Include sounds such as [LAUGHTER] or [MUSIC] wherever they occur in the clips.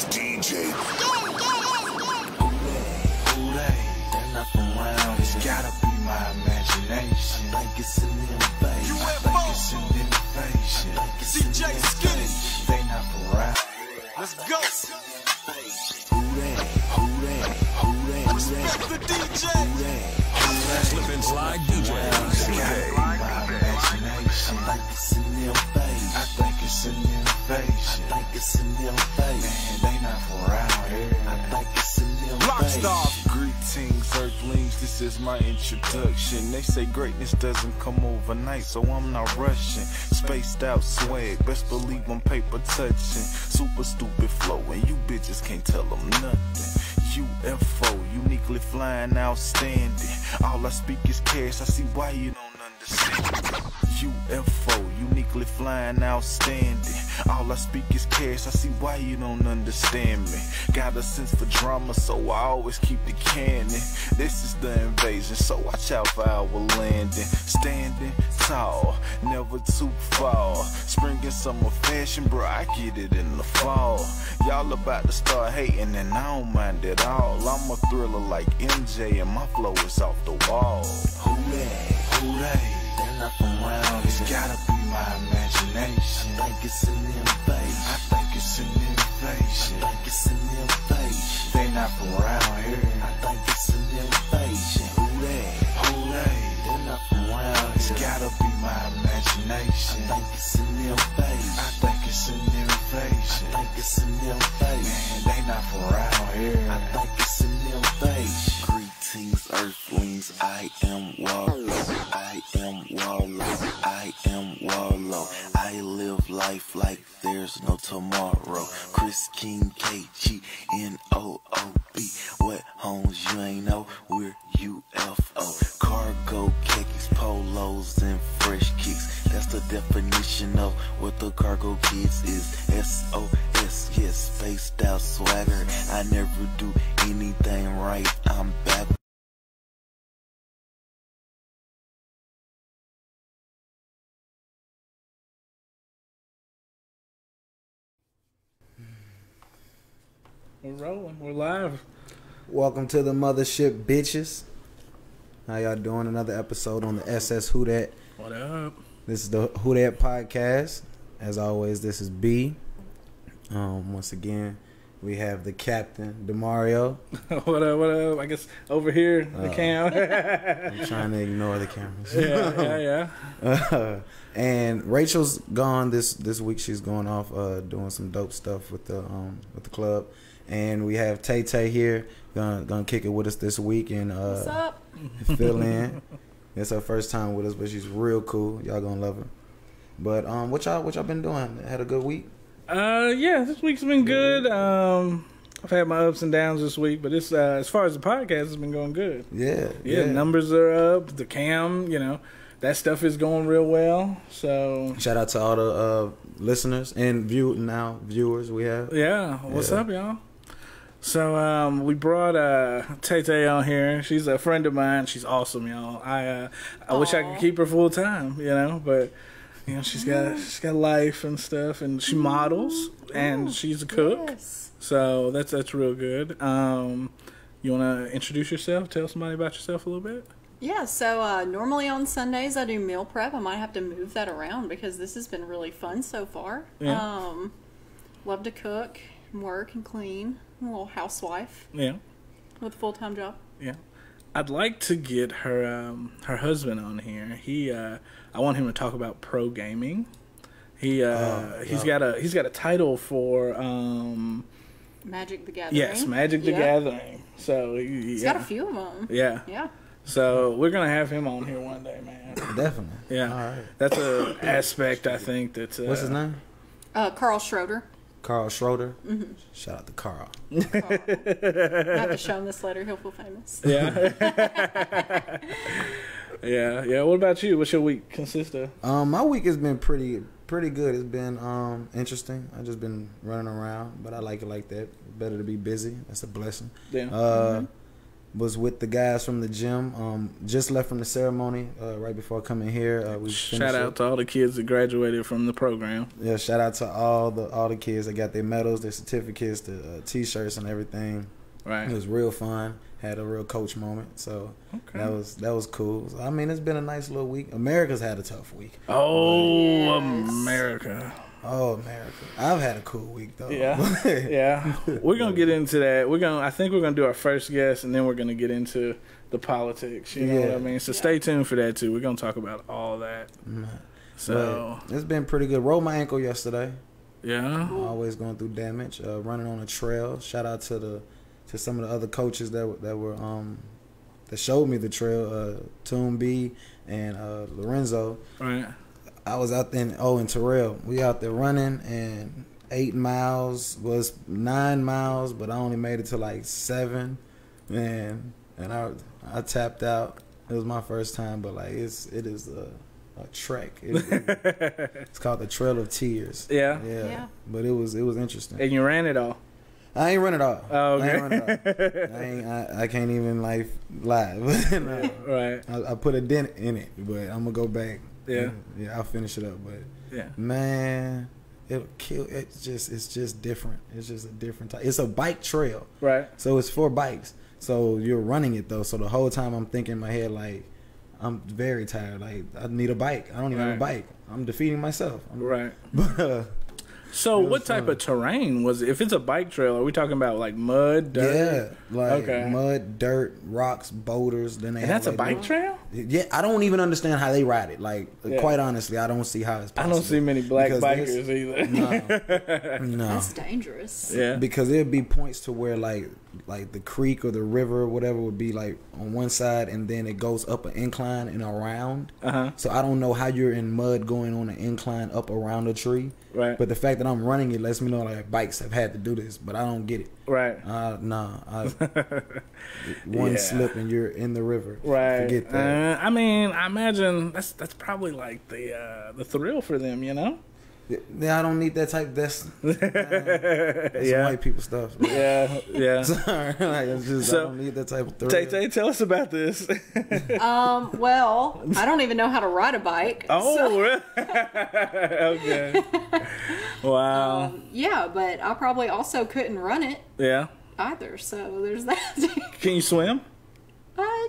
is DJ. Who they? They're not around. It's gotta be my imagination. I think it's an invasion. I think it's an invasion. I think it's an CJ Skinny. They not from around. Let's go. Who they? Who they? Who they? Who Respect they? the DJ. Who they? Who they? Slip and slide DJ. It's gotta be my imagination. I think it's an invasion. I think it's an invasion. I think it's an invasion. Man, they not from around here. I think it's an invasion. Rockstar. Greetings, Earthlings. This is my introduction. They say greatness doesn't come overnight, so I'm not rushing. Spaced out swag, best believe I'm paper touching. Super stupid flow, and you bitches can't tell them nothing. UFO, uniquely flying, outstanding. All I speak is cash. I see why you don't understand. UFO, uniquely flying, outstanding. All I speak is cash. I see why you don't understand me. Got a sense for drama, so I always keep the cannon. This is the invasion, so watch out for our landing. Standing tall, never too far. Spring and summer fashion, bro, I get it in the fall. Y'all about to start hating, and I don't mind at all. I'm a thriller like MJ, and my flow is off the wall. Who they? Who they? They're not around. It's gotta be my imagination. I think it's an invasion. I think it's an invasion. I think it's an invasion. They not from around here. I think it's an invasion. Who they? Who they? They're not from around. here. It's gotta be my imagination. I think it's an invasion. I think it's an invasion. I think it's an invasion. Man, they not from around here. I think it's an invasion. Greetings, Earthlings. I am Wallow. I am Wallow. I am Wallow. I live life like there's no tomorrow. Chris King, K G N O O B. What homes you ain't know? We're UFO. Cargo, khakis, polos, and fresh kicks. That's the definition of what the cargo kids is. S O S, yes, spaced out swagger. I never do anything right. I'm back. We're rolling. We're live. Welcome to the mothership, bitches. How y'all doing? Another episode on the SS Who That. What up? This is the Who That podcast. As always, this is B. Um, once again, we have the captain, Demario. [LAUGHS] what up? What up? I guess over here the Uh, cam. I'm [LAUGHS] trying to ignore the cameras. yeah, yeah, yeah. [LAUGHS] and Rachel's gone this this week. She's going off uh, doing some dope stuff with the um, with the club. And we have Tay Tay here, gonna gonna kick it with us this week and uh, What's up? fill in. [LAUGHS] It's her first time with us, but she's real cool. Y'all gonna love her. But um, what y'all what y'all been doing? Had a good week. Uh, yeah. This week's been good. Um, I've had my ups and downs this week, but it's uh, as far as the podcast, it's been going good. Yeah, Yeah, numbers are up. The cam, you know, that stuff is going real well. So Shout out to all the uh, listeners and view now viewers we have. Yeah, what's Yeah. up, y'all? So um, we brought uh, Tay Tay on here. She's a friend of mine. She's awesome, y'all. I uh, I wish I could keep her full time, you know, but you know she's got she's got life and stuff, and she models and she's a cook. Yes. So that's that's real good. Um, you want to introduce yourself? Tell somebody about yourself a little bit. Yeah, so uh, normally on Sundays I do meal prep. I might have to move that around because this has been really fun so far. Yeah. Um, love to cook, and work, and clean. I'm a little housewife Yeah. with a full time job. Yeah. I'd like to get her um, her husband on here. He uh, I want him to talk about pro gaming. He uh, Oh, he's yeah. got a he's got a title for um, Magic the Gathering. yes, Magic the Yeah. Gathering. So he, He's yeah. got a few of them. Yeah. Yeah. So we're gonna have him on here one day, man. [COUGHS] Definitely. Yeah. All right. That's a [COUGHS] aspect I think that's uh, What's his name? Uh, Carl Schroeder. Carl Schroeder. Mm-hmm. Shout out to Carl. Carl. I have to show him this letter. He'll feel famous. Yeah. [LAUGHS] yeah, yeah. What about you? What's your week consist of? Um, my week has been pretty pretty good. It's been um interesting. I just been running around, but I like it like that. Better to be busy. That's a blessing. Yeah. Uh, was with the guys from the gym. Um, just left from the ceremony uh, right before coming here. Uh, we Shout out it. to all the kids that graduated from the program. Yeah, shout out to all the all the kids that got their medals, their certificates, the uh, t-shirts, and everything. Right. It was real fun. Had a real coach moment, so Okay. that was that was cool. So, I mean, it's been a nice little week. America's had a tough week. Oh, Yes. America. Oh, America! I've had a cool week though. Yeah. [LAUGHS] Yeah. We're going to get into that. We're going to I think we're going to do our first guest and then we're going to get into the politics, you know what I mean? So stay tuned for that too. We're going to talk about all that. So, But it's been pretty good. Rolled my ankle yesterday. yeah. Always going through damage. Uh, running on a trail. Shout out to the to some of the other coaches that that were um that showed me the trail. Uh, Toon B and uh, Lorenzo. Right. I was out there. In, oh, and Terrell. We out there running and eight miles was nine miles, but I only made it to like seven. Man, and I I tapped out. It was my first time, but like it's it is a a trek. It- it- [LAUGHS] it's called the Trail of Tears. Yeah. Yeah. Yeah. But it was it was interesting. And you ran it all. I ain't run it all. Oh, I ain't okay. run it off. [LAUGHS] I, ain't, I, I can't even like lie. No. [LAUGHS] Right. I, I put a dent in it, but I'm gonna go back. Yeah. Yeah, I'll finish it up. But Yeah. man, it'll kill. It's just it's just different. It's just a different type. It's a bike trail, Right. so it's for bikes. So you're running it though. So the whole time I'm thinking in my head like, I'm very tired. Like I need a bike. I don't even have a bike. I'm defeating myself. I'm, Right. [LAUGHS] But uh, So, It was what type fun. of terrain was it? If it's a bike trail, are we talking about like mud, dirt? yeah, like Okay. mud, dirt, rocks, boulders. Then they And have that's a like, bike trail? Yeah, I don't even understand how they ride it. Like, Yeah. quite honestly, I don't see how it's I don't see many black bikers either. No, [LAUGHS] no. That's dangerous. yeah. because there'd be points to where like like the creek or the river or whatever would be like on one side and then it goes up an incline and around. Uh huh. So I don't know how you're in mud going on an incline up around a tree. Right. But the fact that I'm running it lets me know like bikes have had to do this, but I don't get it. right. Uh nah. I, [LAUGHS] one Yeah. slip and you're in the river. Right. Forget that. Uh, I mean, I imagine that's that's probably like the uh, the thrill for them, you know? Yeah, I don't need that type. That's, [LAUGHS] that's some yeah. white people stuff. Yeah. Yeah. [LAUGHS] Sorry, like, just, So, I don't need that type of thrill. Tay Tay, tell us about this. [LAUGHS] Um, well, I don't even know how to ride a bike. so- oh, really? okay. Wow. Um, yeah, but I probably also couldn't run it yeah. either. So there's that. Can you swim? I,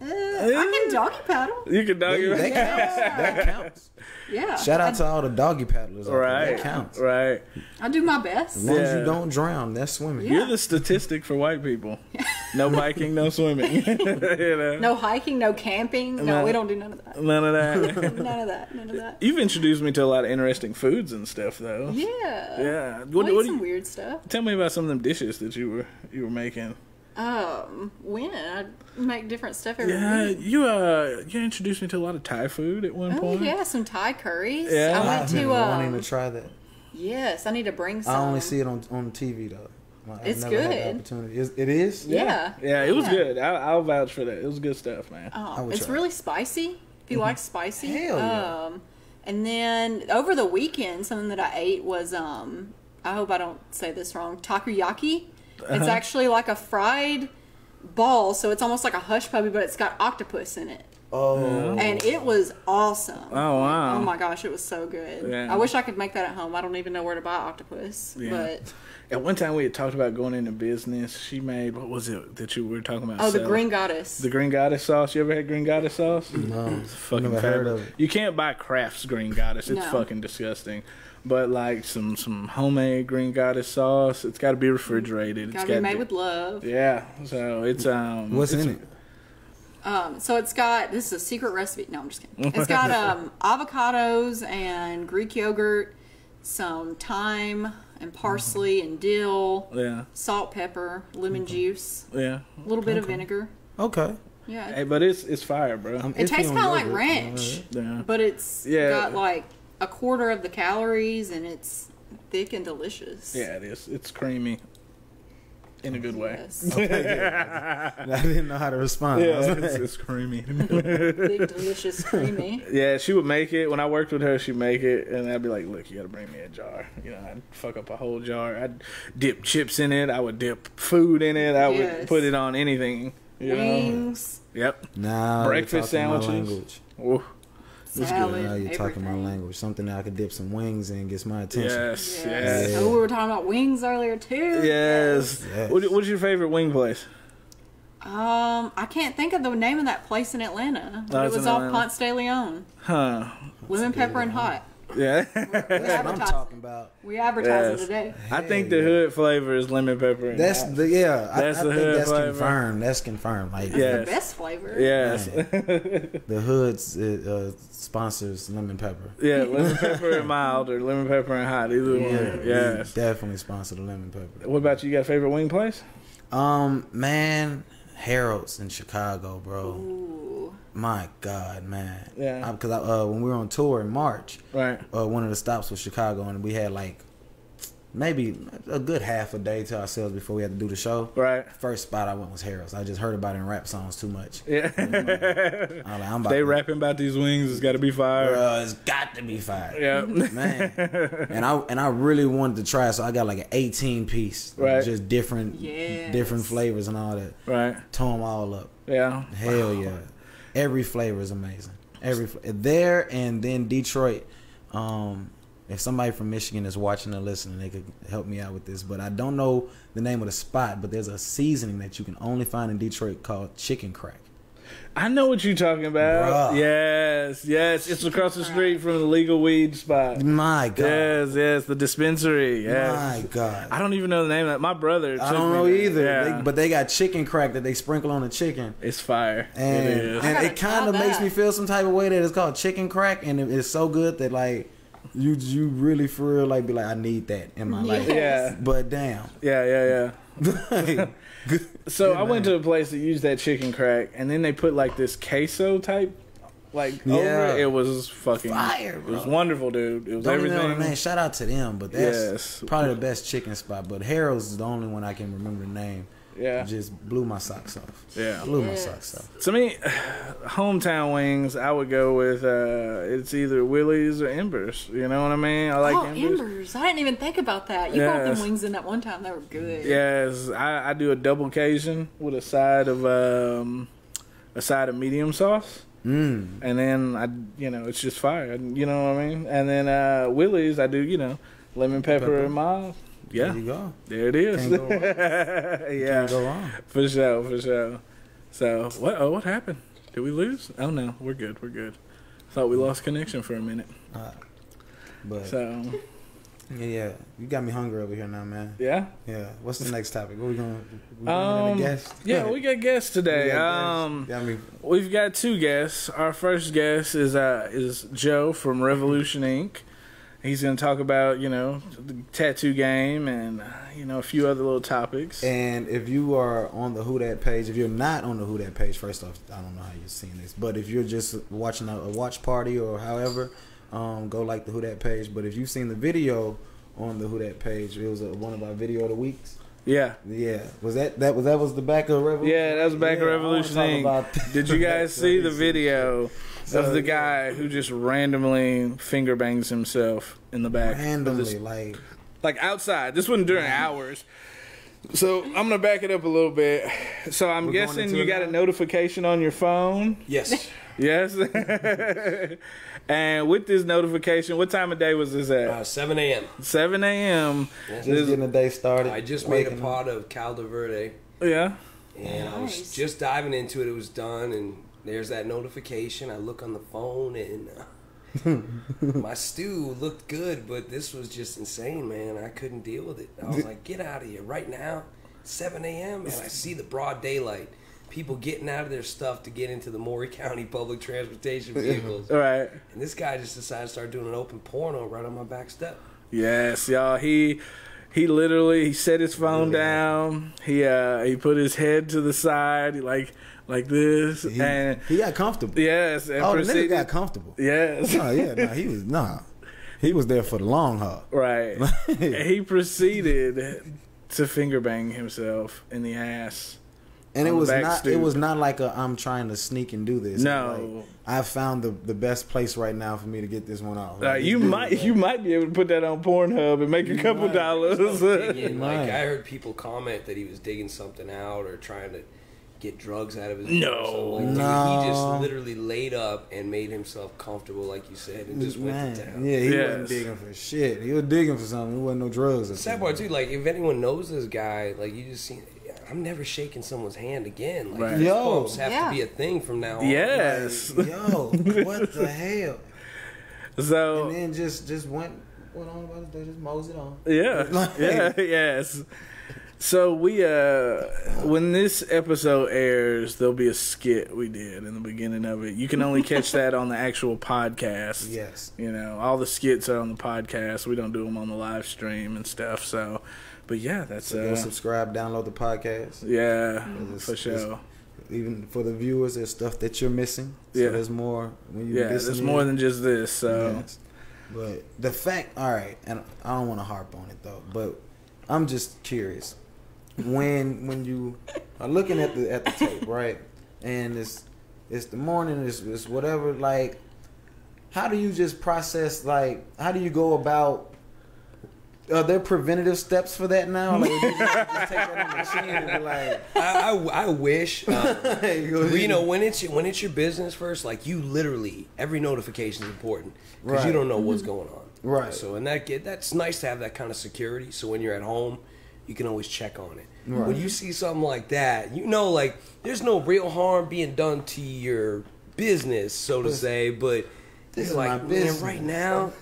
uh, I can doggy paddle. You can dog That, that counts. That counts. Yeah. Shout out to all the doggy paddlers. out there. Right. That counts. Right. I do my best. As long as you don't drown, that's swimming. Yeah. You're the statistic for white people. No [LAUGHS] biking, no swimming. [LAUGHS] you know? No hiking, no camping. No, No. we don't do none of that. None of that. [LAUGHS] None of that. None of that. You've introduced me to a lot of interesting foods and stuff, though. Yeah. Yeah. I What, eat what do some you, weird stuff. tell me about some of them dishes that you were you were making. Um, when I make different stuff every Yeah, week. you uh you introduced me to a lot of Thai food at one Oh point. yeah, some Thai curries. Yeah. I went I've been to wanting to um. try that. Yes, I need to bring some. I only see it on on TV though. I've It's never had the good. opportunity. Is, it is. Yeah. Yeah, it was Yeah. good. I, I'll vouch for that. It was good stuff, man. I Um, it's try. really spicy. If you like spicy, Hell yeah. um, and then over the weekend, something that I ate was um, I hope I don't say this wrong, takoyaki. It's Uh-huh. actually like a fried ball, so it's almost like a hush puppy, but it's got octopus in it, Oh. and it was awesome. Oh wow. Oh my gosh, it was so good. Yeah. I wish I could make that at home. I don't even know where to buy octopus, Yeah. but At one time we had talked about going into business. She made what was it that you were talking about? oh, the green goddess. The green goddess sauce. You ever had green goddess sauce? No, It's fucking never heard of it. You can't buy Kraft's green goddess. It's No. fucking disgusting. But like some some homemade green goddess sauce, it's got to be refrigerated. It's Gotta be gotta made with love. Yeah, so it's um. What's it's- in it? Um, so it's got this is a secret recipe. No, I'm just kidding. It's [LAUGHS] got um, avocados and Greek yogurt, some thyme and parsley and dill, Yeah, salt, pepper, lemon juice, yeah. a little bit of vinegar. Okay. Yeah, Hey, but it's it's fire, bro. I'm it tastes kind of like yogurt. ranch, yeah. but it's Yeah. got like a quarter of the calories and it's thick and delicious. Yeah, it is. It's creamy. In a good way. Yes. [LAUGHS] I didn't know how to respond. Yeah, it's, it's creamy. [LAUGHS] Big, delicious, creamy. Yeah, she would make it. When I worked with her, she'd make it, and I'd be like, "Look, you got to bring me a jar." You know, I'd fuck up a whole jar. I'd dip chips in it. I would dip food in it. I would put it on anything. You know? wings, Yep. Now Breakfast you're sandwiches. Language. Ooh, salad, Now you're talking my everything. language. Something that I could dip some wings in gets my attention. yes, Yes. yes. Oh, we were talking about wings earlier too. Yes. Yes. What, what's your favorite wing place? Um, I can't think of the name of that place in Atlanta. But Oh, it was in off Atlanta. Ponce de Leon. Huh. Lemon pepper and hot. Yeah. [LAUGHS] We That's what I'm advertise. talking about. We advertise Yes. it today. I think the hood flavor is lemon pepper. And That's the yeah. That's I the think hood that's flavor. confirmed. That's confirmed. Like Yeah. The best flavor. yes. the hoods uh, uh, sponsors lemon pepper. yeah, lemon pepper and mild or lemon pepper and hot. Either Yeah, one. we Yes. definitely sponsor the lemon pepper. What about you? You got a favorite wing place? Um, man, Harold's in Chicago, bro. Ooh. My God, man. Yeah. Because I, uh, when we were on tour in March, Right. uh, one of the stops was Chicago, and we had like maybe a good half a day to ourselves before we had to do the show. Right. First spot I went was Harold's. I just heard about it in rap songs too much. Yeah. I was like, I'm about they to, rapping about these wings. It's got to be fire. Bruh, it's got to be fire. Yeah. man. And I and I really wanted to try, so I got like an 18 piece, Right. Just different, Yes. different flavors and all that. right. Tore them all up. Yeah. Hell yeah, every flavor is amazing. Every there and then Detroit. Um, if somebody from Michigan is watching and listening, they could help me out with this. But I don't know the name of the spot, but there's a seasoning that you can only find in Detroit called chicken crack. I know what you're talking about. Bruh. Yes. Yes. It's across the street from the legal weed spot. My God, Yes. Yes. The dispensary. Yes. my God. I don't even know the name of that. My brother. I don't know either. Yeah. They, but they got chicken crack that they sprinkle on the chicken. it's fire. And, it is. and it [LAUGHS] kind of makes me feel some type of way that it's called chicken crack, and it, it's so good that like you you really for real like be like I need that in my life. yeah. But damn, Yeah. Yeah. Yeah. [LAUGHS] Good- [LAUGHS] So good I went to a place that used that chicken crack, and then they put like this queso type, like over Yeah. it. It was fucking Fire, It was wonderful, dude. It was Don't even know everything. Shout out to them, but that's Yes. probably the best chicken spot. But Harold's is the only one I can remember the name. Yeah, just blew my socks off. yeah. Blew my socks off. To me, hometown wings, I would go with. uh It's either Willie's or Embers. You know what I mean? I like oh, Embers. embers. I didn't even think about that. You brought Yes. them wings in that one time. They were good. Yes, I, I do a double Cajun with a side of um a side of medium sauce. Mm. and then I, you know, it's just fire. You know what I mean? And then uh Willie's, I do, you know, lemon pepper, Pepper. and mild. There Yeah, you go. there it is. Can't go wrong. [LAUGHS] yeah, Can't go wrong. for sure, for sure. So what? Oh, what happened? Did we lose? Oh no, we're good. We're good. Thought we lost connection for a minute. But So yeah, yeah, you got me hungry over here now, man. yeah, Yeah. What's the next topic? What we gonna? We going um, to guest? yeah, we got guests today. We got Um, guests. Got me. We've got two guests. Our first guest is uh is Joe from Revolution Inc. He's going to talk about you know the tattoo game and you know a few other little topics. And if you are on the Who That page, if you're not on the Who That page, first off, I don't know how you're seeing this, but if you're just watching a, a watch party or however, um, go like the Who That page. But if you've seen the video on the Who That page, it was uh one of our video of the weeks. yeah, Yeah, was that that was that was the back of Revolution? yeah, that was back Yeah, of Revolution about Did you guys [LAUGHS] see the video So, of the guy who just randomly finger bangs himself in the back? randomly this- like like outside. This wasn't during hours. So I'm gonna back it up a little bit. So I'm We're guessing you it got a notification on your phone. yes, [LAUGHS] Yes. [LAUGHS] and with this notification, what time of day was this at? Uh, 7 a.m. 7 a.m. just This- getting the day started. I just made a waking pot of Caldo Verde, yeah. and I was just diving into it. It was done, and there's that notification. I look on the phone, and uh, [LAUGHS] my stew looked good, but this was just insane, man. I couldn't deal with it. I was like, "Get out of here right now!" 7 a.m. and I see the broad daylight. People getting out of their stuff to get into the Maury [LAUGHS] County public transportation vehicles. All right. And this guy just decided to start doing an open porno right on my back step. Yes, y'all. He he literally he set his phone down. He uh he put his head to the side like like this He, and he got comfortable. yes, and oh, the nigga got comfortable. yes. Oh yeah, no, he was nah. He was there for the long haul. Right. [LAUGHS] and he proceeded to finger bang himself in the ass. And it was not. stoop. It was not like a I'm trying to sneak and do this. No. Like, I found the the best place right now for me to get this one off. Uh, you might you might be able to put that on Pornhub and make a couple dollars. Like I heard people comment that he was digging something out or trying to get drugs out of his No. or like that. No. He just literally laid up and made himself comfortable, like you said, and just went to town. yeah, he Yes. wasn't digging for shit. He was digging for something. It wasn't no drugs. or Sad something. part too, like if anyone knows this guy, like you just see, I'm never shaking someone's hand again. Like Right. fist Yo. bumps have Yeah. to be a thing from now on. Yes. Like, yo, what the hell? [LAUGHS] So And then just just went went on about his day, just moseyed on. Yeah. [LAUGHS] Like- yeah. [LAUGHS] Yes. So we uh when this episode airs, there'll be a skit we did in the beginning of it. You can only catch [LAUGHS] that on the actual podcast. Yes. You know, all the skits are on the podcast. We don't do them on the live stream and stuff. So, but yeah, that's So go uh subscribe, download the podcast. yeah, for sure. Even for the viewers, there's stuff that you're missing. So Yeah. there's more when you Yeah, there's more than just this. So Yes. But the fact, all right, and I don't want to harp on it though, but I'm just curious. When when you are looking at the at the tape, [LAUGHS] right, and it's it's the morning, it's, it's whatever. Like, how do you just process? Like, how do you go about? Are there preventative steps for that now? Like, you just, just [LAUGHS] take that on the chin and be like, I, I, I wish. Um, [LAUGHS] you know, when it's when it's your business first, like you literally every notification is important because you don't know what's going on. Right. So and that get that's nice to have that kind of security. So when you're at home, you can always check on it. When you see something like that, you know, like there's no real harm being done to your business, so to say. But This it's [LAUGHS] is my like, man, business. right now.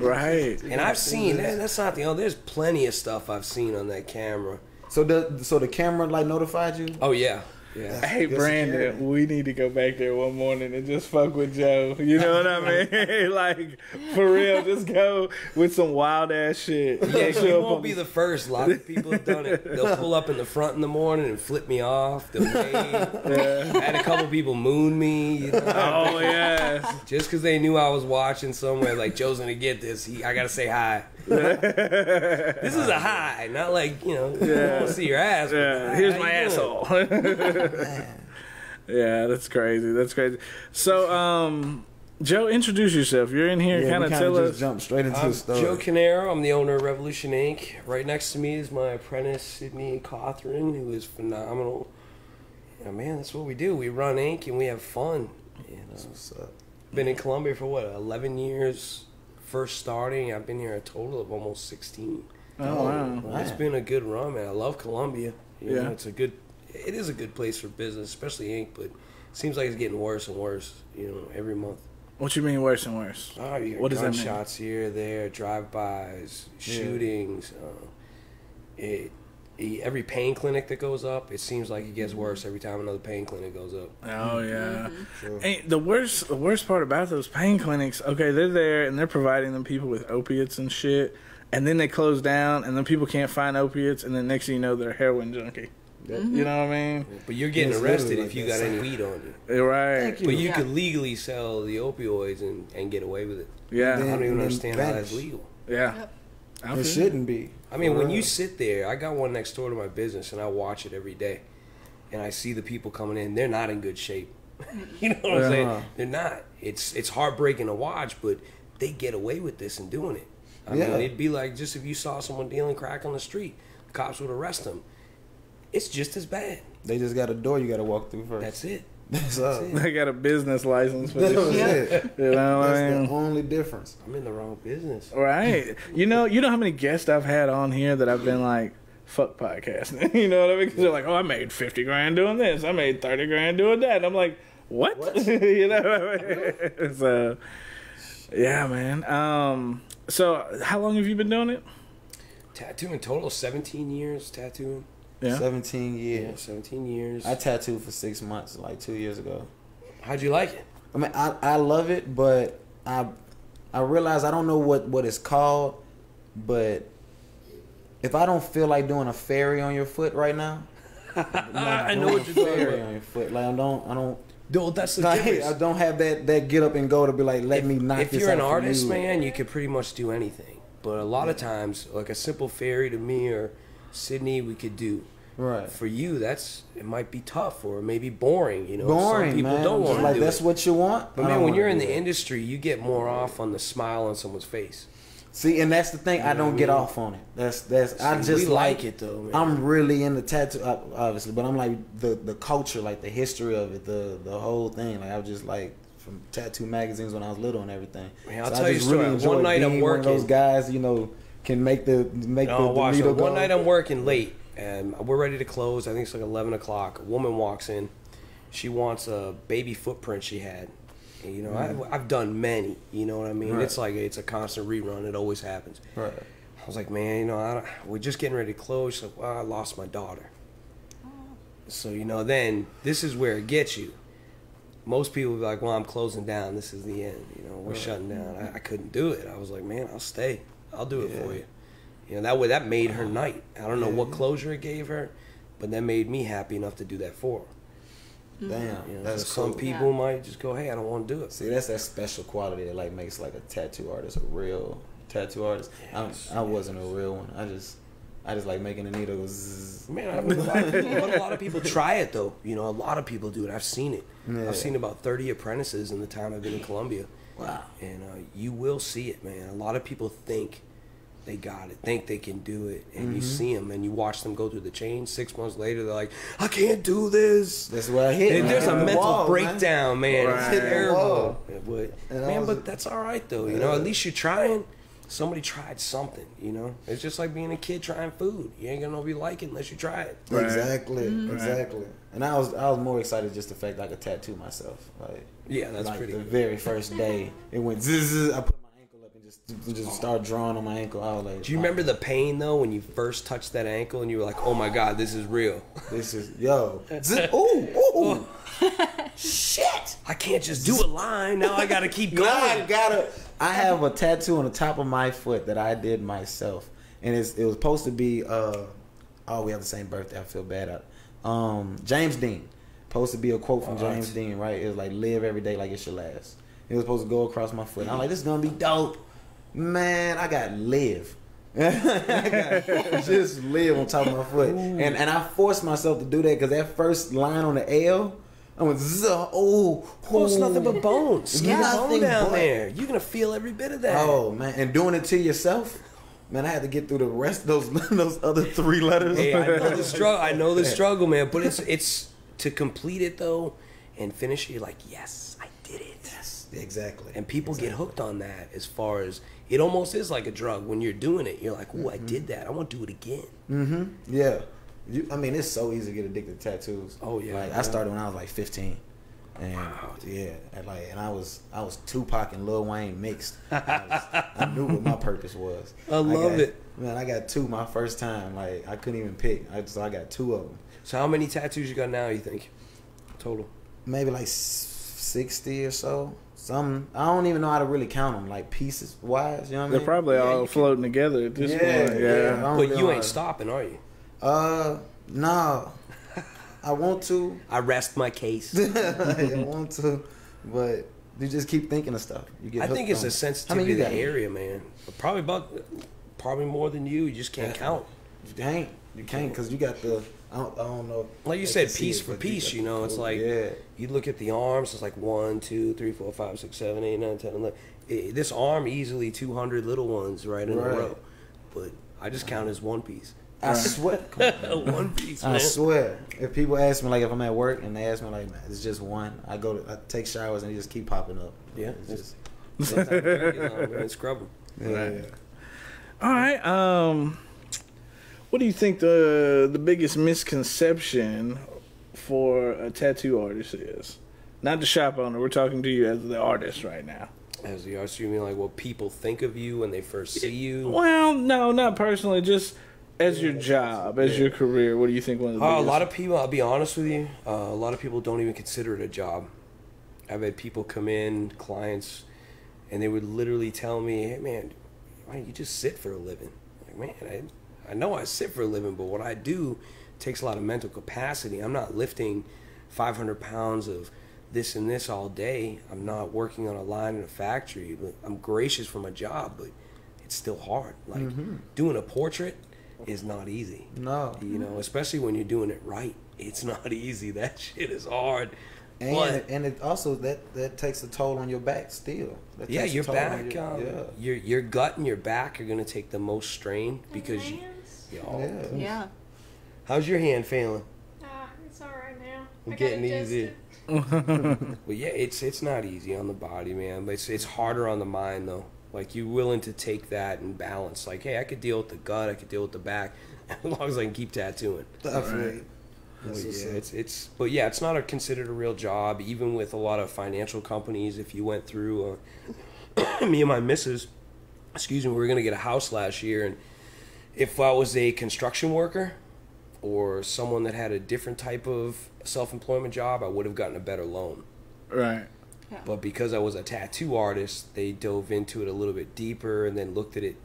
right. And I've seen that. That's not the only. There's plenty of stuff I've seen on that camera. So the so the camera like notified you? Oh yeah, yeah. Hey Good Brandon, security. we need to go back there one morning and just fuck with Joe. You know what I [LAUGHS] mean? [LAUGHS] like for real, just go with some wild ass shit. Yeah, Show you won't on- be the first. A lot of people have done it. They'll pull up in the front in the morning and flip me off. They'll wave. I had a couple people moon me. You know, Oh yeah. just because they knew I was watching somewhere. Like Joe's gonna get this. He, I gotta say hi. [LAUGHS] this is a high, not like you know. I don't see your ass. Yeah, here's my asshole. [LAUGHS] yeah, that's crazy. That's crazy. So, um, Joe, introduce yourself. You're in here. Yeah, kind of tell just us. jump straight into I'm the story. Joe Carneiro. I'm the owner of Revolution Inc. Right next to me is my apprentice Sydney Cawthron, who is phenomenal. Yeah, man, that's what we do. We run Inc. and we have fun. You know, What's up? been in Columbia for what 11 years. First starting, I've been here a total of almost 16. Oh wow. Well, It's Man. been a good run, man. I love Columbia. You Yeah. know, it's a good. It is a good place for business, especially ink. But it seems like it's getting worse and worse. You know, every month. What you mean worse and worse? Oh, you What does that mean? gunshots here, there, drive-bys, shootings. Uh, it, e- every pain clinic that goes up, it seems like it gets worse every time another pain clinic goes up. Oh yeah. True. Hey, the worst the worst part about those pain clinics, okay, they're there and they're providing them people with opiates and shit, and then they close down and then people can't find opiates and then next thing you know they're a heroin junkie. Mm-hmm. You know what I mean? But you're getting It's arrested literally if you got that. any weed on you. You're right. Thank you. But you Yeah. could legally sell the opioids and, and get away with it. Yeah. I don't even And then understand how that's legal. Yeah. Yep. It shouldn't be. I mean, when real. you sit there, I got one next door to my business, and I watch it every day, and I see the people coming in. They're not in good shape. [LAUGHS] you know what I'm saying? Uh-huh. They're not. It's it's heartbreaking to watch, but they get away with this and doing it. I Yeah. mean, it'd be like just if you saw someone dealing crack on the street, the cops would arrest them. It's just as bad. They just got a door you got to walk through first. That's it. [LAUGHS] That's all. it. They got a business license for this shit. it. You know what I That's mean? the only difference. I'm in the wrong business. Right. You know, you know how many guests I've had on here that I've been like, fuck podcasting. [LAUGHS] you know what I mean? Because they're like, oh, I made 50 grand doing this. I made 30 grand doing that. And I'm like, what? [LAUGHS] you know what I mean? So, yeah, man. Um, so, how long have you been doing it? Tattooing total 17 years tattooing. Yeah. 17 Yeah, years. 17 years. I tattooed for six months, like two years ago. How'd you like it? I mean, I, I love it, but I I realize I don't know what, what it's called, but if I don't feel like doing a fairy on your foot right now, [LAUGHS] I know doing what a you're talking fairy about. on your foot. Like I don't I don't No, that's the like, difference. I don't have that that get up and go to be like let me knock if you're an artist, you. man, you could pretty much do anything. But a lot of times, like a simple fairy to me or Sydney, we could do. Right. For you, that's it might be tough or maybe boring. You know, Boring, Some people man. don't want like do that's it. what you want. But man, when you're in the industry, you get more off on the smile on someone's face. See, and that's the thing. I don't get mean? off on it. That's that's. I just like, like it, though, man. I'm really into tattoo, uh, obviously, but I'm like the the culture, like the history of it, the the whole thing. Like I was just like from tattoo magazines when I was little and everything. Man, I'll So tell I you just story. really One night I'm being one of those guys, you know, can make the make No, the, the it. needle One go. night I'm working late, and we're ready to close. I think it's like eleven o'clock. A woman walks in. She wants a baby footprint she had. And, you know, I've, I've done many. You know what I mean? Mm. Right. It's like it's a constant rerun. It always happens. Right. I was like, man, you know, I don't, we're just getting ready to close. She's like, well, I lost my daughter. So you know, then this is where it gets you. Most people be like, well, I'm closing down. This is the end. You know, we're shutting down. I, I couldn't do it. I was like, man, I'll stay. I'll do it for you. You know, that way that made her night. I don't know what closure it gave her, but that made me happy enough to do that for her. Mm-hmm. Damn, You know, that's so some people Yeah. might just go, hey, I don't want to do it. See, that's that special quality that like makes like a tattoo artist a real tattoo artist. Yes. I, I wasn't a real one. I just I just like making the needle go zzz. Man, I mean, a lot of [LAUGHS] people, but a lot of people try it though. You know, a lot of people do it. I've seen it. Yeah. I've seen about thirty apprentices in the time I've been in Columbia, Wow. and uh, you will see it, man. A lot of people think they got it, think they can do it, and Mm-hmm. you see them and you watch them go through the chain. Six months later, they're like, "I can't do this." That's where I hit. And there's a mental wall, breakdown, man. Right. It's Hit terrible. But, man, but that's all right though. You know, at least you're trying. Somebody tried something. You know, it's just like being a kid trying food. You ain't gonna know if you like it unless you try it. Right. Exactly, exactly. And I was I was more excited just the fact that I could tattoo myself. Like Yeah, that's like pretty. the good. very first day, it went zzz. I put my ankle up and just just started drawing on my ankle. I was like, Do you remember the pain though when you first touched that ankle and you were like, "Oh my God, this is real." This is yo. [LAUGHS] Ooh, ooh. [LAUGHS] Shit. I can't just do a line. Now I gotta keep [LAUGHS] Now I gotta. I have a tattoo on the top of my foot that I did myself, and it's, it was supposed to be. Uh, oh, we have the same birthday. I feel bad. At, um, James Dean. Supposed to be a quote from? James Dean, right? It was like, "Live every day like it's your last." It was supposed to go across my foot. I'm like, "This is gonna be dope." Man, I got live. [LAUGHS] I got [LAUGHS] just live on top of my foot, and and I forced myself to do that because that first line on the L, I went, "Zuh, oh, Well, it's nothing oh." but bones. Skin and bone Nothing down but- there. You're gonna feel every bit of that. Oh man, and doing it to yourself, man. I had to get through the rest of those [LAUGHS] those other three letters. Hey, I know the struggle. I know the [LAUGHS] struggle, man. But it's it's to complete it though, and finish it. You're like, yes, I did it. Yes, exactly. And people get hooked on that. As far as it almost is like a drug when you're doing it. You're like, oh, I did that. I want to do it again. Mm-hmm. yeah, you, I mean, it's so easy to get addicted to tattoos. Oh, yeah, like yeah. I started when I was like 15. And yeah, and like, and I was I was Tupac and Lil Wayne mixed. I, was, I knew what my purpose was. [LAUGHS] I love got- it. man. I got two my first time. Like I couldn't even pick. I just I got two of them. So how many tattoos you got now? You think total? maybe like sixty or so. Some I don't even know how to really count them, like pieces wise. You know what I They're probably Yeah, all you can- floating together at this Yeah, point. yeah. Yeah. But you ain't how- stopping, are you? Uh, no. I want to. I rest my case. [LAUGHS] I want to, but you just keep thinking of stuff. You get. I think it's a it. sensitivity many the area, man. Probably about, probably more than you. You just can't count. You can't. You can't because you got the. I don't, I don't know. Like you said, piece it, for piece. got You know, it's the- like yeah. you look at the arms. It's like one, two, three, four, five, six, seven, eight, nine, ten, eleven. Eh, This arm easily two hundred little ones right in Right. a row. But I just count as one piece. I swear. [LAUGHS] [LAUGHS] one piece, man. I swear. If people ask me like if I'm at work and they ask me like man, it's just one, I go to I take showers and they just keep popping up. Yeah, It's just, [LAUGHS] Sometimes you know, man, scrub 'em. yeah. All right. Um, what do you think the the biggest misconception for a tattoo artist is? Not the shop owner. We're talking to you as the artist right now. As the artist, you mean like what people think of you when they first see you? Well, no, not personally. Just as your job, as your career. What do you think one of the Uh, a lot of people, I'll be honest with you, uh, a lot of people don't even consider it a job. I've had people come in, clients, and they would literally tell me, "Hey, man, why don't you just sit for a living?" Like, man, I, I know I sit for a living, but what I do takes a lot of mental capacity. I'm not lifting 500 pounds of this and this all day. I'm not working on a line in a factory. I'm gracious for my job, but it's still hard. Like doing a portrait is not easy. No. You know, especially when you're doing it right. It's [LAUGHS] not easy. That shit is hard. And But- and it also that that takes a toll on your back still. That Yeah, takes a your back, your- um, yeah. your your gut and your back are gonna take the most strain because you, Hands? y'all- Yeah. Yeah. How's your hand feeling? Ah, it's alright now. I'm getting easy. adjusted. [LAUGHS] Well, yeah, it's it's not easy on the body, man. But it's it's harder on the mind though. Like you're willing to take that and balance. Like, hey, I could deal with the gut, I could deal with the back, [LAUGHS] as long as I can keep tattooing. Definitely. But That's what's yeah, it's it's but yeah, it's not a considered a real job. Even with a lot of financial companies, if you went through, uh, [COUGHS] me and my missus, excuse me, we were gonna get a house last year, and if I was a construction worker or someone that had a different type of self-employment job, I would have gotten a better loan. Right. But because I was a tattoo artist, they dove into it a little bit deeper and then looked at it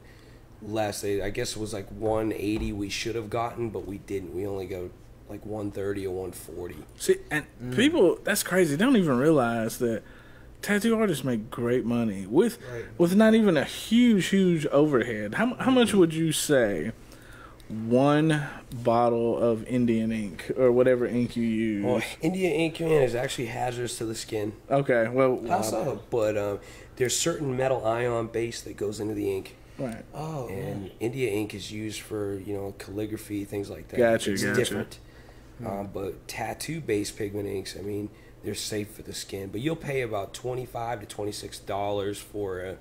less. They, I guess it was like 180 we should have gotten, but we didn't. We only got like 130 or 140. See, and Mm. people, that's crazy. They don't even realize that tattoo artists make great money with with not even a huge, huge overhead. How how much would you say one bottle of Indian ink or whatever ink you use? Well, India ink man is actually hazardous to the skin. okay, well, How so? But um, there's certain metal ion base that goes into the ink. right. Oh, and India ink is used for you know calligraphy things like that. Gotcha, it's gotcha. different. Um, but tattoo-based pigment inks, I mean, they're safe for the skin. But you'll pay about twenty-five to twenty-six dollars for a,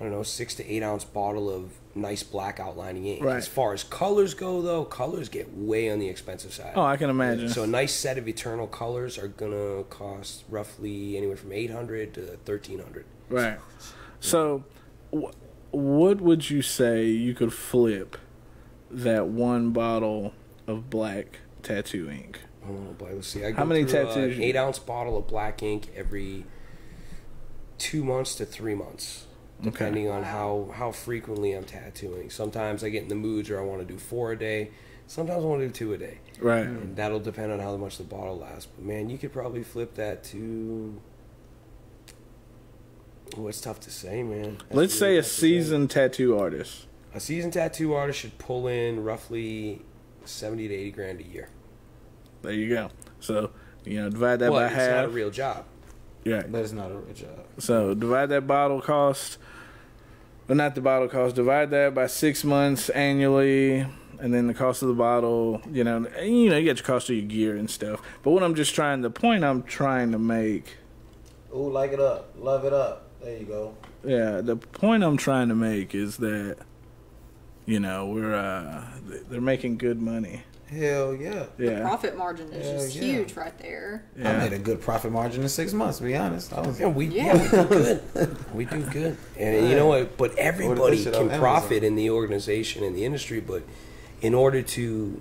I don't know, six to eight ounce bottle of nice black outlining ink. Right. As far as colors go, though, colors get way on the expensive side. Oh, I can imagine. So a nice set of eternal colors are gonna cost roughly anywhere from eight hundred to thirteen hundred. Right. So, wh- what would you say you could flip that one bottle of black tattoo ink? Oh boy, let's see. I How many uh, tattoos An eight ounce bottle of black ink every two months to three months, depending on how how frequently I'm tattooing. Sometimes I get in the moods where I want to do four a day. Sometimes I want to do two a day, Right. and mm. that'll depend on how much the bottle lasts. But man, you could probably flip that to. Oh, it's tough to say, man. That's Let's say a tough say. seasoned tattoo artist. a seasoned tattoo artist should pull in roughly seventy to eighty grand a year. There you go. So, you know, divide that well, by it's half. not a real job. Yeah. But it's not a real job. So divide that bottle cost, but not the bottle cost. Divide that by six months annually, and then the cost of the bottle. You know, and, you know, you get your cost of your gear and stuff. But what I'm just trying, the point I'm trying to make, Ooh, like it up, love it up. There you go. yeah, the point I'm trying to make is that, you know, we're uh, they're making good money. Hell yeah. Yeah, Profit margin is Hell just yeah. huge right there. I made a good profit margin in six months. To be honest, I was. Yeah, we Yeah. yeah, we do good. [LAUGHS] we do good, and you know what? But everybody can profit in the organization in the industry. But in order to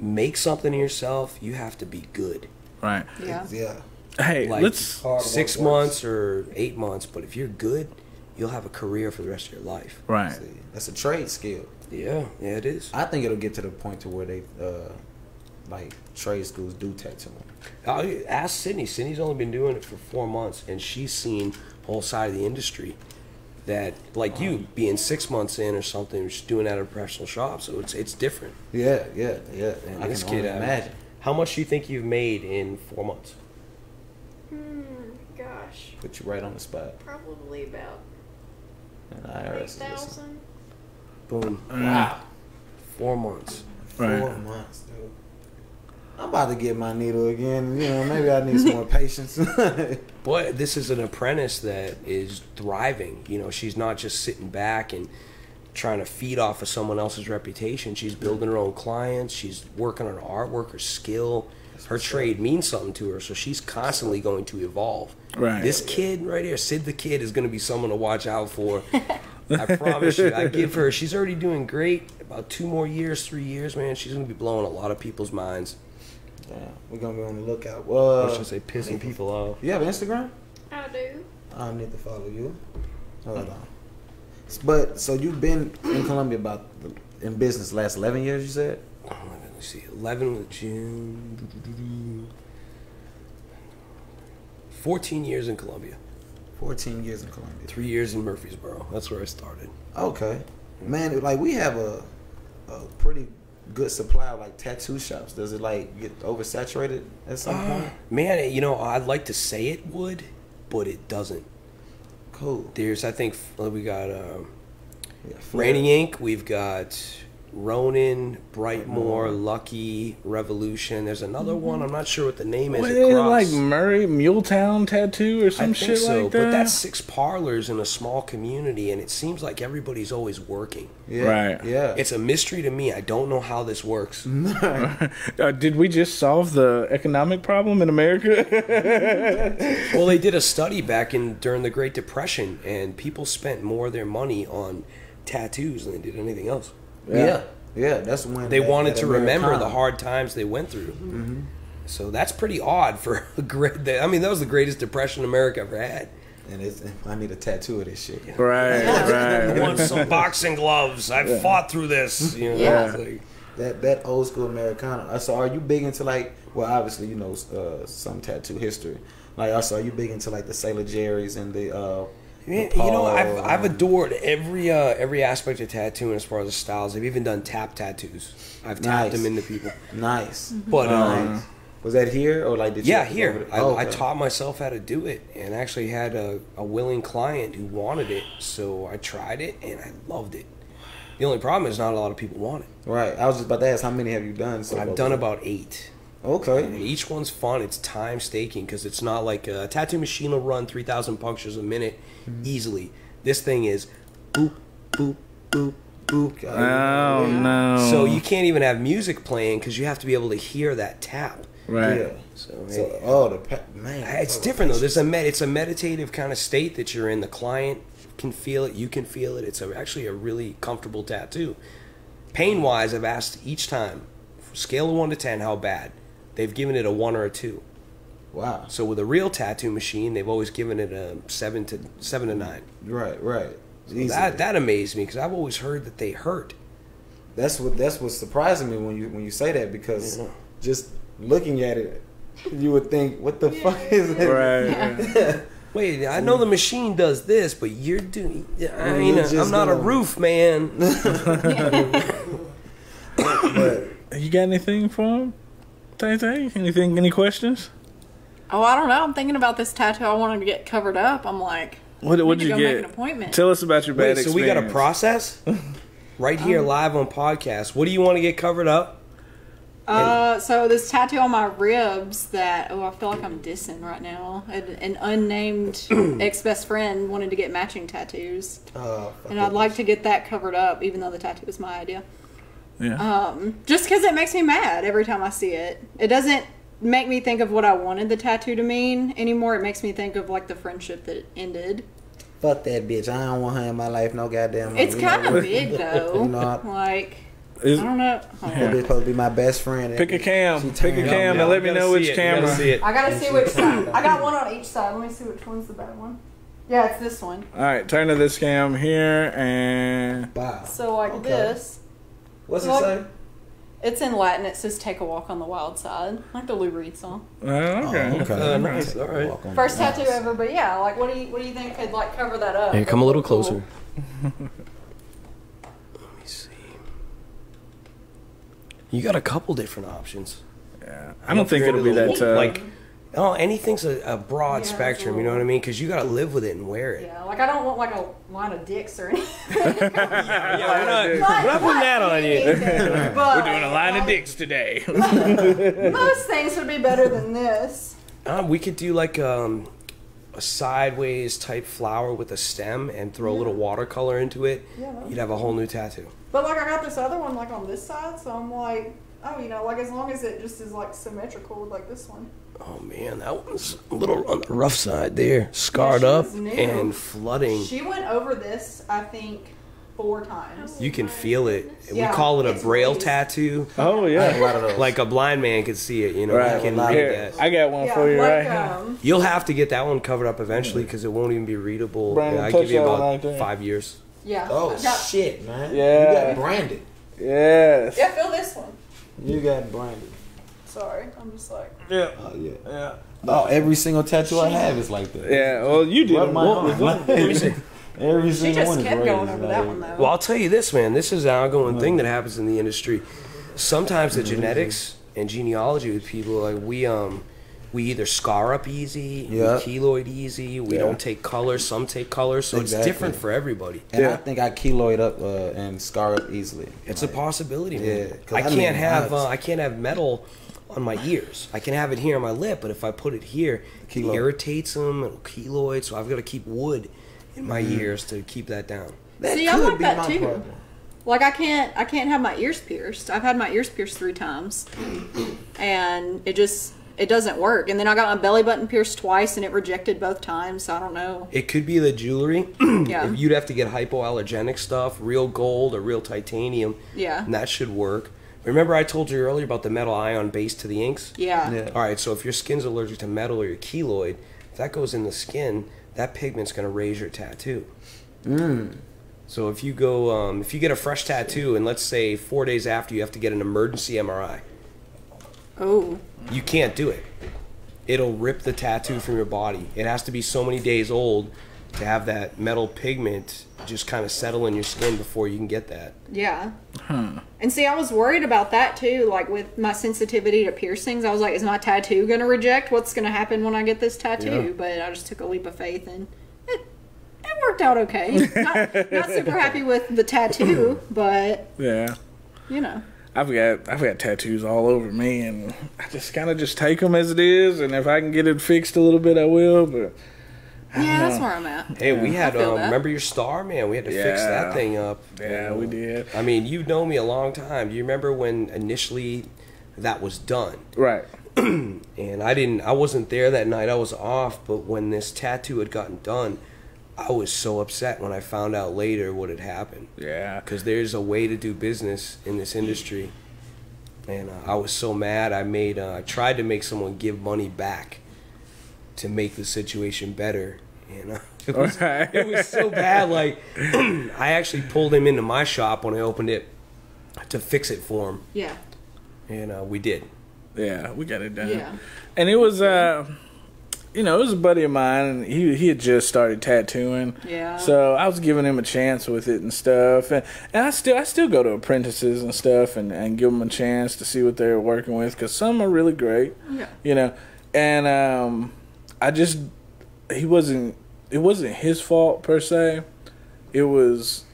make something of yourself, you have to be good. right. Yeah. Yeah. Hey, Like let's. Six works. months or eight months. But if you're good, you'll have a career for the rest of your life. Right. See, that's a trade skill. Yeah, yeah, it is. I think it'll get to the point to where they, uh, like trade schools do tattooing. I'll ask Sydney. Sydney's only been doing it for four months, and she's seen a whole side of the industry that, like you, being six months in or something, just doing that at a professional shop. So it's it's different. Yeah, yeah, yeah. And I this can kid, only uh, imagine. How much do you think you've made in four months? Hmm, gosh. Put you right on the spot. Probably about And IRS is 8,000. Boom. Mm. Wow. Four months. Right. Four months, dude. I'm about to get my needle again. You know, maybe I need some more [LAUGHS] patience. [LAUGHS] But this is an apprentice that is thriving. You know, she's not just sitting back and trying to feed off of someone else's reputation. She's building her own clients. She's working on her artwork, her skill. Her trade means something to her, so she's constantly going to evolve. Right. This kid right here, Sid the kid, is going to be someone to watch out for. [LAUGHS] I promise you. I give her. [LAUGHS] She's already doing great. About two more years, three years, man. She's going to be blowing a lot of people's minds. yeah, we're gonna be on the lookout. Well, Or should say, pissing people off. you have Instagram? I do. I need to follow you. Hold on. But so you've been in Columbia about in business last eleven years? You said. Oh Let me see. 11 with June. 14 years in Columbia. Fourteen years in Columbia. Three years in Murfreesboro. That's where I started. Okay, man. Like we have a a pretty good supply of like tattoo shops? Does it like get oversaturated at some Uh, point? Man, you know, I'd like to say it would, but it doesn't. Cool. There's, I think, we got um, Yeah. Raining Ink. We've got Ronin, Brightmore, Mm-hmm. Lucky, Revolution. There's another one. I'm not sure what the name is. What, across. like Murray Muletown tattoo or I some think shit so, like that. but that's six parlors in a small community, and it seems like everybody's always working. Yeah. Right. Yeah. It's a mystery to me. I don't know how this works. [LAUGHS] Uh, did we just solve the economic problem in America? [LAUGHS] well, they did a study back in during the Great Depression, and people spent more of their money on tattoos than they did anything else. Yeah. yeah. That's when They that- wanted that to remember the hard times they went through. So that's pretty odd for a great. I mean, that was the greatest depression America ever had. And it's, I need a tattoo of this shit. right, I right. want some boxing gloves. I fought through this. You know, Yeah. like- That that old school Americana. So are you big into like? Well, obviously you know uh, some tattoo history. Like also, are you big into like the Sailor Jerry's and the? uh Man, you know, I've I've um, adored every uh, every aspect of tattooing as far as the styles. I've even done tap tattoos. I've tapped Nice. them into people. Nice. But um, Nice. Was that here or like did yeah, go here I? Oh, I taught myself how to do it, and actually had a, a willing client who wanted it. So I tried it, and I loved it. The only problem is not a lot of people want it. Right. I was just about to ask how many have you done? So I've far? done about eight. Okay. And each one's fun. It's time staking because it's not like a tattoo machine will run 3,000 punctures a minute Mm-hmm. easily. This thing is boop, boop, boop, boop. Oh no. So you can't even have music playing because you have to be able to hear that tap. right. Yeah. So, So hey, oh the pa- man. it's oh, different though. There's a med- it's a meditative kind of state that you're in. The client can feel it. You can feel it. It's a, actually a really comfortable tattoo. Pain wise, I've asked each time, scale of one to ten, how bad. They've given it a one or a two. Wow. So with a real tattoo machine, they've always given it a seven to seven to nine. Right. Right. So that that amazed me because I've always heard that they hurt. That's what that's what's surprising me when you when you say that because Yeah. just looking at it, you would think, what the fuck is it? [LAUGHS] Right. Wait, I know the machine does this, but you're doing. I mean, You're I'm not a gonna- roof man. [LAUGHS] [LAUGHS] But You got anything for him? Tay Tay? Anything? Any questions? Oh, I don't know. I'm thinking about this tattoo. I wanted to get covered up. I'm like, What What did you go get? make an appointment. Tell us about your bad Wait, so experience. we got a process [LAUGHS] right here Um, live on podcast. What do you want to get covered up? Uh, so this tattoo on my ribs that oh, I feel like I'm dissing right now. An, an unnamed [CLEARS THROAT] ex best friend wanted to get matching tattoos, uh, and I'd like to get that covered up, even though the tattoo was my idea. Yeah. Um, just because it makes me mad every time I see it. It doesn't make me think of what I wanted the tattoo to mean anymore. It makes me think of like the friendship that ended. fuck that bitch. I don't want her in my life. No goddamn. It's you know kind of big [LAUGHS] though. You know, I- like Is- I don't know. Hold That bitch supposed to be my best friend. pick a cam. Pick a turned cam on and let me know which camera. I gotta see which side. I got one on each side. Let me see which one's the bad one. Yeah, it's this one. All right, turn to this cam here and Wow. So like Okay. this. What's it Look. say? It's in Latin. It says "Take a walk on the wild side," like the Lou Reed song. oh, okay. Oh, okay. Uh, nice, all right. First tattoo walls. ever, but yeah, like what do you what do you think could like cover that up? Here, come a little Cool. closer. [LAUGHS] Let me see. You got a couple different options. Yeah. I don't think it'll be that tough. Like, oh, anything's a, a broad Yeah, spectrum. You know what I mean? Because you got to live with it and wear it. Yeah, like I don't want like a line of dicks or anything. [LAUGHS] [LAUGHS] Yeah, we're not, we're not putting that on you. but, We're doing a line of dicks today. [LAUGHS] Most things would be better than this. Uh, we could do like um, a sideways type flower with a stem and throw a little watercolor into it. Yeah. You'd have a whole new tattoo. But like I got this other one like on this side, so I'm like, oh, you know, like as long as it just is like symmetrical with like this one. Oh man, that one's a little on the rough side there. Scarred she up new. and flooding. She went over this, I think, four times. You can feel it. Yeah, we call it a braille really- tattoo. oh yeah. a lot of those. Like a blind man could see it, you know. Right. Can read that. I got one Yeah, for you like right here. You'll have to get that one covered up eventually because it won't even be readable. Brandon, Yeah, I give you about right five years. yeah. Oh got- shit, man. Yeah. You got branded. Yes. Yeah, feel this one. You got branded. Sorry, I'm just like. Yeah. Oh yeah. Yeah. Oh, every single tattoo I have is like that. Yeah. Well, you did. Rub them. my What was that? Let me see. [LAUGHS] Every She single just one is kept going over that one though. Well, I'll tell you this, man. This is an ongoing thing that happens in the industry. sometimes the Mm-hmm. genetics and genealogy with people like we um we either scar up easy, Yeah. we keloid easy, we Yeah. don't take color, some take color, so Exactly. it's different for everybody. And Yeah. I think I keloid up uh, and scar up easily. It's a Like, possibility. Yeah, I I can't mean, have uh, I can't have metal on my ears. I can have it here on my lip, but if I put it here, it irritates them. It'll keloid, so I've got to keep wood in my Mm-hmm. ears to keep that down. That See, I'm like be that my too. problem. Like I can't I can't have my ears pierced. I've had my ears pierced three times, and it just it doesn't work. And then I got my belly button pierced twice, and it rejected both times. So I don't know. It could be the jewelry. [CLEARS THROAT] Yeah. You'd have to get hypoallergenic stuff, real gold or real titanium, Yeah. and that should work. Remember, I told you earlier about the metal ion base to the inks. Yeah. Yeah. All right, so if your skin's allergic to metal or your keloid, if that goes in the skin, that pigment's going to raise your tattoo. Mm. So if you go, um, if you get a fresh tattoo, and let's say four days after you have to get an emergency MRI, Oh. you can't do it. It'll rip the tattoo from your body. It has to be so many days old to have that metal pigment just kind of settle in your skin before you can get that. Yeah. And see, I was worried about that too. Like with my sensitivity to piercings, I was like, is my tattoo going to reject? What's going to happen when I get this tattoo? But I just took a leap of faith and it, it worked out okay. [LAUGHS] not, not super happy with the tattoo, [CLEARS THROAT] but Yeah. you know. I've got I've got tattoos all over me, and I just kind of just take them as it is, and if I can get it fixed a little bit, I will. But Yeah, that's where I'm at. Hey, we had, feel um, that. remember your star, man? We had to fix that thing up. yeah, we did. I mean, you know me a long time. Do you remember when initially that was done? Right. [CLEARS THROAT] And I didn't, I wasn't there that night. I was off. But when this tattoo had gotten done, I was so upset when I found out later what had happened. Yeah. Because there's a way to do business in this industry. And uh, I was so mad. I made, uh, I tried to make someone give money back to make the situation better. And uh, [LAUGHS] it was Right. it was so bad. Like [CLEARS THROAT] I actually pulled him into my shop when I opened it to fix it for him, Yeah. and uh, we did. Yeah, we got it done. Yeah. And it was uh you know, it was a buddy of mine and he he had just started tattooing. Yeah. So I was giving him a chance with it and stuff. And, and I still I still go to apprentices and stuff and, and give them a chance to see what they're working with cuz some are really great. Yeah. You know. And um I just he wasn't it wasn't his fault per se. It was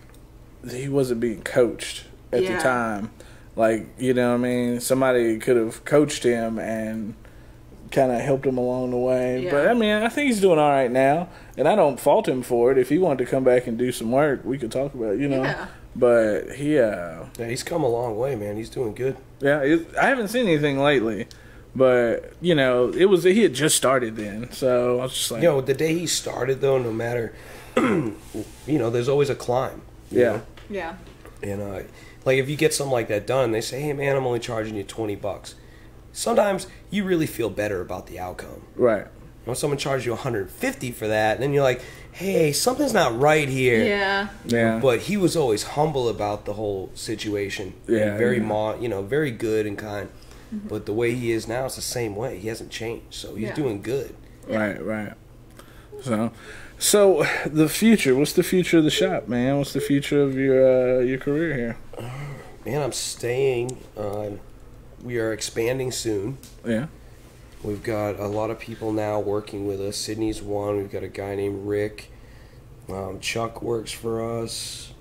he wasn't being coached at Yeah. the time. Like, you know what I mean? Somebody could have coached him and kind of helped him along the way. Yeah. But I mean, I think he's doing all right now, and I don't fault him for it. If he wanted to come back and do some work, we could talk about, it, you know. Yeah. But he, uh, Yeah, he's come a long way, man. He's doing good. yeah, it, I haven't seen anything lately, but you know, it was he had just started then, so I was just like, You know, the day he started, though, no matter, [CLEARS THROAT] you know, there's always a climb. yeah, know? Yeah. And uh, like if you get something like that done, they say, "Hey, man, I'm only charging you twenty bucks." Sometimes you really feel better about the outcome. right, When someone charges you 150 for that, and then you're like, "Hey, something's not right here." Yeah. yeah, But he was always humble about the whole situation. Yeah, very yeah. mo- you know, very good and kind. But the way he is now, it's the same way. He hasn't changed, so he's Yeah. doing good. right, right. So, so the future. What's the future of the shop, man? What's the future of your uh, your career here? [SIGHS] Man, I'm staying. Uh, we are expanding soon. Yeah, We've got a lot of people now working with us. Sydney's one. We've got a guy named Rick. Um, Chuck works for us,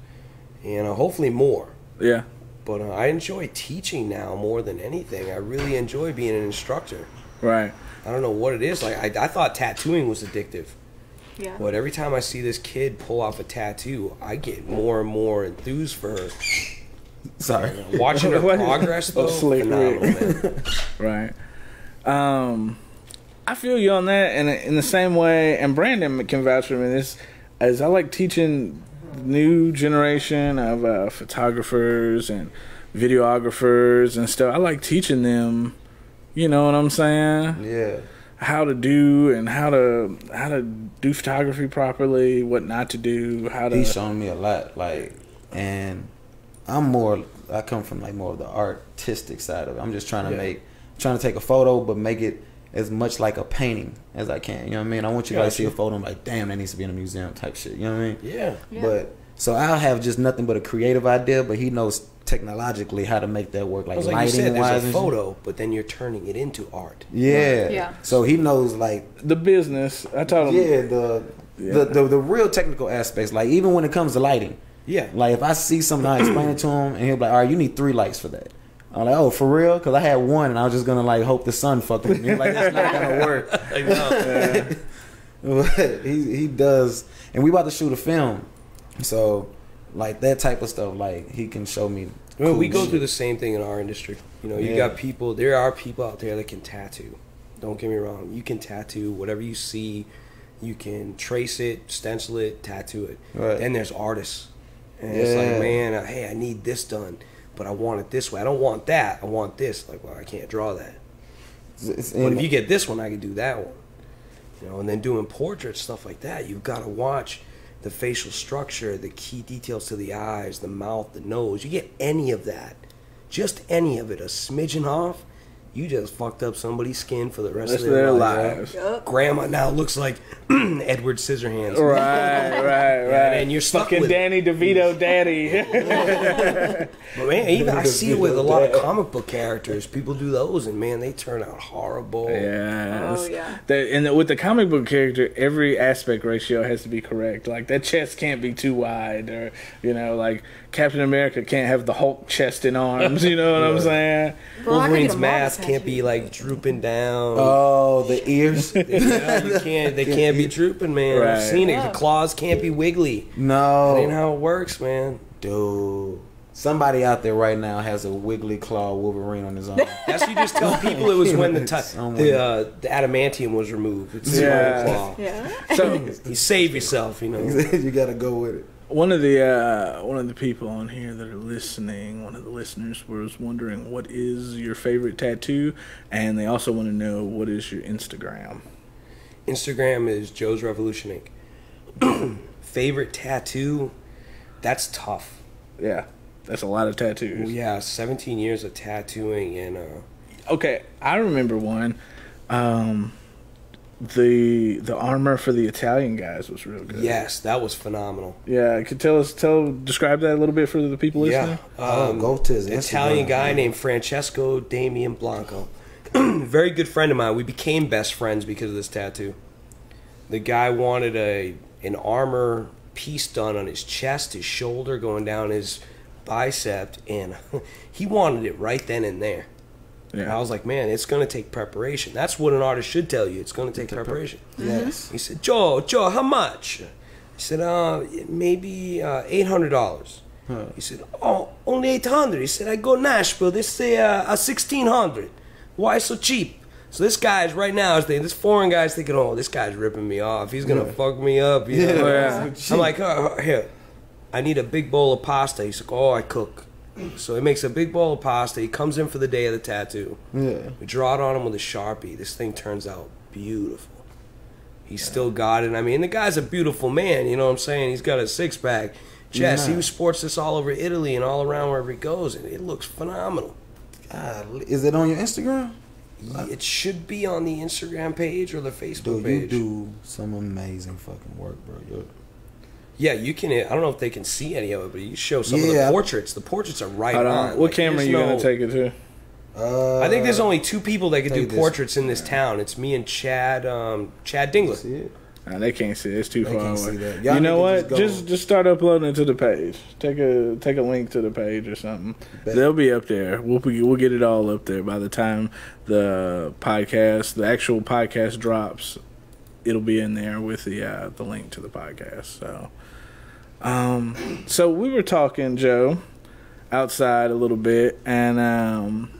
and uh, hopefully more. yeah, But uh, I enjoy teaching now more than anything. I really enjoy being an instructor. right. I don't know what it is. Like I, I thought tattooing was addictive, Yeah. but every time I see this kid pull off a tattoo, I get more and more enthused for her. Sorry. Watching [LAUGHS] her progress, though, Oh, Slick phenomenal, man. [LAUGHS] Right. Um, I feel you on that, and in the same way, and Brandon can vouch for me. This, as I like teaching new generation of uh, photographers and videographers and stuff. I like teaching them. You know what I'm saying? Yeah. How to do and how to how to do photography properly, what not to do, how to. He's shown me a lot, like, and I'm more. I come from like more of the artistic side of it. I'm just trying to Yeah. make, trying to take a photo, but make it as much like a painting as I can. You know what I mean? I want you guys to see a photo I'm like, damn, that needs to be in a museum type shit. You know what I mean? Yeah. Yeah. But So I'll have just nothing but a creative idea, but he knows technologically how to make that work, I like was like you lighting said, wise. there's a photo, but then you're turning it into art. Yeah. Yeah. So he knows like The business. I told him. yeah the, The, the the real technical aspects. Like even when it comes to lighting, Yeah. like if I see something, I explain it to him, and he'll be like, "All right, you need three lights for that." I'm like, "Oh, for real?" Because I had one, and I was just gonna like hope the sun fucked with me. Like that's not gonna [LAUGHS] work. I know. [LAUGHS] But he he does, and we about to shoot a film, so like that type of stuff. Like he can show me. Well, we go shit. through the same thing in our industry. You know, you Yeah. got people. There are people out there that can tattoo. Don't get me wrong. You can tattoo whatever you see. You can trace it, stencil it, tattoo it. Right. Then there's artists, and it's like, man, uh, hey, I need this done, but I want it this way. I don't want that. I want this. Like, well, I can't draw that. It's- But if you get this one, I can do that one. You know, and then doing portraits, stuff like that, you've got to watch the facial structure, the key details to the eyes, the mouth, the nose. You get any of that, just any of it, a smidgen off, you just fucked up somebody's skin for the rest Rest of their, lives. Yup. Grandma now looks like [CLEARS THROAT] Edward Scissorhands. Right, right, [LAUGHS] right. and you're stuck fucking with. Danny DeVito, [LAUGHS] daddy. [LAUGHS] But man, even I see it with a lot of comic book characters. People do those, and man, they turn out horrible. Yes. Oh, yeah. The, and the, with the comic book character, every aspect ratio has to be correct. Like that chest can't be too wide, or you know, like Captain America can't have the Hulk chest and arms. You know what I'm [LAUGHS] saying? Bro, I could get Wolverine's a Marvel mask can't be like drooping down. oh the ears. [LAUGHS] Yeah, you can't. They can't be drooping, man. Right. I've seen it. Yeah. The claws can't be wiggly. no, That ain't how it works, man. dude. Somebody out there right now has a wiggly claw Wolverine on his arm. [LAUGHS] That's you just tell people it was when the ti the uh, the adamantium was removed. It's the Yeah. claw. Yeah. So You save yourself, you know. you gotta go with it. One of the uh, one of the people on here that are listening, one of the listeners was wondering what is your favorite tattoo, and they also want to know what is your Instagram. Instagram is Joe's Revolution Inc. [CLEARS THROAT] Favorite tattoo? That's tough. Yeah, that's a lot of tattoos. Well, yeah, 17 years of tattooing and uh, Okay, I remember one. Um, the the armor for the Italian guys was real good. yes, that was phenomenal. Yeah, could tell us tell describe that a little bit for the people listening. Um, yeah, Oh, go to his Italian Instagram. guy named Francesco Damian Blanco. [CLEARS THROAT] Very good friend of mine. We became best friends because of this tattoo. The guy wanted a an armor piece done on his chest, his shoulder, going down his bicep, and [LAUGHS] he wanted it right then and there. And Yeah. I was like, man, it's going to take preparation. That's what an artist should tell you. It's going to take preparation. Yes. He said, Joe, Joe, how much? He said, uh, maybe uh, eight hundred dollars. He said, oh, only eight hundred. He said, I go Nashville. They say uh, sixteen hundred. Why so cheap? So this guy's right now is thinking, this foreign guy's thinking, oh, this guy's ripping me off. He's gonna fuck me up. You know? [LAUGHS] Yeah. I'm like, oh, here, I need a big bowl of pasta. He's like, oh, I cook. So he makes a big bowl of pasta. He comes in for the day of the tattoo. Yeah. We draw it on him with a sharpie. This thing turns out beautiful. He's still got it. I mean, the guy's a beautiful man. You know what I'm saying? He's got a six pack chest. Yeah. He sports this all over Italy and all around wherever he goes, and it looks phenomenal. God, is it on your Instagram? It should be on the Instagram page or the Facebook Dude, you page. do some amazing fucking work, bro. You're- Yeah, you can. I don't know if they can see any of it, but you show some of the portraits. The portraits are right on. on. What Like, camera there's you gonna take it to? Uh, I think there's only two people that can do take this. portraits in this town. It's me and Chad. Um, Chad Dingler. Nah, they can't see. it. It's too They far can't away. see that. Y'all know what? just Just just start uploading it to the page. Take a take a link to the page or something. Bet. They'll be up there. We'll we'll get it all up there by the time the podcast, the actual podcast drops. It'll be in there with the uh, the link to the podcast. So, um, so we were talking, Joe, outside a little bit, and um,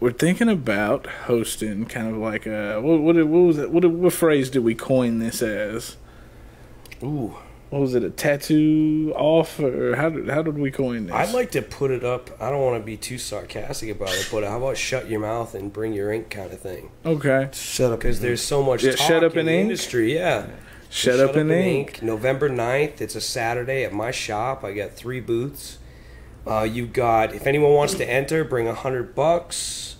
we're thinking about hosting kind of like a what what, what was it? What, what phrase did we coin this as? Ooh. What was it? A tattoo off, or how did how did we coin this? I'd like to put it up. I don't want to be too sarcastic about it, but how about shut your mouth and bring your ink kind of thing? okay. Shut up. Because there's so much Yeah, talk shut up in in the ink? industry. Yeah. Shut, up, in ink. November 9th. It's a Saturday at my shop. I got three booths. Uh, you got, if anyone wants to enter, bring a hundred bucks.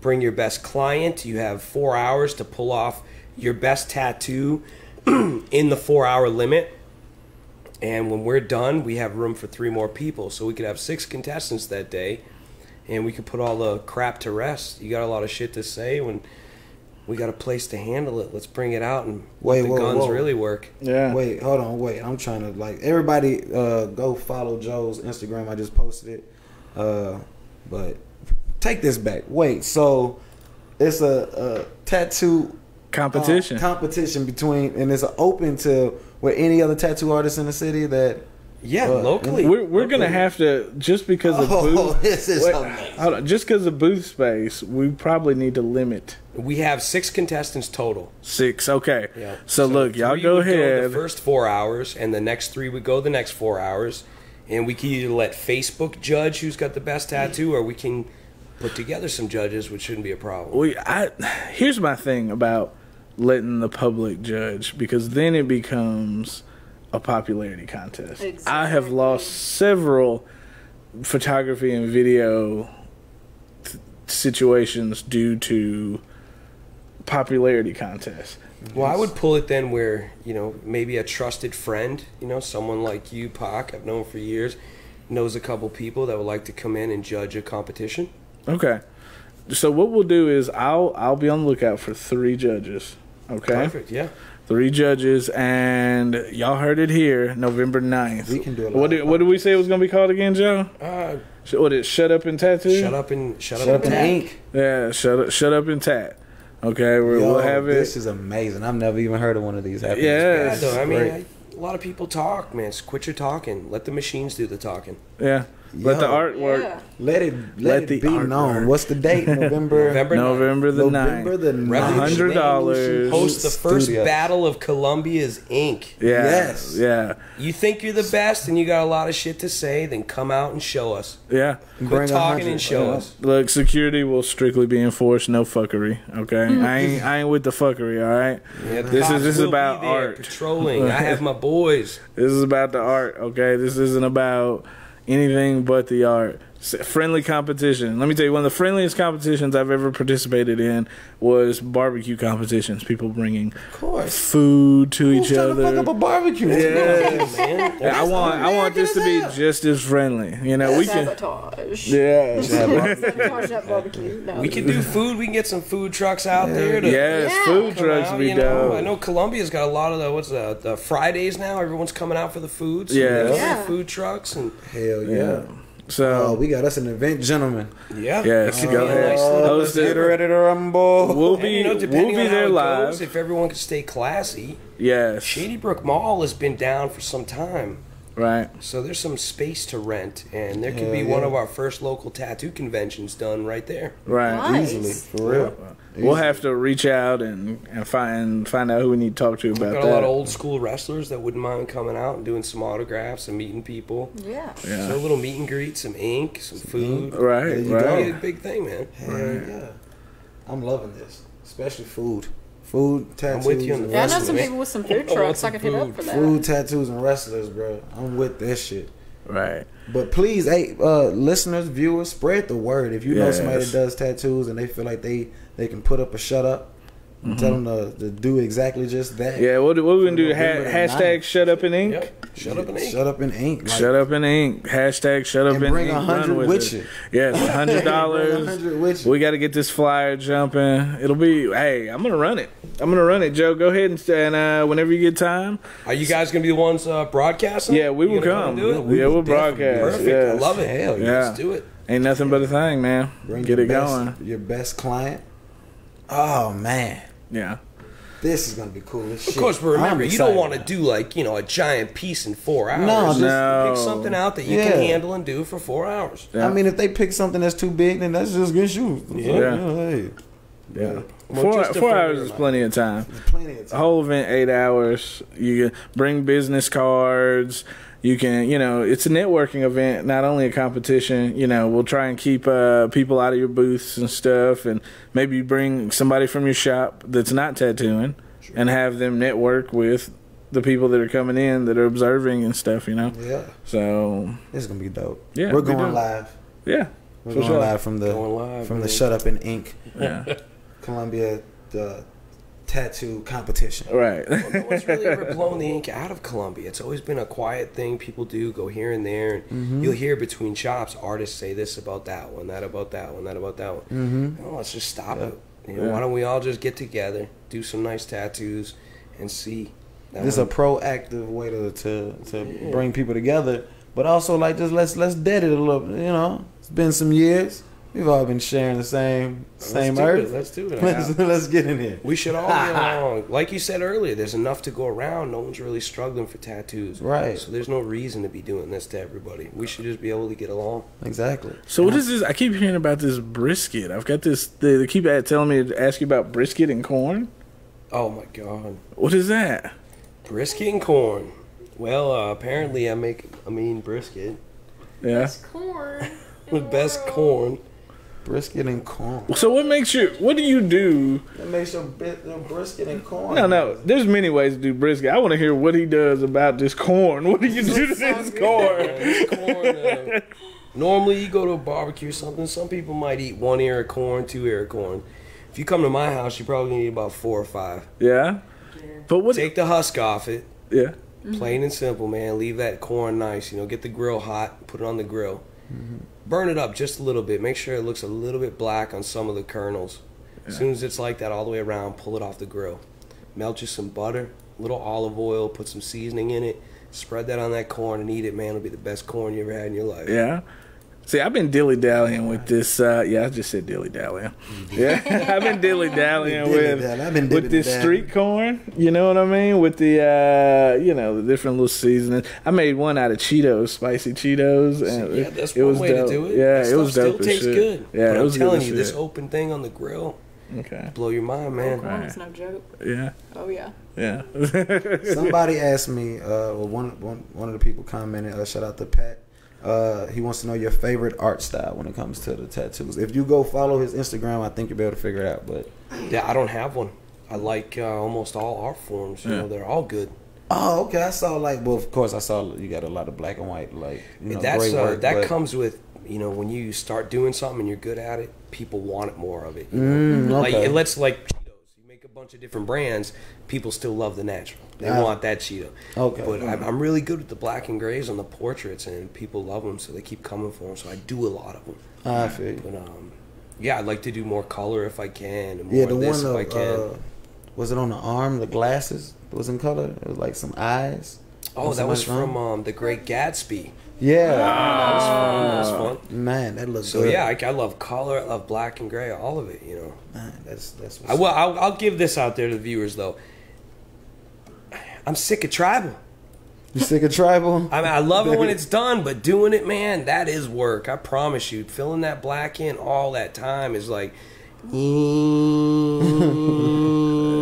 Bring your best client. You have four hours to pull off your best tattoo [CLEARS THROAT] in the four hour limit. And when we're done, we have room for three more people, so we could have six contestants that day, and we could put all the crap to rest. You got a lot of shit to say when we got a place to handle it. Let's bring it out and Wait, let the whoa, guns whoa. really work. Yeah. Wait, hold on, wait. I'm trying to like everybody uh go follow Joe's Instagram. I just posted it. Uh but take this back. Wait, so it's a, a tattoo Competition. um, competition between and it's open to with any other tattoo artists in the city that Yeah, Uh, locally. we're we're gonna have to just because of [LAUGHS] Oh, booth. [LAUGHS] this is Wait, hold on, just because of booth space, we probably need to limit we have six contestants total. six. Okay. Yeah. So, look, y'all go would ahead. the first four hours, and the next three would go the next four hours, and we can either let Facebook judge who's got the best tattoo, or we can put together some judges, which shouldn't be a problem. we I [SIGHS] here's my thing about letting the public judge because then it becomes a popularity contest. I have lost several photography and video th- situations due to popularity contests. Well, I would pull it then where you know maybe a trusted friend, you know, someone like you, Pac, I've known for years, knows a couple people that would like to come in and judge a competition. Okay. So what we'll do is I'll I'll be on the lookout for three judges. Okay. Perfect. Yeah. Three judges and y'all heard it here, November 9th. We can do a What did, what did we say it was gonna be called again, Joe? Uh, Sh- What is shut up and tattoo? shut up and shut, Shut up up and in ink. Yeah, shut up, shut up and tat. Okay, we're, Yo, we'll have it. This is amazing. I've never even heard of one of these happening. Yeah. Yeah, Yes, though, I mean, great. I, a lot of people talk, man. Just quit your talking. Let the machines do the talking. yeah, let the artwork. Yeah. Let it let, Let it the be art known. What's the date? [LAUGHS] November November November the November 9th. the Revolution hundred dollars. Host the first Studios. battle of Columbia's Ink. Yeah, Yes. yeah, You think you're the best and you got a lot of shit to say, then come out and show us. yeah. Quit Bring a talking hundred. and show Yeah. us. Look, security will strictly be enforced. No fuckery. Okay, mm. I ain't I ain't with the fuckery. All right. Yeah, the This is this is about art. Patrolling. I have my [LAUGHS] boys. This is about the art, okay? This isn't about anything but the art. S- Friendly competition. Let me tell you, one of the friendliest competitions I've ever participated in was barbecue competitions. People bringing Of course. food to Who's each trying to fuck other. up a barbecue? Yeah. man. I want I want this to be just as friendly. You know, we can. Sabotage. Yeah. Sabotage that barbecue. No. We can do food. We can get some food trucks out there. To Yes, Yeah. food come trucks out, be you know. dope. I know Columbia's got a lot of the what's the, the Fridays now. Everyone's coming out for the food. So Yeah. Yeah. food trucks and Hell yeah. Yeah. Oh, So we got us an event, gentlemen. yeah. yes, It go could be a ahead. nice little- Host it. ready to rumble. We'll And, be you know, we'll be on there live. goes, if everyone can stay classy, Yes. Shady Brook Mall has been down for some time. Right. So there's some space to rent, and there could Hell be one of our first local tattoo conventions done right there. Right. Nice. Easily, for real. We'll have to reach out and, and find find out who we need to talk to We've about got that. a lot of old school wrestlers that wouldn't mind coming out and doing some autographs and meeting people. Yeah. Yeah. So a little meet and greet, some ink, some food. Right, There you right. go. Be a big thing, man. Hell yeah. I'm loving this, especially food, food, tattoos. with you on and the Yeah, I know some people with some food [LAUGHS] trucks. I some could hit up for that. Food, tattoos, and wrestlers, bro. I'm with that shit. Right. But please, hey, uh, listeners, viewers, spread the word. If you know somebody that does tattoos and they feel like they they can put up a shut up, tell them to, to do exactly just that. Mm-hmm. Yeah, what, what we gonna do? Ha- hashtag 9th. shut up in ink. Yep. Shut up and ink. Shut up in ink. Like, Shut up in ink. Hashtag shut up And in bring ink. a hundred Run with, with it. you. Yes, [LAUGHS] hundred a dollars. hundred with. We got to get this flyer jumping. It'll be. Hey, I'm gonna run it. I'm gonna run it, Joe. Go ahead and, and uh, whenever you get time. Are you guys gonna be the ones uh, broadcasting? Yeah, we will gonna come. and do it? Yeah, we'll broadcast. Perfect. Yes. I love it. Hell yeah. yeah. Let's do it. Ain't nothing but a thing, man. Bring Get it best, going. Your best client. Oh man, Yeah. This is gonna be cool as shit. Of course, but remember, you don't want to do like you know a giant piece in four hours. No, Just no. pick something out that you can handle and do for four hours. Yeah. I mean, if they pick something that's too big, then that's just good shoes. Yeah. hey, Yeah. Well, four just four hours is plenty of time. plenty of The time. whole event eight hours. You bring business cards. You can, you know, it's a networking event, not only a competition. You know, we'll try and keep uh, people out of your booths and stuff, and maybe bring somebody from your shop that's not tattooing, and have them network with the people that are coming in that are observing and stuff. You know, Yeah, so this is gonna be dope. Yeah, we're going do. live. yeah, We're For going sure. live from the live, from the. Shut Up in Ink, yeah, Columbia, the tattoo competition. Right. no one's really ever [LAUGHS] blown the ink out of Columbia. It's always been a quiet thing people do, go here and there, and Mm-hmm. you'll hear between shops artists say this about that one, that about that one, that about that one. Mm-hmm. No, let's just stop it. You know, Yeah. why don't we all just get together, do some nice tattoos, and see? That This is a proactive way to to, to bring people together, but also like just let's let's dead it a little. You know, it's been some years. We've all been sharing the same same let's earth. It. Let's do it. [LAUGHS] Let's, let's get in here. We should all get [LAUGHS] along. Like you said earlier, there's enough to go around. No one's really struggling for tattoos. Right. So there's no reason to be doing this to everybody. We should just be able to get along. Exactly. So what is this? I keep hearing about this brisket. I've got this. They, they keep at- telling me to ask you about brisket and corn. Oh my god. What is that? Brisket and corn. Well, uh, apparently I make a mean brisket. Yeah. It's corn. The best corn. [LAUGHS] Brisket and corn. So what makes you? What do you do? That makes your, bit, your brisket and corn. No, no. There's many ways to do brisket. I want to hear what he does about this corn. [LAUGHS] What do you do to this corn? It's corn, uh, normally you go to a barbecue or something. Some people might eat one ear of corn, two ear of corn. If you come to my house, you probably need about four or five. Yeah. But what? Take the husk off it. Yeah. Plain and simple, man. Leave that corn nice. You know, get the grill hot. Put it on the grill. Burn it up just a little bit. Make sure it looks a little bit black on some of the kernels. As soon as it's like that all the way around, pull it off the grill. Melt you some butter, a little olive oil, put some seasoning in it. Spread that on that corn and eat it, man. It'll be the best corn you ever had in your life. Yeah. See, I've been dilly dallying with this. Uh, yeah, I just said dilly dallying. [LAUGHS] Yeah, [LAUGHS] I've been dilly dallying with Dilly-dally. I've been with this street corn. You know what I mean? With the uh, you know the different little seasonings. I made one out of Cheetos, spicy Cheetos, and Yeah, that's it one was way dope. to do it. Yeah, That it was stuff dope. Still tastes shit. good. Yeah, but it I'm was telling as you, this open thing on the grill Okay. blow your mind, man. Corn is no joke. Yeah. Oh yeah. Yeah. Somebody asked me, uh, well, one, one, one of the people commented, uh, shout out to Pat. Uh, he wants to know your favorite art style when it comes to the tattoos. If you go follow his Instagram, I think you'll be able to figure it out. But Yeah, I don't have one. I like uh, almost all art forms. You Yeah. know, they're all good. oh, okay, I saw like, well, of course, I saw you got a lot of black and white, like you know, That's gray uh, work. that but- comes with you know when you start doing something and you're good at it, people want more of it. You Mm, know? Like okay. it lets like Cheetos. You make a bunch of different brands, people still love the natural. They Ah. want that Cheeto. Okay. But I'm, I'm really good with the black and grays on the portraits, and people love them, so they keep coming for them. So I do a lot of them. I feel. But um, yeah, I'd like to do more color if I can, and more Yeah, the of this one if I can. uh, was it on the arm? The glasses was in color. It was like some eyes. oh, that was from um, the Great Gatsby. Yeah, That was fun. That was ah. fun. man, that looks So good. yeah, I, I love color, I love black and gray, all of it. You know. man, that's that's. I will. I'll, I'll give this out there to the viewers though. I'm sick of tribal. You sick of tribal? I mean, I love it when it's done, but doing it, man, that is work. I promise you. Filling that black in all that time is like. [LAUGHS] [LAUGHS]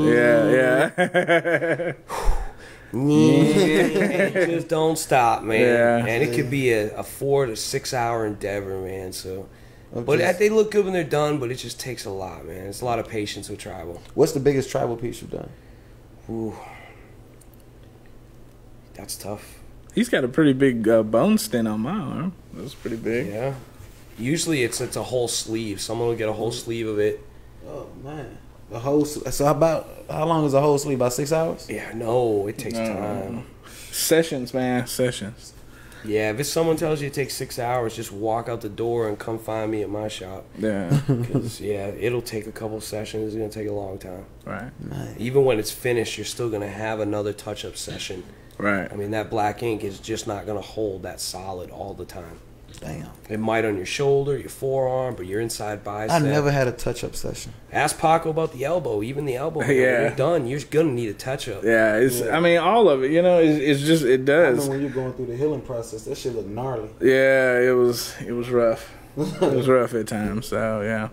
yeah. Yeah. Just don't stop, man. Yeah. And it could be a, a four to six hour endeavor, man. So, but just- they look good when they're done, but it just takes a lot, man. It's a lot of patience with tribal. What's the biggest tribal piece you've done? Ooh, that's tough. He's got a pretty big uh, bone stent on my arm. That's pretty big. Yeah. Usually it's it's a whole sleeve. Someone will get a whole sleeve of it. Oh man, the whole. So how about how long is a whole sleep? About six hours? Yeah, no, it takes No. time. Sessions, man. Sessions. Yeah, if it's someone tells you it takes six hours, just walk out the door and come find me at my shop. Yeah. [LAUGHS] 'Cause, yeah, it'll take a couple sessions. It's gonna take a long time. right. Man, Even when it's finished, you're still gonna have another touch-up session. Right. I mean, that black ink is just not gonna hold that solid all the time. Damn. It might on your shoulder, your forearm, but your inside bicep. I never had a touch-up session. Ask Paco about the elbow. Even the elbow. [LAUGHS] man, Yeah. When you're done, you're gonna need a touch-up. Yeah. It's. I mean, all of it. You know, it's, it's just. It I does. know when you're going through the healing process, that shit look gnarly, Yeah. It was. It was rough. It was [LAUGHS] rough at times. So yeah.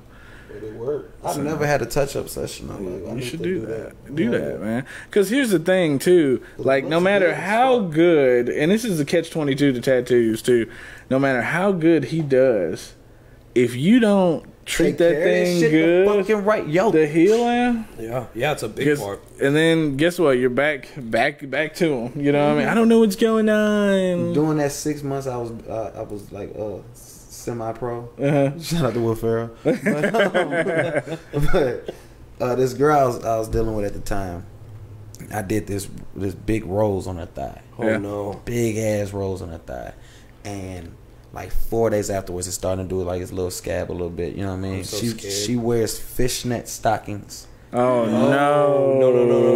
but it worked. I've never had a touch-up session. I'm like, I You should to do that. Do Yeah. that, man. Because here's the thing, too. Like, no matter how good, and this is the catch 22 to tattoos, too. No matter how good he does, if you don't treat Take that thing shit the good, fucking right, yo. the healing, Yeah, yeah, it's a big part. and then guess what? You're back, back, back to him. You know what I mean? I don't know what's going on. During that six months, I was uh, I was like uh, semi-pro. Uh-huh. [LAUGHS] Shout out to Will Ferrell. But, [LAUGHS] um, but uh, this girl I was, I was dealing with at the time, I did this this big rose on her thigh, Oh Yeah. no. big ass rose on her thigh, and like four days afterwards, it's starting to do like its little scab a little bit. You know what I mean? I'm so she scared. she wears fishnet stockings. Oh, no. no, no, no, no,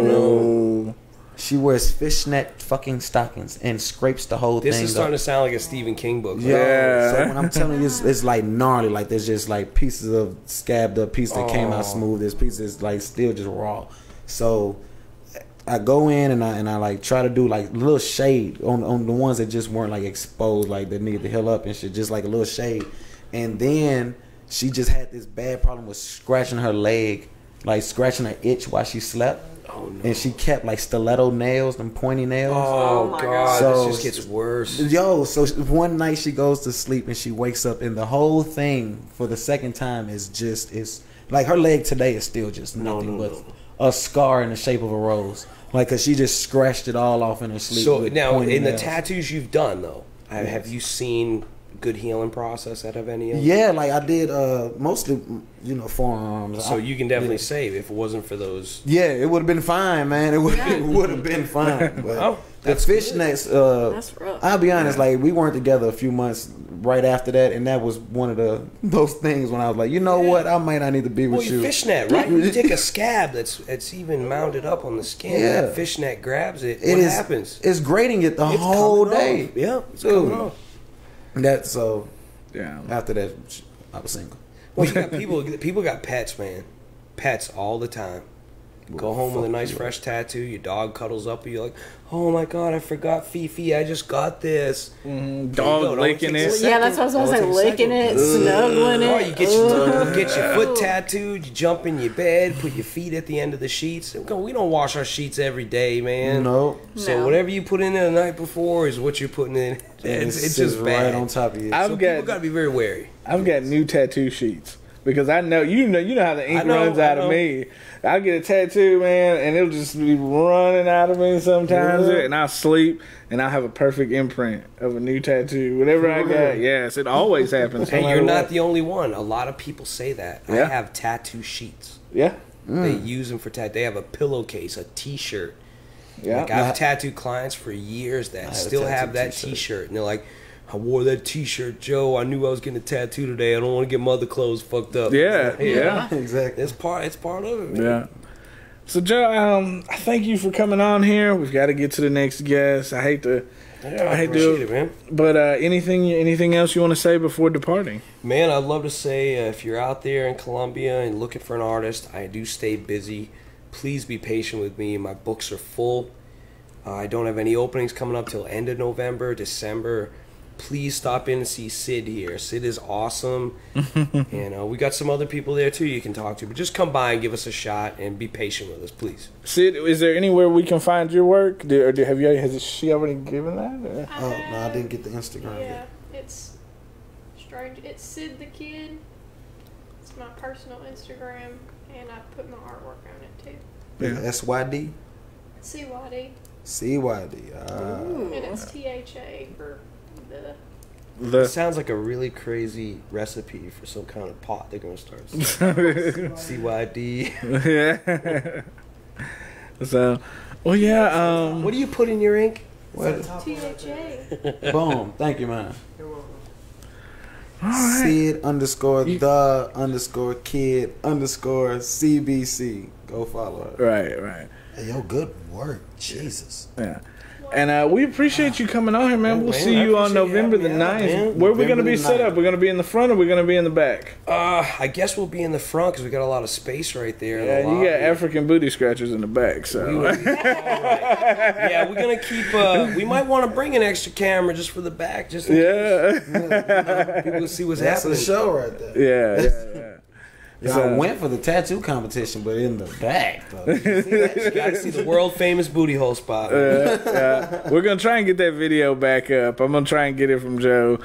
no. She wears fishnet fucking stockings and scrapes the whole This thing. This is starting up. to sound like a Stephen King book. Yo, Yeah. So when I'm telling you, it's, it's like gnarly. Like there's just like pieces of scabbed up, pieces that came out Oh. smooth. There's pieces like still just raw. So I go in and I and I like try to do like little shade on on the ones that just weren't like exposed, like that needed to heal up and shit. Just like a little shade. And then she just had this bad problem with scratching her leg, like scratching her itch while she slept. Oh no. And she kept like stiletto nails, them pointy nails. Oh, Oh my god, God. So- this just gets worse. Yo, so one night she goes to sleep and she wakes up and the whole thing for the second time is just is like her leg today is still just No, nothing no, but a scar in the shape of a rose. Like, cause she just scratched it all off in her sleep. So now, pointy in the tattoos you've done though, have have you seen good healing process out of any of them? yeah, like I did, uh, mostly, you know, forearms. So I- you can definitely yeah. save if it wasn't for those. Yeah, it would have been fine, man. It would it [LAUGHS] would have been fine. [LAUGHS] But Oh, the that's good. fishnets, uh, That's rough. I'll be honest, like we weren't together a few months right after that, and that was one of the those things when I was like, you know what, I might not need to be Well, with you you. fishnet, right? [LAUGHS] You take a scab that's it's even mounted up on the skin. Yeah. That fishnet grabs it. It what is- happens? It's grating it the It's whole day. off. Yeah, it's Dude. coming off. That so Yeah. after that, I was single. Well, you [LAUGHS] got people. People got pets, man. Pets all the time. Go home with a nice you. fresh tattoo. Your dog cuddles up with you like, "Oh my god, I forgot Fifi. I just got this." Mm, There you go. dog licking it. second. yeah, that's what I was Don't gonna say. Licking second. it, snuggling it. Or you get your Ugh. you get your foot tattooed. You jump in your bed, put your feet at the end of the sheets. We don't wash our sheets every day, man. No, So No. whatever you put in there the night before is what you're putting in. and It's, it's sits just bad. right on top of you. I've so got- people got to be very wary. I've got new tattoo sheets because I know you know you know how the ink know, runs out of me. I get a tattoo, man, and it'll just be running out of me sometimes, Yeah. and I'll sleep and I'll have a perfect imprint of a new tattoo. Whatever I got, yes, it always happens. no And matter you're not what. the only one. A lot of people say that. I have tattoo sheets. yeah, They use them for tattoo. They have a pillowcase, a T-shirt. yeah. Like I've tattooed clients for years that still have that t-shirt. T-shirt, and they're like, "I wore that T-shirt, Joe. I knew I was getting a tattoo today. I don't want to get my other clothes fucked up." Yeah, yeah. exactly. It's part. It's part of it. Man. Yeah. So Joe, um, I thank you for coming on here. We've got to get to the next guest. I hate to, Yeah, I I hate appreciate to- it, man. but uh, anything, anything else you want to say before departing? Man, I'd love to say uh, if you're out there in Columbia and looking for an artist, I do stay busy. Please be patient with me. My books are full. Uh, I don't have any openings coming up till end of November, December. Please stop in and see Sid here. Sid is awesome, [LAUGHS] and uh, we got some other people there too you can talk to. But just come by and give us a shot and be patient with us, please. Sid, is there anywhere we can find your work? Do, or do, have you? Has she already given that? Or? Oh no, I didn't get the Instagram. Yeah, yet. it's strange. It's Sid the Kid. It's my personal Instagram, and I put my artwork on it too. Is it S Y D CYD, C Y D. Ah. and it's THA for the. It sounds like a really crazy recipe for some kind of pot they're gonna start. [LAUGHS] CYD. yeah. so, well, yeah. Um, What do you put in your ink? What? THA. Boom. Thank you, man. all right. Sid underscore the underscore kid underscore CBC. Go follow her. Right, right. Hey, yo, good work. Jesus. Yeah. And uh, we appreciate you coming on here, man. We'll man, see you on November the having out, 9th. man. Where are we going to be set up? We're going to be in the front or we're going to be in the back? Uh, I guess we'll be in the front because we got a lot of space right there. Yeah, the you got African booty scratchers in the back, We so. will- yeah, we're gonna keep. Uh, we might want to bring an extra camera just for the back, just in yeah. case people see what's That's happening. the show right there. yeah, yeah, yeah. Yeah, So- I went for the tattoo competition, but in the back. Though. [LAUGHS] You got to see the world famous booty hole spot. yeah. We're gonna try and get that video back up. I'm gonna try and get it from Joe.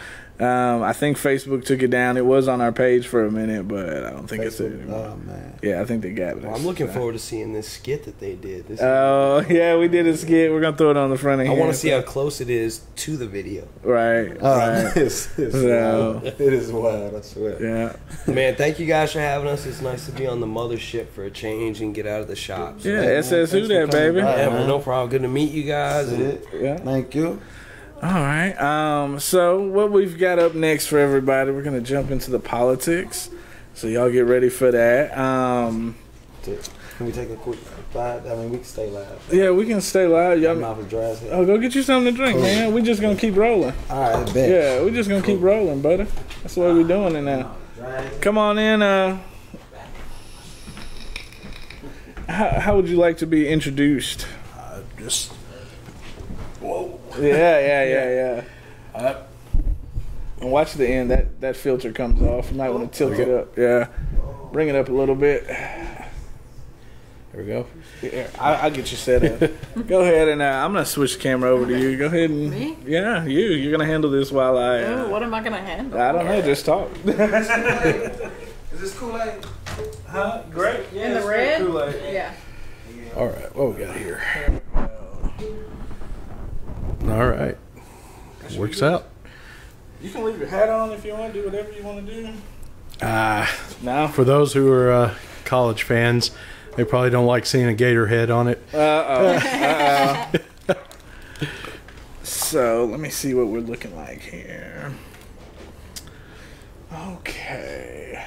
Um, I think Facebook took it down. It was on our page for a minute, but I don't think it's there anymore. oh man. Yeah, I think they got it. Well, I'm looking forward to seeing this skit that they did. This Oh yeah, we did a skit. We're gonna throw it on the front of I want to see how close it is to the video. Right, Oh, right. it's, [LAUGHS] it's So- wild. It is wild. I swear. Yeah, Man, thank you guys for having us. It's nice to be on the mothership for a change and get out of the shops. yeah. man, SS who for that baby? by. Yeah, man. no problem. Good to meet you guys. That's it. Yeah. Thank you. All right. Um. So what we've got up next for everybody? We're gonna jump into the politics. So y'all get ready for that. Um. Can we take a quick five? I mean, we can stay live. Yeah, we can stay live. I'm Y'all, off of dry oh, go get you something to drink, Cool. man. We just gonna keep rolling. All right, bet. Yeah, we're just gonna keep rolling, brother. That's the way we're doing it now. Dry as hell. Come on in. Uh. How, how would you like to be introduced? Just Yeah, yeah, yeah, [LAUGHS] yeah. And watch the end. That that filter comes off. You might want to tilt it up. Yeah, bring it up a little bit. there we go. Yeah, I, I'll get you set up. [LAUGHS] Go ahead and uh, I'm gonna switch the camera over to you. Go ahead and Me? yeah, you. You're gonna handle this while I. Oh, Uh, what am I gonna handle? I don't know. Just talk. Is this Kool-Aid? [LAUGHS] Huh? Great. Yeah, In the red? Kool-Aid. Yeah. All right, what we got here? All right, works out. You can leave your hat on if you want to do whatever you want to do. Uh, No. for those who are uh, college fans, they probably don't like seeing a gator head on it. Uh oh. [LAUGHS] Uh oh. so let me see what we're looking like here. Okay.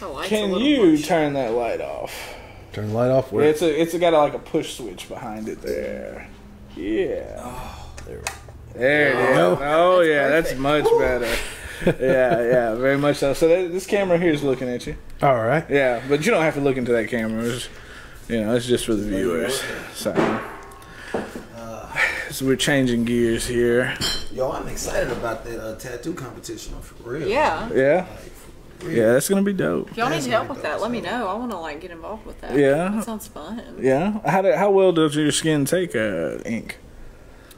The Can you bush. turn that light off? Turn the light off. Yeah, Where? it's a it's a got a, like a push switch behind it there. Yeah. there we There it is. go. Oh yeah, that's much better. yeah, yeah, very much so. So that, this camera here is looking at you. All right. Yeah, but you don't have to look into that camera. It's, you know, it's just for the viewers. So, so we're changing gears here. Yo, I'm excited about that uh, tattoo competition for real. Yeah. Yeah, For real. Yeah, that's gonna be dope. If y'all need help with that, dope, let me know. I want to like get involved with that. Yeah. That sounds fun. Yeah, how do, how well does your skin take uh, ink?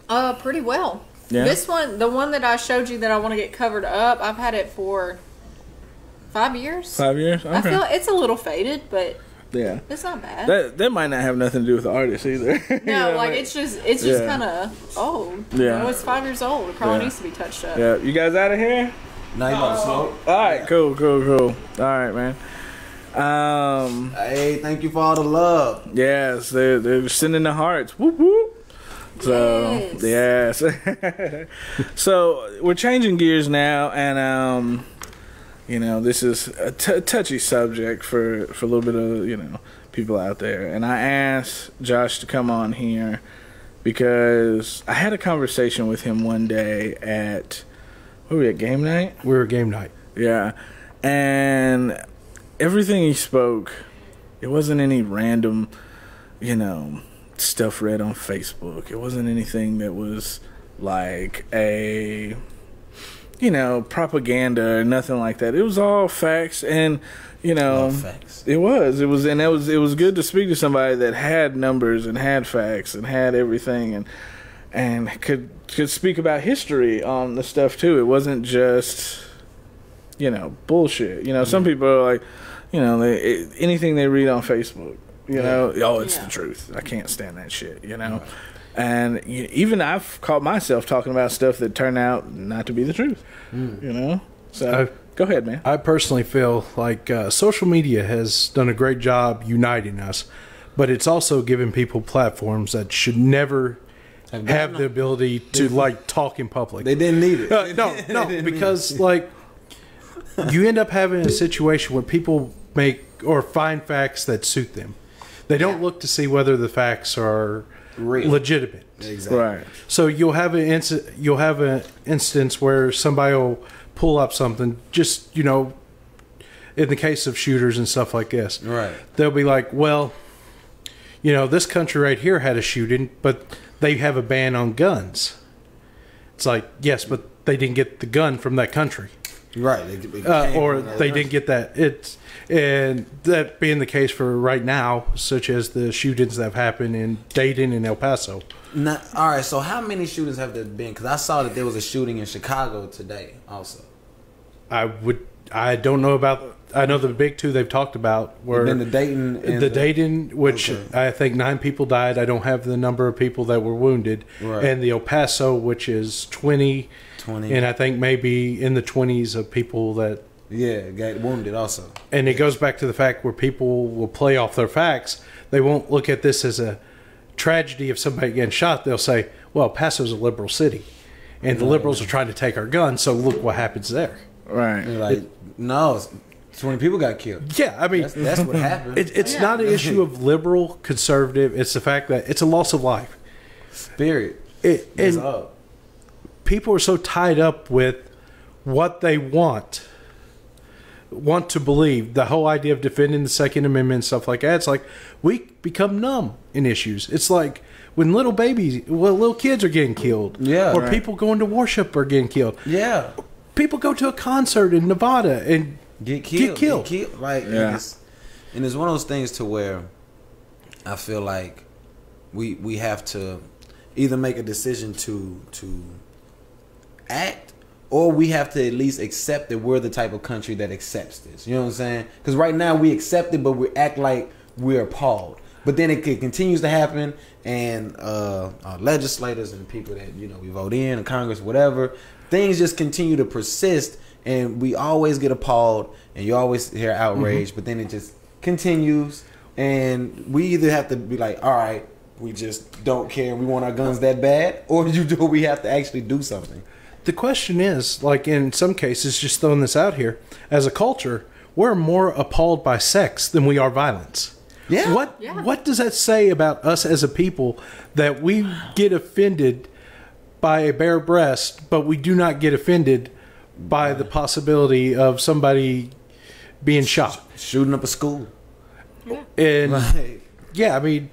Uh, pretty well. Yeah. This one, the one that I showed you that I want to get covered up, I've had it for five years. Five years. I feel it's a little faded, but yeah. it's not bad. That that might not have nothing to do with the artist either. [LAUGHS] You no, know, like it's just it's just Yeah. kind of old. Yeah. You know, it's five years old. It probably Yeah. needs to be touched up. Yeah, you guys out of here? Now you about to smoke? All right, cool, cool, cool. All right, man. Um, Hey, thank you for all the love. yes, they're they're sending the hearts. Whoop whoop. So yes. [LAUGHS] so we're changing gears now, and um, you know, this is a t- touchy subject for for a little bit of you know people out there, and I asked Josh to come on here because I had a conversation with him one day at were we at game night. We were game night. Yeah. And everything he spoke, it wasn't any random, you know, stuff read on Facebook. It wasn't anything that was like a, you know, propaganda or nothing like that. It was all facts and, you know, facts. it was. It was, and it was. It was good to speak to somebody that had numbers and had facts and had everything, and and could could speak about history on the stuff too. It wasn't just, you know, bullshit. You know, some people are like, you know, they it, anything they read on Facebook. You know, oh, it's Yeah. the truth. I can't stand that shit. You know, and you, even I've caught myself talking about stuff that turned out not to be the truth. You know, so Uh, go ahead, man. I personally feel like uh, social media has done a great job uniting us, but it's also given people platforms that should never have the ability to like talk in public. They didn't need it. Uh, no, no, [LAUGHS] because like you end up having a situation where people make or find facts that suit them. They don't look to see whether the facts are Real. legitimate. Exactly. Right. So you'll have an inc- you'll have an instance where somebody will pull up something just you know in the case of shooters and stuff like this. Right. They'll be like, "Well, you know, this country right here had a shooting, but they have a ban on guns." It's like, "Yes, but they didn't get the gun from that country." Right. They, uh, or they didn't get that. It's and that being the case for right now, such as the shootings that have happened in Dayton and El Paso. Now, all right. So how many shootings have there been? Because I saw that there was a shooting in Chicago today. Also, I would. I don't know about. I know the big two they've talked about were then the Dayton and the Dayton, which Okay. I think nine people died. I don't have the number of people that were wounded, Right. and the El Paso, which is twenty, 20. and I think maybe in the twenties of people that. yeah got wounded also. And it goes back to the fact where people will play off their facts. They won't look at this as a tragedy of somebody getting shot. They'll say, "Well, El Paso's a liberal city, and the liberals are trying to take our guns. So look what happens there." Right. They're like, no, twenty people got killed. Yeah, I mean, That's, that's what happened. It, it's not an issue of liberal, conservative. It's the fact that it's a loss of life. Spirit. It, It's up. people are so tied up with what they want, want to believe. The whole idea of defending the Second Amendment and stuff like that. It's like we become numb in issues. It's like when little babies, well, little kids are getting killed. Yeah. or Right. people going to worship are getting killed. Yeah. People go to a concert in Nevada and Get killed. killed. Get killed. Like, Yeah. and, it's, and it's one of those things to where I feel like we we have to either make a decision to to act or we have to at least accept that we're the type of country that accepts this. You know what I'm saying? Because right now we accept it, but we act like we're appalled. But then it, it continues to happen, and uh, our legislators and people that you know we vote in, and Congress, whatever, things just continue to persist, and we always get appalled, and you always hear outrage, mm-hmm. but then it just continues, and we either have to be like, all right, we just don't care, we want our guns that bad, [LAUGHS] or you do we have to actually do something? The question is, like in some cases, just throwing this out here, as a culture, we're more appalled by sex than we are violence. Yeah. What Yeah. what does that say about us as a people that we get offended by a bare breast, but we do not get offended by the possibility of somebody being shot? Shooting up a school. And Like, [LAUGHS] yeah, I mean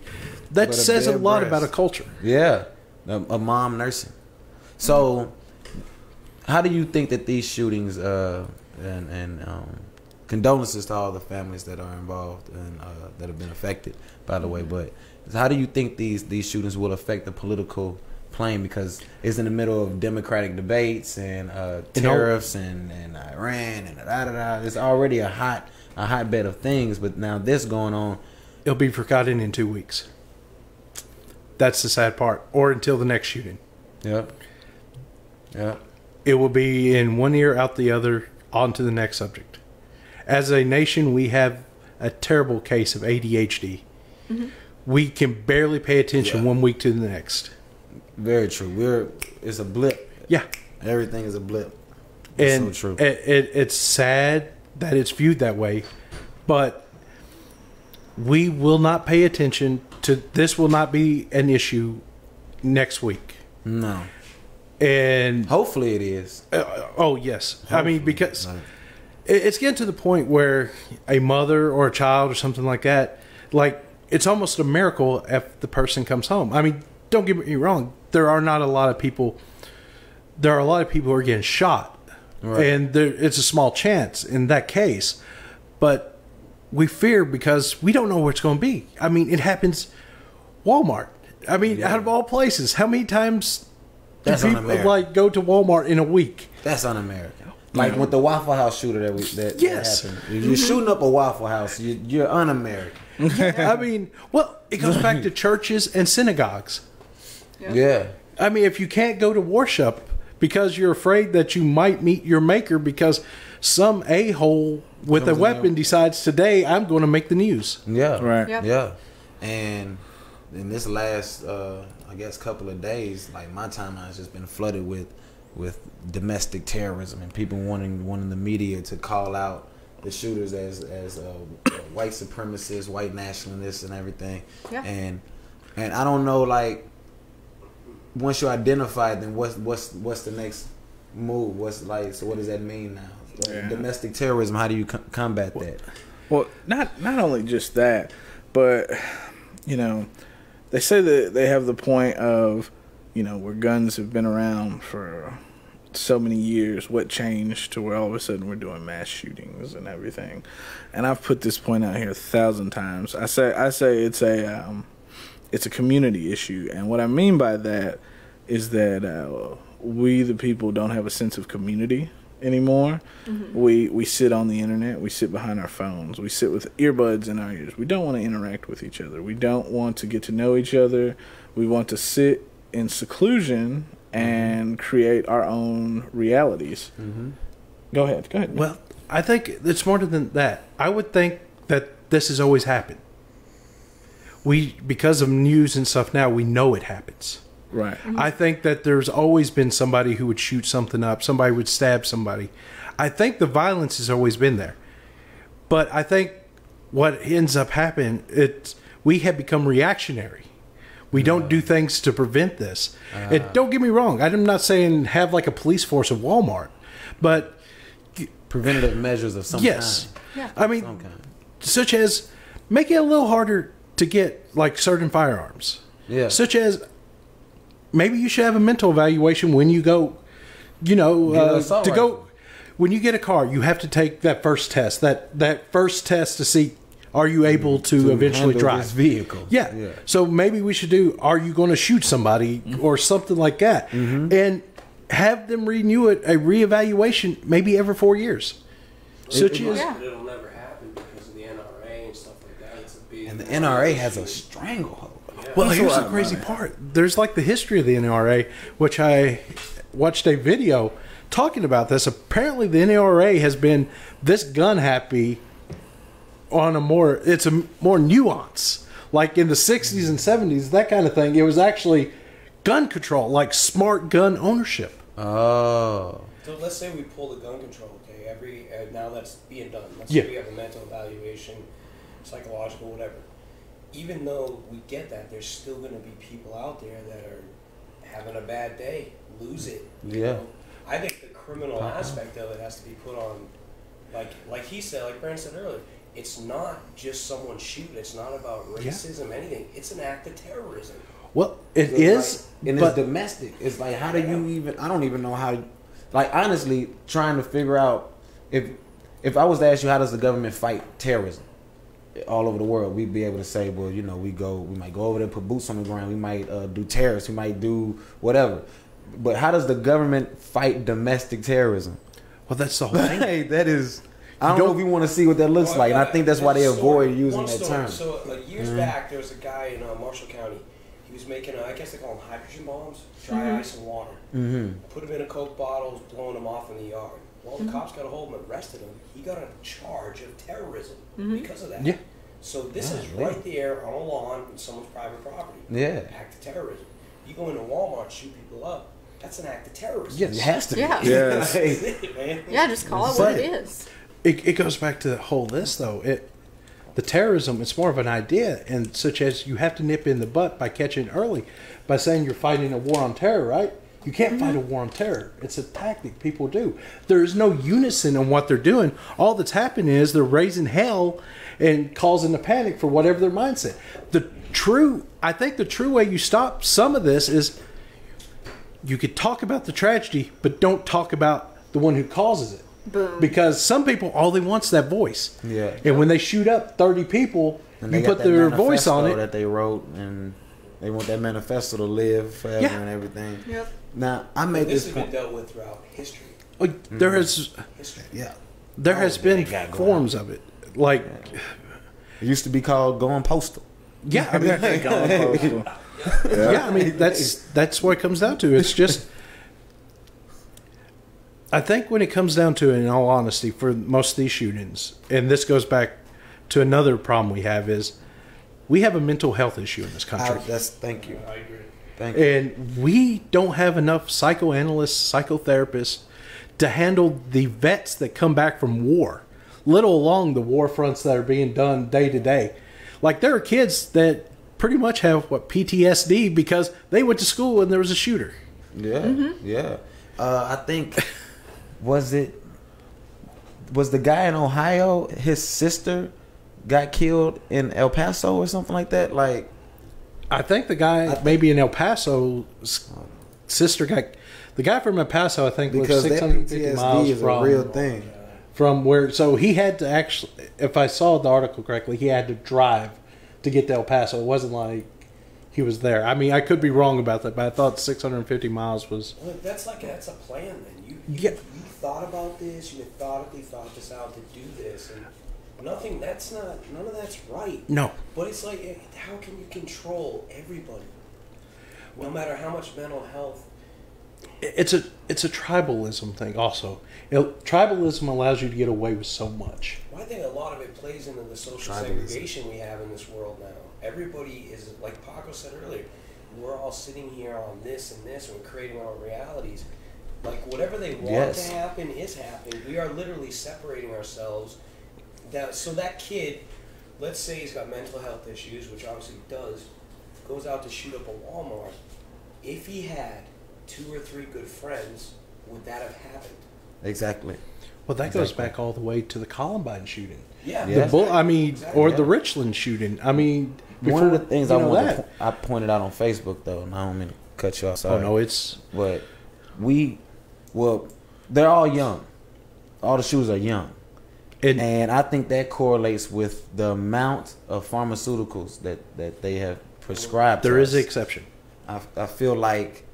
that a says a lot breast. about a culture. yeah, a, a mom nursing. So, how do you think that these shootings uh, and and um, condolences to all the families that are involved and uh, that have been affected, by the way. But how do you think these these shootings will affect the political plane? Because it's in the middle of democratic debates and uh, tariffs and, and Iran and da da da. It's already a hot a hotbed of things, but now this going on. It'll be forgotten in two weeks. That's the sad part. Or until the next shooting. Yep. Yep. it will be in one ear out the other on to the next subject as a nation we have a terrible case of adhd we can barely pay attention Yeah. one week to the next Very true. We're it's a blip. yeah Everything is a blip. It's and so true. It, it, it's sad that it's viewed that way but we will not pay attention to this will not be an issue next week no. and Hopefully it is. Uh, oh yes, I mean because it- it's getting to the point where a mother or a child or something like that, like it's almost a miracle if the person comes home. I mean, don't get me wrong, there are not a lot of people. There are a lot of people who are getting shot, Right. and there, it's a small chance in that case, but we fear because we don't know where it's going to be. I mean, it happens. Walmart. I mean, out of all places, how many times do people like go to Walmart in a week? that's un-American. Like with the Waffle House shooter that we that, Yes. that happened. You're mm-hmm. shooting up a Waffle House, you, you're un-American. I mean, well, it goes back to [LAUGHS] churches and synagogues. Yeah. I mean, if you can't go to worship because you're afraid that you might meet your maker because some a hole with a Comes in weapon decides today I'm going to make the news. Yeah. Right. Yep. Yeah. And in this last uh I guess couple of days, like my timeline has just been flooded with with domestic terrorism and people wanting wanting the media to call out the shooters as as uh, white supremacists, white nationalists and everything. Yeah. And and I don't know like once you identify then what's what's what's the next move? What's like so what does that mean now? Like, Yeah. Domestic terrorism, how do you co- combat that? Well, not not only just that, but you know, they say that they have the point of, you know, where guns have been around for so many years what changed to where all of a sudden we're doing mass shootings and everything. And I've put this point out here a thousand times. I say I say it's a um, it's a community issue, and what I mean by that is that uh, we the people don't have a sense of community anymore. Mm-hmm. We we sit on the internet, we sit behind our phones, we sit with earbuds in our ears. We don't want to interact with each other. We don't want to get to know each other. We want to sit in seclusion mm-hmm. and create our own realities. Mm-hmm. Go ahead. Go ahead. Well, I think it's more than that. I would think that this has always happened. We, because of news and stuff now, we know it happens. right. Mm-hmm. I think that there's always been somebody who would shoot something up, somebody would stab somebody. I think the violence has always been there. But I think what ends up happening, it's we have become reactionary. We don't do things to prevent this. Uh. and don't get me wrong, I'm not saying have like a police force of Walmart, but Preventative measures of some yes. kind. I mean, Some kind. such as make it a little harder to get like certain firearms. Yeah. Such as maybe you should have a mental evaluation when you go, you know, uh, assault to go when you get a car, you have to take that first test. That that first test to see are you able to, To eventually drive this vehicle. Yeah. Yeah. So maybe we should do are you going to shoot somebody or something like that, Mm-hmm. and have them renew it a reevaluation maybe every four years. Such it- as Yeah. But it'll never happen because of the NRA and stuff like that. It's a big. And the NRA has a stranglehold. Well, That's here's the crazy mean. part. There's like the history of the NRA, which I watched a video talking about this. Apparently, the NRA has been this gun happy on a more it's a more nuance. Like in the 60s and 70s, that kind of thing. It was actually gun control, like smart gun ownership. Oh. So let's say we pull the gun control. Okay, every uh, now that's being done. Let's Yeah. say we have a mental evaluation, psychological, whatever. Even though we get that, there's still going to be people out there that are having a bad day, lose it. you Yeah. know? I think the criminal uh-huh. aspect of it has to be put on, like like he said, like Brandon said earlier. It's not just someone shooting. It's not about racism, anything. It's an act of terrorism. Well, it It's is, like- and but it's domestic. It's like how do you even? I don't even know how. Like honestly, trying to figure out if if I was to ask you how does the government fight terrorism all over the world, we'd be able to say, well, you know, we go, we might go over there, put boots on the ground, we might uh, do terrorists, we might do whatever. But how does the government fight domestic terrorism? well, that's the whole thing. [LAUGHS] Hey, that is. I don't, don't- know if we want to see what that looks Well, like, and I think that's why they one avoid story- using that term. Mm-hmm. So, like years back, there was a guy in uh, Marshall County. He was making, uh, I guess they call them hydrogen bombs, dry ice and water. Mm-hmm. Put them in a Coke bottle, was blowing them off in the yard. Well, the cops got a hold of him, and arrested him. He got a charge of terrorism because of that. Yeah. So this Ah, is really? right there on a lawn in someone's private property. Yeah. Act of terrorism. You go into Walmart, shoot people up. That's an act of terrorism. Yes. It has to be. Yeah. Yes. [LAUGHS] Hey. Yeah, just call it what it is. it, it goes back to the whole this though it the terrorism it's more of an idea and such as you have to nip in the butt by catching early by saying you're fighting a war on terror right you can't fight a war on terror it's a tactic people do there's no unison in what they're doing all that's happening is they're raising hell and causing a panic for whatever their mindset the true i think the true way you stop some of this is you could talk about the tragedy but don't talk about the one who causes it Boom. because some people all they want's that voice. Yeah. And when they shoot up thirty people, And you they put their voice on it. that they wrote, and they want that manifesto to live forever Yeah. and everything. Yep. Now I made This this, has been point. dealt with throughout history. Like, There has History. Yeah, there has Oh, been they got going forms of it. Like it used to be called going postal. yeah, I mean, [LAUGHS] yeah, I mean that's that's what it comes down to. It's just I think when it comes down to it, in all honesty, for most of these shootings, and this goes back to another problem we have is we have a mental health issue in this I, country. that's thank you, I agree. thank you. And we don't have enough psychoanalysts, psychotherapists to handle the vets that come back from war, little along the war fronts that are being done day to day. Like there are kids that pretty much have what PTSD because they went to school and there was a shooter. Yeah, yeah. Uh, I think was it was the guy in Ohio. His sister got killed in El Paso or something like that. Like I think the guy maybe in El Paso sister got The guy from El Paso, I think, lives because that 650 PTSD miles is from a real thing. from where. So he had to actually, if I saw the article correctly, he had to drive to get to El Paso. It wasn't like he was there. I mean, I could be wrong about that, but I thought 650 miles was. Well, that's like that's a plan. Then you you, Yeah. you thought about this. You methodically thought this out to do this, and nothing. That's not none of that's right. No. But it's like, eh, how can you control everybody? No matter how much mental health. It's a it's a tribalism thing. Also, it, tribalism allows you to get away with so much. Well, I think a lot of it plays into the social Tribalism. segregation we have in this world now. Everybody is like Paco said earlier. We're all sitting here on this and this, and we're creating our own realities. Like whatever they want Yes. to happen is happening. We are literally separating ourselves. That so that kid, let's say he's got mental health issues, which obviously he does, goes out to shoot up a Walmart. If he had two or three good friends, would that have happened? Exactly. Well, that goes back all the way to the Columbine shooting. Yeah. Yeah. The bull, I mean, Exactly. or the Richland shooting. I mean, One of the things I know wanted to po- I pointed out on Facebook though, and I don't mean to cut you off. Oh, sorry. Oh no, it's But we, well, they're all young. All the shoes are young. And, And I think that correlates with the amount of pharmaceuticals that, that they have prescribed. there to is an exception. I, I feel like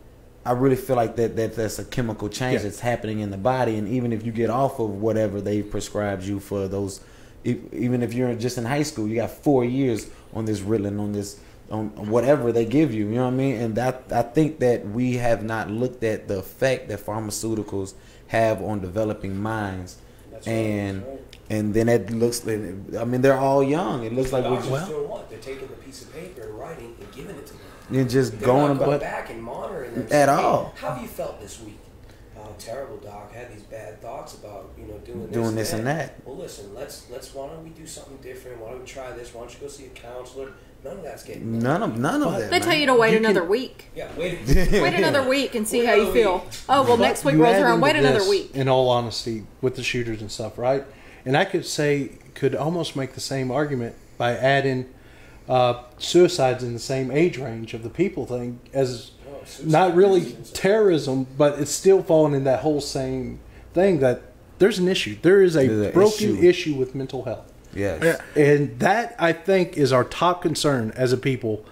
I really feel like that, that that's a chemical change Yeah. that's happening in the body, and even if you get off of whatever they prescribed you for those, e- even if you're just in high school, you got four years on this Ritalin, on this on whatever they give you. You know what I mean? And that I think that we have not looked at the effect that pharmaceuticals have on developing minds, That's and right. And then it looks. like I mean, they're all young. It looks like we're just doing what? They're taking the piece of paper and writing and giving it to them. you're just They're going not about. back and monitoring them. At saying, "Hey, all. How have you felt this week? Oh, terrible, doc. I had these bad thoughts about you know doing this, Doing and this and that. Well, listen. Let's let's. Why don't we do something different? Why don't we try this? Why don't you go see a counselor? None of that's getting. None of none of that. They man. tell you to wait You can- another week. Yeah, wait. [LAUGHS] Wait another week and see Wait how you feel. week. Oh well, But next week you rolls around. into Wait another week. In all honesty, with the shooters and stuff, right? And I could say could almost make the same argument by adding uh, suicides in the same age range of the people thing as Oh, not really terrorism, but it's still falling in that whole same thing that there's an issue. There is a There's broken issue. issue. with mental health. Yes. And that I think is our top concern as a people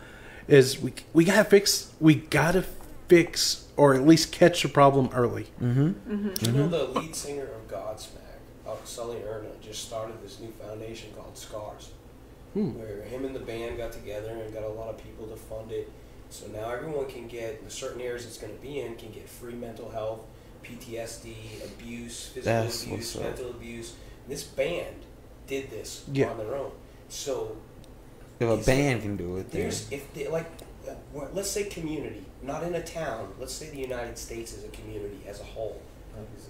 is we we gotta fix we gotta fix or at least catch the problem early. Mm-hmm. You know the lead singer of Godsmack, uh, Sully Erna, just started this new foundation called Scars, where him and the band got together and got a lot of people to fund it. So now everyone can get the certain areas it's going to be in can get free mental health, PTSD, abuse, physical That's abuse, what's up. mental abuse. This band did this Yeah. on their own. So If a band can do it, then there's if they, like, uh, let's say community, not in a town. Let's say the United States as a community as a whole.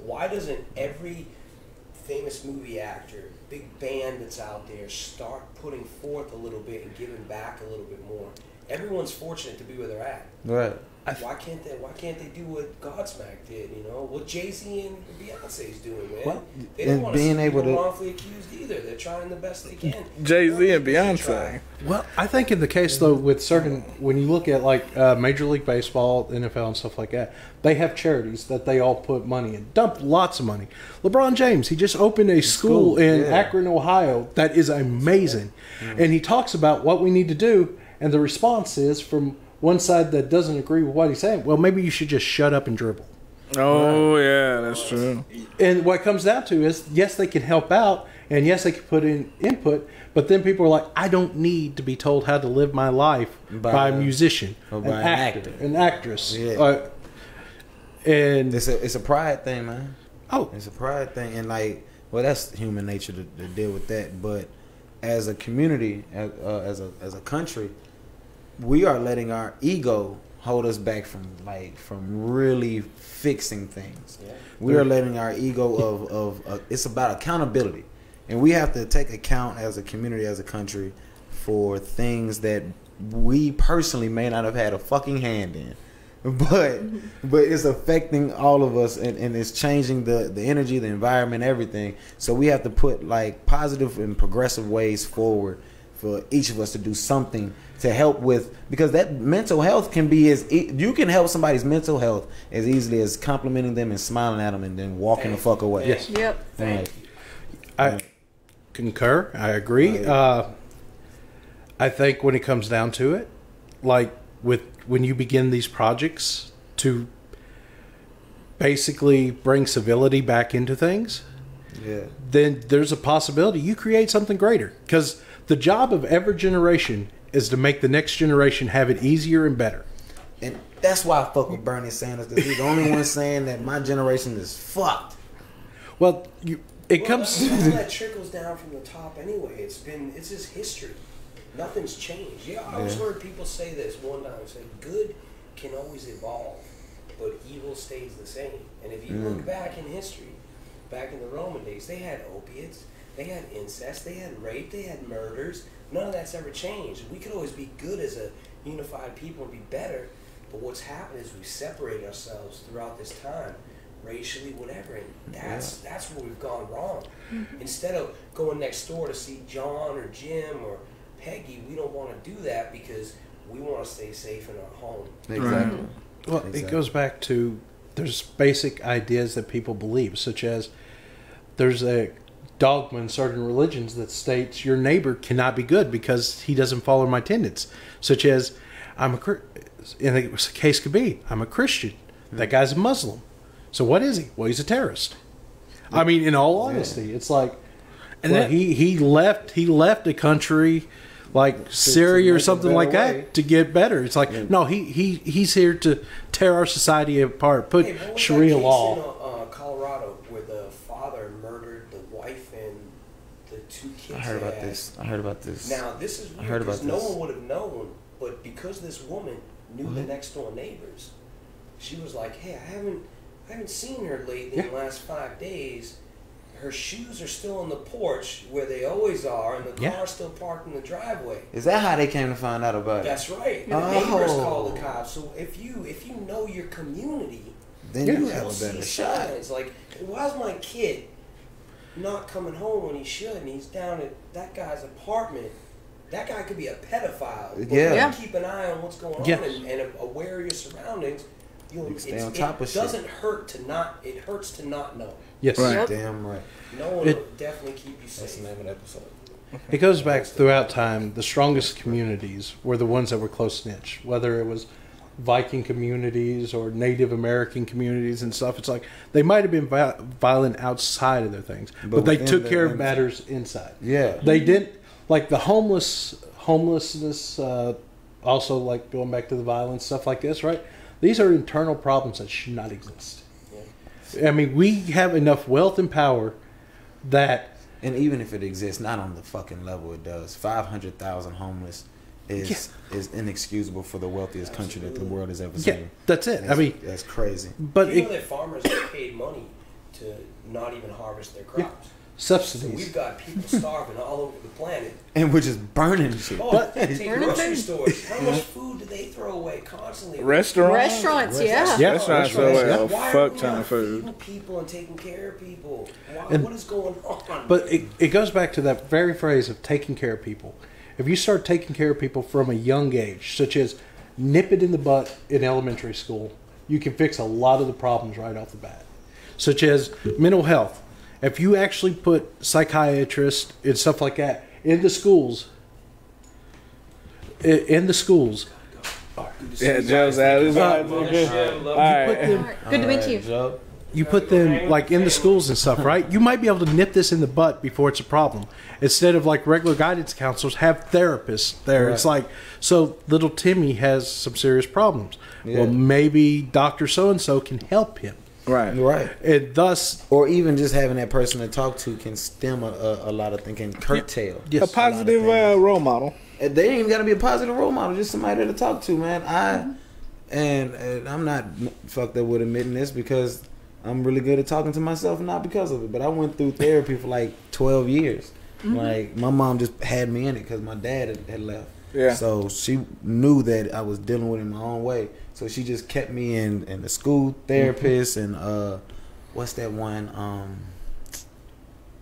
Why doesn't every famous movie actor, big band that's out there, start putting forth a little bit and giving back a little bit more? Everyone's fortunate to be where they're at. right. Why can't they? Why can't they do what Godsmack did? You know what Jay Z and Beyonce's doing, man. Well, they don't and want to being see able people to- wrongfully accused either. They're trying the best they can. Jay Z and Beyonce. Well, I think in the case though, with certain when you look at like uh, Major League Baseball, NFL, and stuff like that, they have charities that they all put money in, dump lots of money. LeBron James, he just opened a school, School, in yeah. Akron, Ohio, that is amazing, and he talks about what we need to do, and the response is from one side that doesn't agree with what he's saying. Well, maybe you should just shut up and dribble. Oh yeah, that's true. And what it comes down to is, yes, they can help out, and yes, they can put in input, but then people are like, I don't need to be told how to live my life by, By a a- musician, or an by an actor, actor. an actress. Yeah. Uh, and It's a it's a pride thing, man. oh, It's a pride thing, and like, well, that's human nature to, to deal with that. But as a community, as, uh, as a as a country, we are letting our ego hold us back from like from really fixing things. Yeah. We are letting our ego of of uh, it's about accountability, and we have to take account as a community, as a country, for things that we personally may not have had a fucking hand in. [LAUGHS] But but it's affecting all of us and, and it's changing the, the energy, the environment, everything. So we have to put like positive and progressive ways forward for each of us to do something to help with because that mental health can be as e- you can help somebody's mental health as easily as complimenting them and smiling at them and then walking the fuck away. Yes. Yep. Right. I concur. I agree. Uh, I think when it comes down to it, like with when you begin these projects to basically bring civility back into things, Yeah. then there's a possibility you create something greater. Because the job of every generation is to make the next generation have it easier and better. And that's why I fuck with Bernie Sanders because he's the only one saying that my generation is fucked. Well, you, it Well, comes. that's- [LAUGHS] that's that trickles down from the top anyway. It's been it's just history. Nothing's changed. Yeah, I always Yeah. heard people say this one time. Say good can always evolve, but evil stays the same. And if you mm. look back in history, back in the Roman days, they had opiates, they had incest, they had rape, they had murders. None of that's ever changed. We could always be good as a unified people and be better. But what's happened is we separated ourselves throughout this time, racially, whatever, and that's that's where we've gone wrong. Mm-hmm. Instead of going next door to see John or Jim or Peggy, we don't want to do that because we want to stay safe in our home. Exactly. Well, it goes back to there's basic ideas that people believe, such as there's a dogma in certain religions that states your neighbor cannot be good because he doesn't follow my tenets, such as I'm a in the case could be I'm a Christian, that guy's a Muslim, so what is he? Well, he's a terrorist. I mean, in all honesty, it's like, And well, that- he he left he left a country like Syria or something like way. that to get better. It's like no, he he he's here to tear our society apart, put Hey, Sharia law. in uh, uh, Colorado where the father murdered the wife and the two kids? I heard they about had? this. I heard about this. Now this is weird because no this. one would have known, but because this woman knew the Mhm. next door neighbors, she was like, "Hey, I haven't, I haven't seen her lately in the last five days. Her shoes are still on the porch where they always are, and the Yeah. car's still parked in the driveway." Is that how they came to find out about it? That's right. The Oh. neighbors call the cops. So if you if you know your community, then you you'll have a see better shot. It's like, why's my kid not coming home when he should, and he's down at that guy's apartment? That guy could be a pedophile. Yeah. Yeah. keep an eye on what's going on Yes. and, and aware of your surroundings. You'll, You stay on top it of shit. doesn't hurt to not. It hurts to not know. Yes, Right. Yep. Damn right. No one It- will definitely keep you That's safe. the name of the episode. it goes back throughout time. The strongest communities were the ones that were close knit, whether it was Viking communities or Native American communities and stuff. It's like they might have been vi- violent outside of their things, but, But they took care of matters inside. Yeah. They didn't like the homeless homelessness. Uh, also, like going back to the violence stuff like this, right? These are internal problems that should not exist. I mean, we have enough wealth and power that And even if it exists, not on the fucking level it does. Five hundred thousand homeless is is inexcusable for the wealthiest country that the world has ever seen. yeah, seen. that's it. I mean, that's crazy. but you know it, that farmers get paid money to not even harvest their crops. So subsidies. we've got people starving all over the planet. And we're just burning shit. Oh, But- take grocery stores. How much food do they throw away constantly? Restaurants. Restaurants, yeah. Yeah. Restaurants throw away a Why fuck ton of food. people and taking care of people? Why, And- what is going on? But it, it goes back to that very phrase of taking care of people. If you start taking care of people from a young age, such as nip it in the butt in elementary school, you can fix a lot of the problems right off the bat. Such as mental health. If you actually put psychiatrists and stuff like that in the schools, in the schools, Yeah, Joe's out. His eyes are good. All put right. them Good to meet you. Joe. you put them like in the schools and stuff, right? You might be able to nip this in the butt before it's a problem. Instead of like regular guidance counselors, have therapists there. It's like so little Timmy has some serious problems. Yeah. Well, maybe Doctor So and So can help him, Right. Right. and thus Or even just having that person to talk to can stem a, a, a lot of thinking, curtail. yes, A positive uh, role model. And they ain't even got to be a positive role model, just somebody to talk to, man. I and, and I'm not fucked up with admitting this because I'm really good at talking to myself, not because of it. But I went through therapy for like 12 years. Like my mom just had me in it because my dad had, had left. Yeah. So she knew that I was dealing with it my own way. So she just kept me in in the school therapist and uh, what's that one um,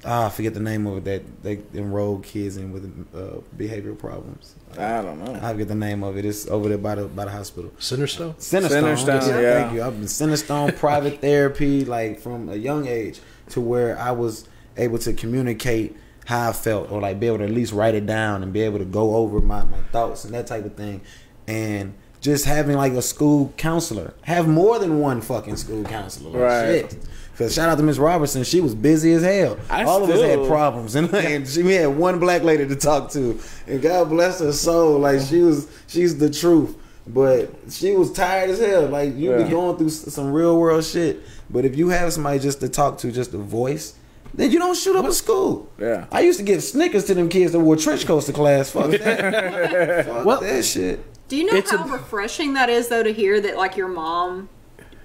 ah, I forget the name of it that they enroll kids in with uh, behavioral problems. I don't know. I forget the name of it. It's over there by the by the hospital. Centerstone. Centerstone. Centerstone, yeah, yeah. Thank you. I've been Centerstone [LAUGHS] private therapy like from a young age to where I was able to communicate how I felt or like be able to at least write it down and be able to go over my, my thoughts and that type of thing. And just having like a school counselor. Have more than one fucking school counselor. Like, Right. Shit. Cause shout out to Miss Robertson, she was busy as hell. I All of us had problems, [LAUGHS] and, and she, we had one black lady to talk to, and God bless her soul. Like she was, she's the truth. But she was tired as hell. Like you Yeah. be going through some real world shit. But if you have somebody just to talk to, just a voice, then you don't shoot up a school. Yeah. I used to give Snickers to them kids that wore trench coats to class. Fuck [LAUGHS] that. Fuck Well- that shit. Do you know It's how a- refreshing that is, though, to hear that like your mom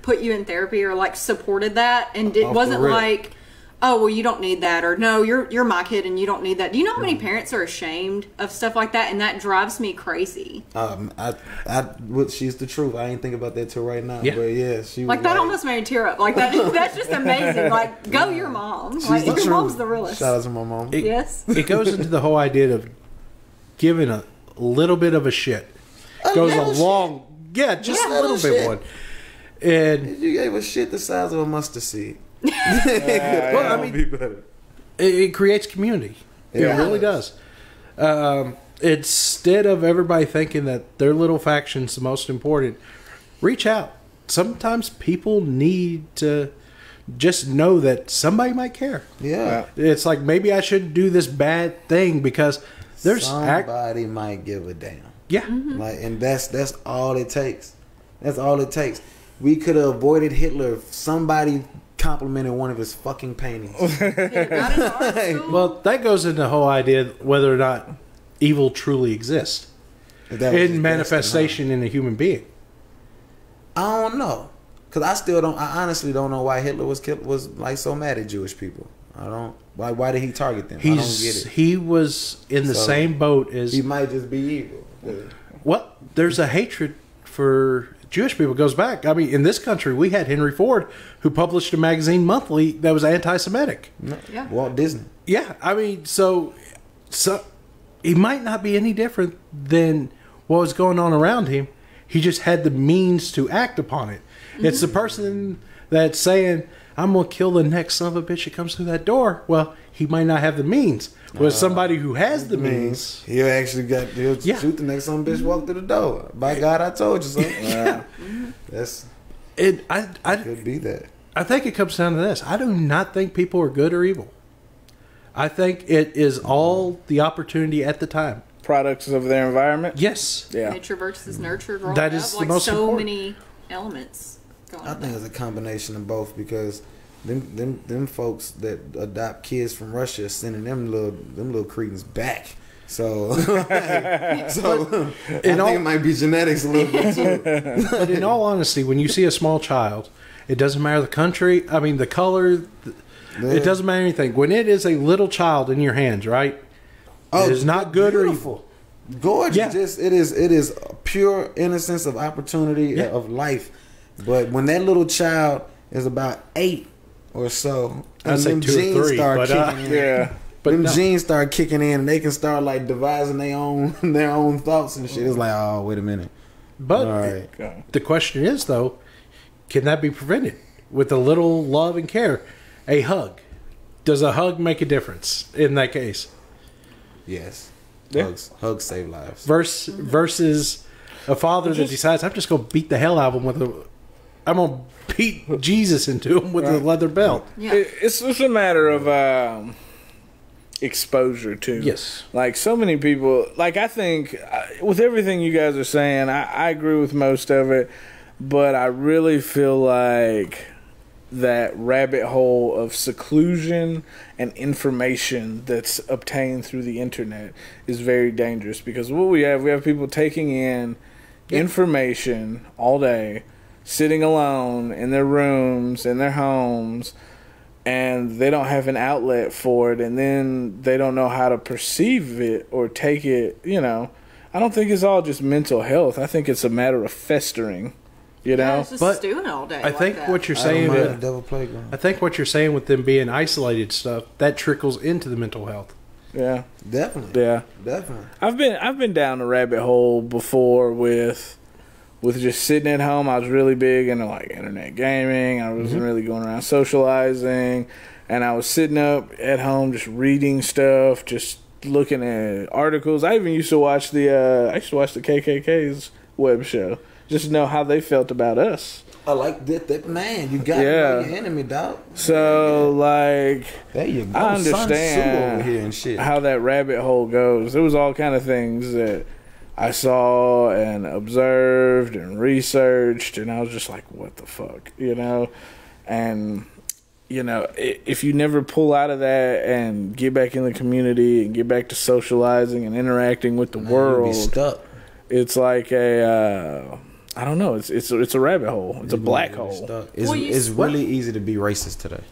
put you in therapy or like supported that, and it wasn't rip. like, oh well, you don't need that, or no, you're you're my kid and you don't need that. Do you know how many parents are ashamed of stuff like that, and that drives me crazy. Um, I, I, what, she's the truth. I ain't think about that till right now. Yeah. But yeah, she was Like that almost made me tear up. Like that, [LAUGHS] that's just amazing. Like go your mom. Like the your truth. mom's the realest. Shout out to my mom. It- Yes. it goes into the whole idea of giving a little bit of a shit. goes a little shit. long, yeah, just Yeah, a little little bit shit. one. And You gave a shit the size of a mustard seed. Well, I mean, be better. it, it creates community. It really does. Um, instead of everybody thinking that their little faction's the most important, reach out. Sometimes people need to just know that somebody might care. Yeah. It's like maybe I shouldn't do this bad thing because there's act, somebody might give a damn. yeah. Like, and that's that's all it takes. That's all it takes. We could have avoided Hitler if somebody complimented one of his fucking paintings. [LAUGHS] Got in art school. [LAUGHS] Well, that goes into the whole idea whether or not evil truly exists If that in manifestation in a human being. I don't know, cause I still don't. I honestly don't know why Hitler was killed, was like so mad at Jewish people. I don't. Why? Why did he target them? I don't He's get it. he was in the So- same boat as He might just be evil. well. There's a hatred for Jewish people. Goes back. I mean, in this country, we had Henry Ford, who published a magazine monthly that was anti-Semitic. Yeah. Walt Disney. Yeah, I mean, so so he might not be any different than what was going on around him. He just had the means to act upon it. Mm-hmm. It's the person that's saying, "I'm gonna kill the next son of a bitch that comes through that door." Well, he might not have the means. With somebody who has the mm-hmm. means, He actually got he'll Yeah. shoot the next some bitch walk through the door. By God, I told you so. [LAUGHS] Yeah, That's it, I, I, could be that. I think it comes down to this. I do not think people are good or evil. I think it is all the opportunity at the time. Products of their environment. Yes. Yeah. Nature versus nurture. Growing That up. the like most so important. many elements. Going I think it's a combination of both because them them them folks that adopt kids from Russia are sending them little them little cretins back. So, [LAUGHS] so I think all- it might be genetics a little bit too. [LAUGHS] But in all honesty, when you see a small child, it doesn't matter the country. I mean, the color. It doesn't matter anything. When it is a little child in your hands, right? Oh, it is not good or evil. Gorgeous. Yeah. Just it is it is pure innocence of opportunity Yeah. of life. But when that little child is about eight or so, I'd and say them two or three, start but, uh, kicking [LAUGHS] in. Yeah. But them no. genes start kicking in, and they can start like devising their own [LAUGHS] their own thoughts and shit. It's like, oh, wait a minute. But All right. Okay. the question is, though, can that be prevented with a little love and care? A hug. Does a hug make a difference in that case? Yes. Yeah. Hugs, hugs save lives. Versus versus a father that decides, I'm just going to beat the hell out of him with a. I'm going to beat Jesus into him with a leather belt. Yeah. It, it's just a matter of um, exposure too. Yes. Like so many people, like I think uh, with everything you guys are saying, I, I agree with most of it, but I really feel like that rabbit hole of seclusion and information that's obtained through the internet is very dangerous because what we have, we have people taking in information all day, sitting alone in their rooms, in their homes, and they don't have an outlet for it, and then they don't know how to perceive it or take it, you know. I don't think it's all just mental health. I think it's a matter of festering. You know, Yeah, it's just But stewing all day. I like think that. what you're saying mind that playground. I think what you're saying with them being isolated stuff that trickles into the mental health. yeah, Definitely, yeah. definitely. I've been I've been down the rabbit hole before with with just sitting at home. I was really big into like internet gaming. I wasn't really going around socializing, and I was sitting up at home just reading stuff, just looking at articles. I even used to watch the uh, I used to watch the KKK's web show just to know how they felt about us. I like that. That man, you got Yeah. your enemy, dog. So like There you go. I understand over here and shit. how that rabbit hole goes. There was all kind of things that I saw and observed and researched, and I was just like, "What the fuck," you know? And you know, if you never pull out of that and get back in the community and get back to socializing and interacting with the Man, world, be stuck. it's like a uh, I don't know. It's it's it's a rabbit hole. It's a black hole. It's, Well, you it's s- really easy to be racist today.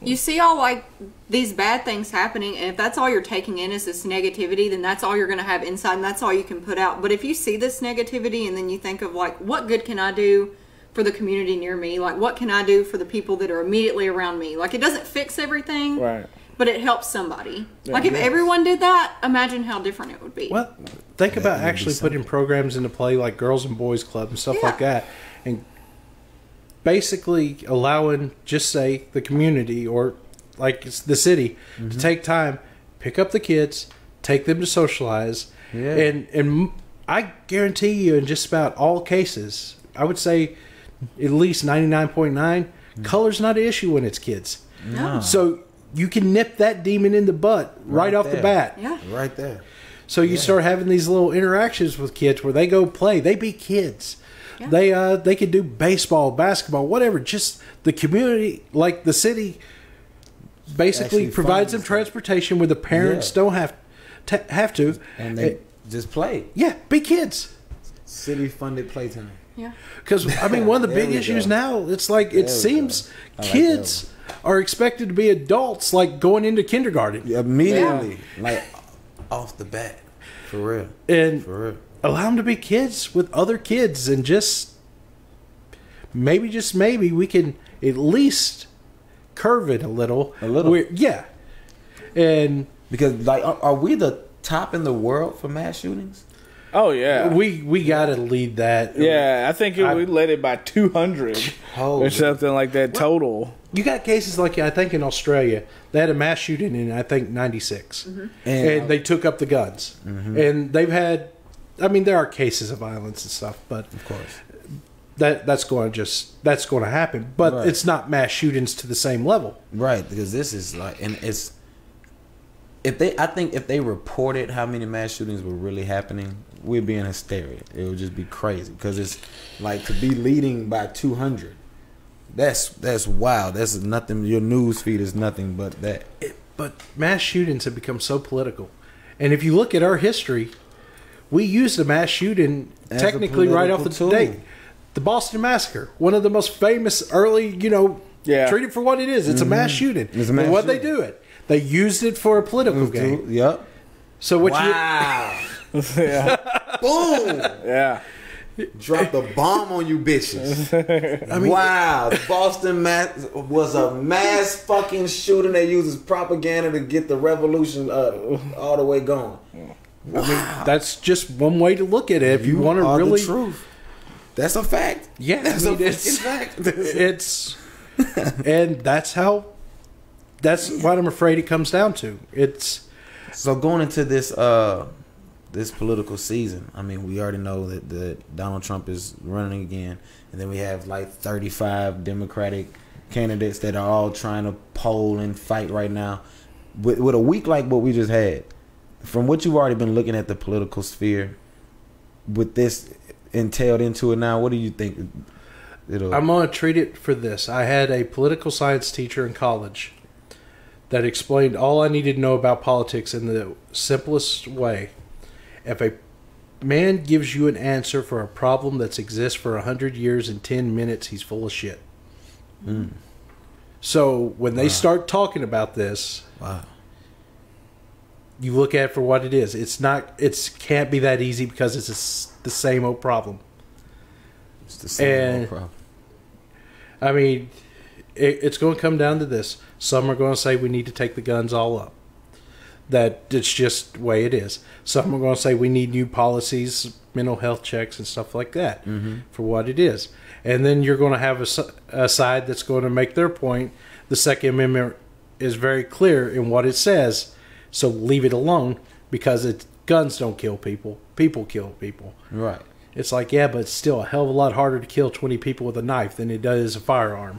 you see all like these bad things happening, and if that's all you're taking in is this negativity, then that's all you're going to have inside, and that's all you can put out. But if you see this negativity, and then you think of like, what good can I do for the community near me? Like, what can I do for the people that are immediately around me? Like, it doesn't fix everything, Right. But it helps somebody. Yeah. like, if Yes. everyone did that, imagine how different it would be. Well, think about that'd actually putting programs into play like Girls and Boys Club and stuff Yeah. like that, and basically allowing just say the community or like it's the city Mm-hmm. to take time, pick up the kids, take them to socialize, Yeah. and and m- I guarantee you, in just about all cases, I would say at least ninety nine point nine, Mm. color's not an issue when it's kids. no. So you can nip that demon in the butt right, Right off the bat. Yeah. Right there. So you start having these little interactions with kids where they go play. They be kids. Yeah. They uh they can do baseball, basketball, whatever. Just the community, like the city, basically provides them funds it. transportation where the parents Yeah. don't have to have to. And they Eh, just play. yeah, be kids. City funded playtime. Yeah. Because I mean, [LAUGHS] one of the big issues go. now, it's like There it we seems go. Like kids are expected to be adults, like going into kindergarten, Immediately. Like [LAUGHS] off the bat. For real. and For real. allow them to be kids with other kids and just maybe just maybe we can at least curve it a little A little. Where- yeah and Because like are, are we the top in the world for mass shootings? Oh yeah. we we gotta lead that Yeah, I think it, I- we led it by 200 or something like that total. you got cases like i think in australia they had a mass shooting in i think 96 mm-hmm. And, and they took up the guns mm-hmm. and they've had i mean there are cases of violence and stuff but of course. that that's going to just that's going to happen but Right. it's not mass shootings to the same level Right, because this is like, and it's if they, I think if they reported how many mass shootings were really happening, we'd be in hysteria. It would just be crazy because it's like to be leading by two hundred. That's that's wild. That's nothing. Your news feed is nothing but that. it, but mass shootings have become so political. And if you look at our history, we used a mass shooting As technically right off the political date. The Boston Massacre, one of the most famous early, you know, Yeah. treat it for what it is. It's a mass shooting. Mm-hmm. It's a mass but what they do it? They used it for a political game. Yep. So what Wow. [LAUGHS] yeah. Boom. Yeah. Drop the bomb on you bitches. [LAUGHS] I mean, wow, the Boston mass was a mass fucking shooting. They uses propaganda to get the revolution uh, all the way going. you, that's just one way to look at it. If you, want to are the really, truth. That's a fact. yeah, That's I a mean, it's, fact. [LAUGHS] it's, and that's how. That's what I'm afraid it comes down to. It's So going into this uh this political season, I mean, we already know that, that Donald Trump is running again, and then we have like 35 Democratic candidates that are all trying to poll and fight right now. With, with a week like what we just had, from what you've already been looking at the political sphere, with this entailed into it now, what do you think? It'll, I'm to treat it for this. I had a political science teacher in college that explained all I needed to know about politics in the simplest way. If a man gives you an answer for a problem that's exists for a 100 years in 10 minutes, he's full of shit. Hmm. So when they start talking about this, wow. you look at it for what it is. It's not. It's can't be that easy because it's a the same old problem. It's the same And- old problem. I mean, it, it's going to come down to this. Some are going to say we need to take the guns all up. That it's just the way it is. Some are going to say we need new policies, mental health checks, and stuff like that mm-hmm. for what it is. And then you're going to have a side that's going to make their point. The Second Amendment is very clear in what it says, so leave it alone because it, guns don't kill people. People kill people. Right. It's like, yeah, but it's still a hell of a lot harder to kill 20 people with a knife than it does a firearm.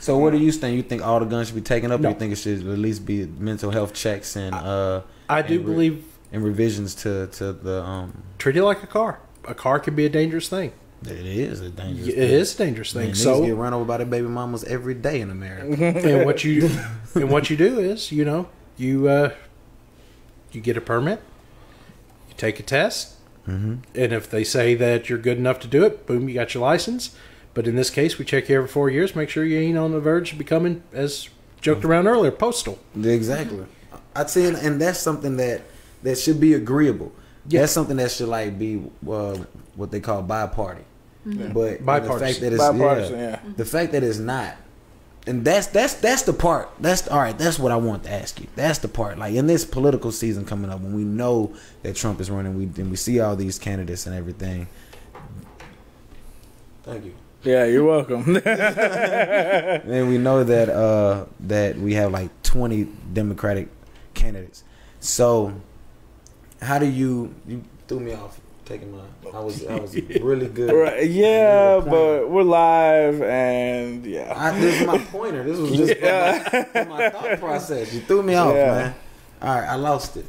So what do you think? You think all the guns should be taken up, No. or you think it should at least be mental health checks and uh I do and re- believe and revisions to to the um treat it like a car. A car can be a dangerous thing. it is a dangerous It thing. is a dangerous Man, thing. niggas So, get run over by their baby mamas every day in America. [LAUGHS] and what you and what you do is, you know, you uh, you get a permit, you take a test, mm-hmm. and if they say that you're good enough to do it, boom, you got your license. But in this case, we check you every four years, make sure you ain't on the verge of becoming, as joked around earlier, postal. Exactly. I'd say, and, and that's something that that should be agreeable. Yeah. That's something that should like be uh, what they call bi-party. But the fact that it's Bipartisan, yeah, yeah. the fact that it's not, and that's that's that's the part. That's all right. That's what I want to ask you. That's the part. Like in this political season coming up, when we know that Trump is running, we and we see all these candidates and everything. Thank you. Yeah, you're welcome. [LAUGHS] And we know that uh that we have like 20 Democratic candidates. So how do you you threw me off taking my I was I was really good. [LAUGHS] right, yeah, but we're live and yeah. I, this is my pointer. This was just [LAUGHS] Yeah. my, my thought process. You threw me off, Yeah. man. All right, I lost it.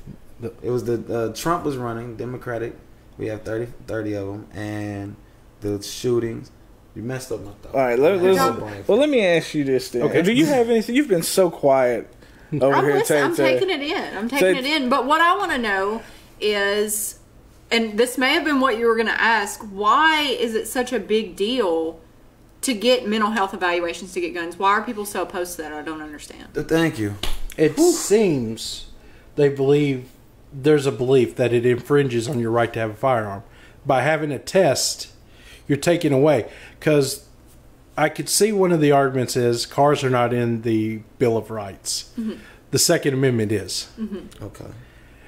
It was the uh, Trump was running Democratic. We have 30, 30 of them, and the shootings. You messed up my thought. All right, let, let's, had no brain well, let me ask you this then. Okay. Do you have anything? You've been so quiet over I'm, here. listening, I'm Tay Tay. taking it in. I'm taking it in. But what I want to know is, and this may have been what you were going to ask, why is it such a big deal to get mental health evaluations to get guns? Why are people so opposed to that? I don't understand. Thank you. It seems they believe there's a belief that it infringes on your right to have a firearm. By having a test, you're taking away. Because I could see one of the arguments is cars are not in the Bill of Rights. The Second Amendment is. Okay.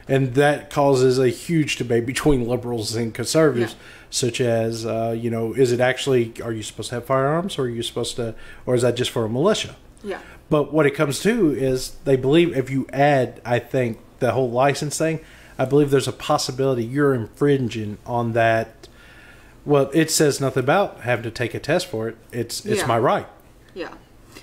And that causes a huge debate between liberals and conservatives, Yeah. such as, uh, you know, is it actually, are you supposed to have firearms or are you supposed to, or is that just for a militia? Yeah. But what it comes to is they believe if you add, I think, the whole license thing, I believe there's a possibility you're infringing on that. Well, it says nothing about having to take a test for it. It's it's Yeah. my right. Yeah.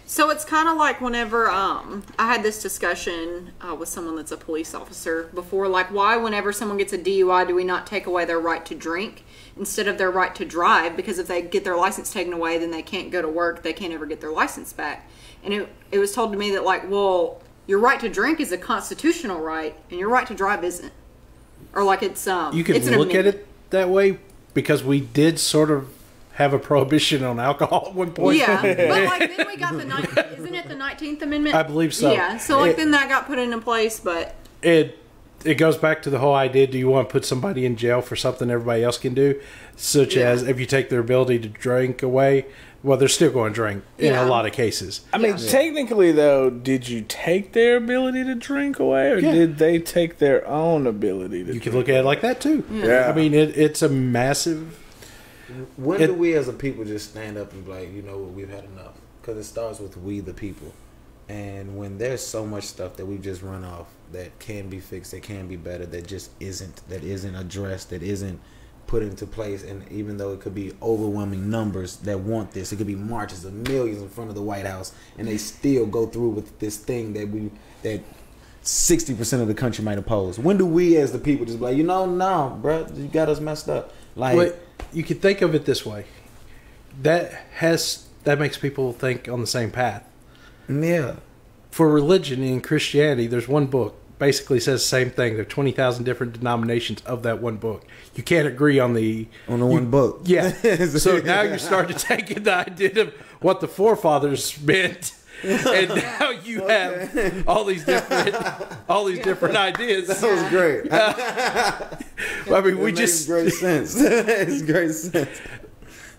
So it's kind of like whenever um, I had this discussion uh, with someone that's a police officer before, like why whenever someone gets a DUI do we not take away their right to drink instead of their right to drive? Because if they get their license taken away, then they can't go to work. They can't ever get their license back. And it it was told to me that like, well, your right to drink is a constitutional right, and your right to drive isn't. Or like it's um, You could it's an look at it that way because we did sort of have a prohibition on alcohol at one point. Yeah, but [LAUGHS] like then we got the ni- isn't it the Nineteenth Amendment? I believe so. Yeah, so like It- then that got put into place, but it it goes back to the whole idea do you want to put somebody in jail for something everybody else can do such Yeah. as if you take their ability to drink away well they're still going to drink in Yeah. a lot of cases I mean, Yeah. technically, though, did you take their ability to drink away, or Yeah. did they take their own ability to? you drink could look at it like that too mm. Yeah. i mean it, it's a massive When It- do we as a people just stand up and be like, you know what, we've had enough? Because it starts with we the people. And when there's so much stuff that we've just run off that can be fixed, that can be better, that just isn't, that isn't addressed, that isn't put into place, and even though it could be overwhelming numbers that want this, it could be marches of millions in front of the White House, and they still go through with this thing that we that sixty percent of the country might oppose. When do we as the people just be like, you know, no, bro, you got us messed up? Like, Well, you could think of it this way that has that makes people think on the same path yeah. for religion in christianity there's one book basically says the same thing there are 20000 different denominations of that one book you can't agree on the on the one book. Yeah. [LAUGHS] so now you start to take in the idea of what the forefathers meant. [LAUGHS] And now you have all these different, all these different ideas. That was great. [LAUGHS] I mean, we It makes just great sense. it's great sense.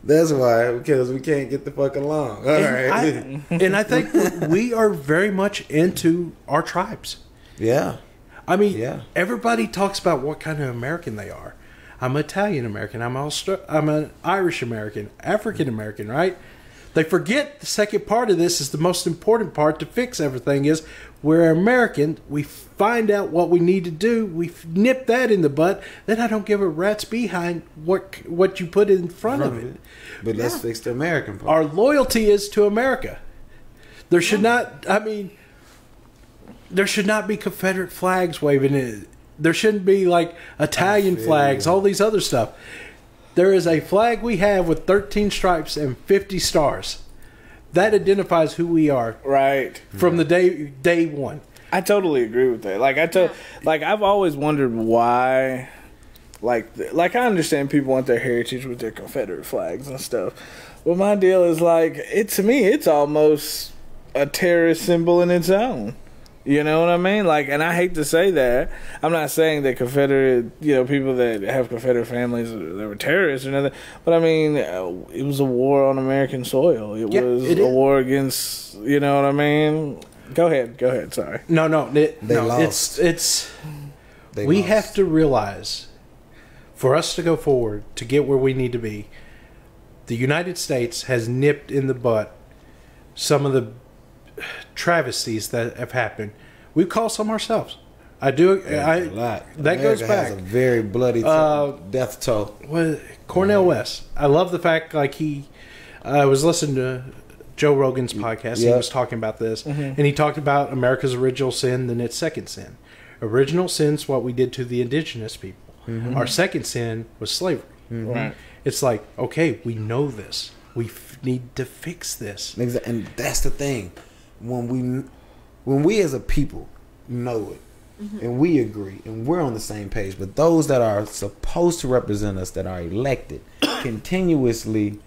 That's why because we can't get the fuck along. All right. and, I, and I think we are very much into our tribes. Yeah. I mean, Yeah. everybody talks about what kind of American they are. I'm Italian American. I'm Austra- I'm an Irish American, African American, right? They forget the second part of this is the most important part to fix everything is we're American. We find out what we need to do. We nip that in the butt. Then I don't give a rat's behind what what you put in front of it. But let's fix the American part. Our loyalty is to America. There should not. I mean, there should not be Confederate flags waving. It. There shouldn't be like Italian flags, you. all these other stuff. There is a flag we have with 13 stripes and 50 stars. That identifies who we are Right. from the day day one. I totally agree with that. Like I told, like I've always wondered why, like like I understand people want their heritage with their Confederate flags and stuff, but my deal is like it to me it's almost a terrorist symbol in its own. You know what I mean? Like, and I hate to say that. I'm not saying that Confederate, you know, people that have Confederate families they were terrorists or nothing. But I mean, uh, it was a war on American soil. It Yeah, was it a is. war against, you know what I mean? Go ahead, go ahead. Sorry. No, no, it, They no lost. it's it's They we lost. have to realize for us to go forward to get where we need to be the united states has nipped in the butt some of the travesties that have happened we call some ourselves i do I, a lot. that goes America back Has a very bloody t- Uh, death toll. what Cornel West. I love the fact like he. I was listening to Joe Rogan's podcast. He was talking about this, mm-hmm. and he talked about America's original sin, then its second sin. Original sin's what we did to the indigenous people. Mm-hmm. Our second sin was slavery. Mm-hmm. Right. It's like okay, we know this. We f- need to fix this. And that's the thing. When we when we as a people know it and we agree and we're on the same page, but those that are supposed to represent us that are elected [COUGHS] continuously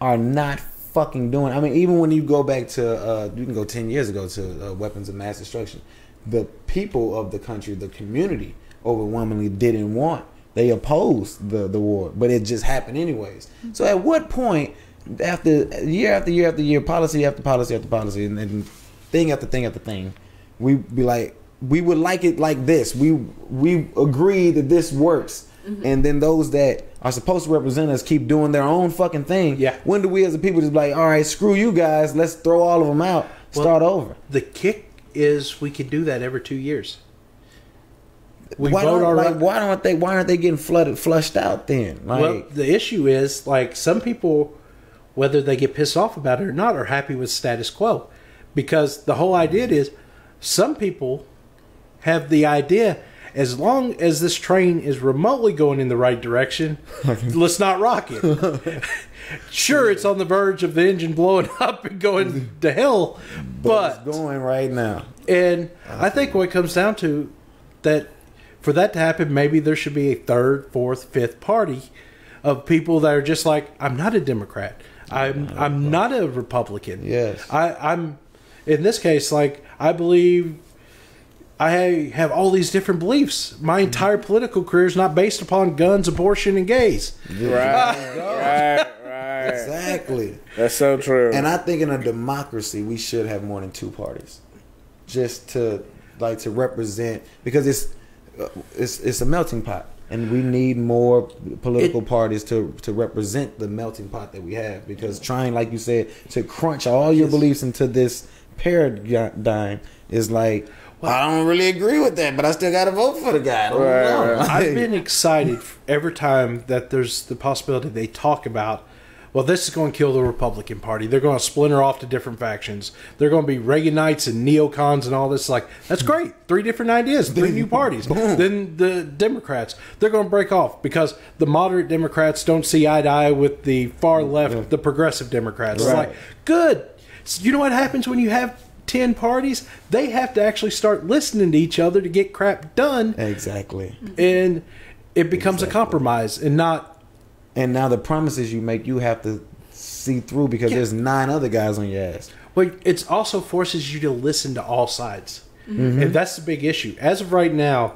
are not fucking doing. I mean, even when you go back to uh you can go 10 years ago to uh, weapons of mass destruction. The people of the country, the community overwhelmingly didn't want they opposed the the war, but it just happened anyways. So at what point after year after year after year, policy after policy after policy, and then thing after thing after thing, we be like, we would like it like this. We we agree that this works, mm-hmm. and then those that are supposed to represent us keep doing their own fucking thing. Yeah. When do we as a people just be like, all right, screw you guys, let's throw all of them out, start over. The kick is we can do that every two years. We why don't, like, right- why don't they? Why aren't they getting flooded, flushed out then? Like, well, the issue is like some people, whether they get pissed off about it or not, are happy with status quo, because the whole idea is some people have the idea as long as this train is remotely going in the right direction, [LAUGHS] let's not rock it. [LAUGHS] sure, it's on the verge of the engine blowing [LAUGHS] up and going to hell, but but it's going right now. and I think what it comes down to that for that to happen, maybe there should be a third, fourth, fifth party of people that are just like, I'm not a Democrat. I'm I'm not a Republican. Yes. I, I'm in this case like I believe I have all these different beliefs. My entire political career is not based upon guns, abortion, and gays. Right, [LAUGHS] right, right. Exactly. That's so true. And I think in a democracy, we should have more than two parties, just to like to represent because it's uh, it's it's a melting pot, and we need more political It- parties to to represent the melting pot that we have. Because trying, like you said, to crunch all your beliefs into this paradigm is like. well, I don't really agree with that, but I still got to vote for the guy. I don't Right, know. right. I've been excited every time that there's the possibility they talk about. Well, this is going to kill the Republican Party. They're going to splinter off to different factions. They're going to be Reaganites and neocons and all this. Like that's hmm. great. Three different ideas, three [LAUGHS] new parties. then the Democrats, they're going to break off because the moderate Democrats don't see eye to eye with the far hmm. left, the progressive Democrats. It's like good. So you know what happens when you have ten parties? They have to actually start listening to each other to get crap done exactly. and it becomes a compromise and not And now the promises you make, you have to see through because Yeah. there's nine other guys on your ass. but it also forces you to listen to all sides mm-hmm. and that's the big issue as of right now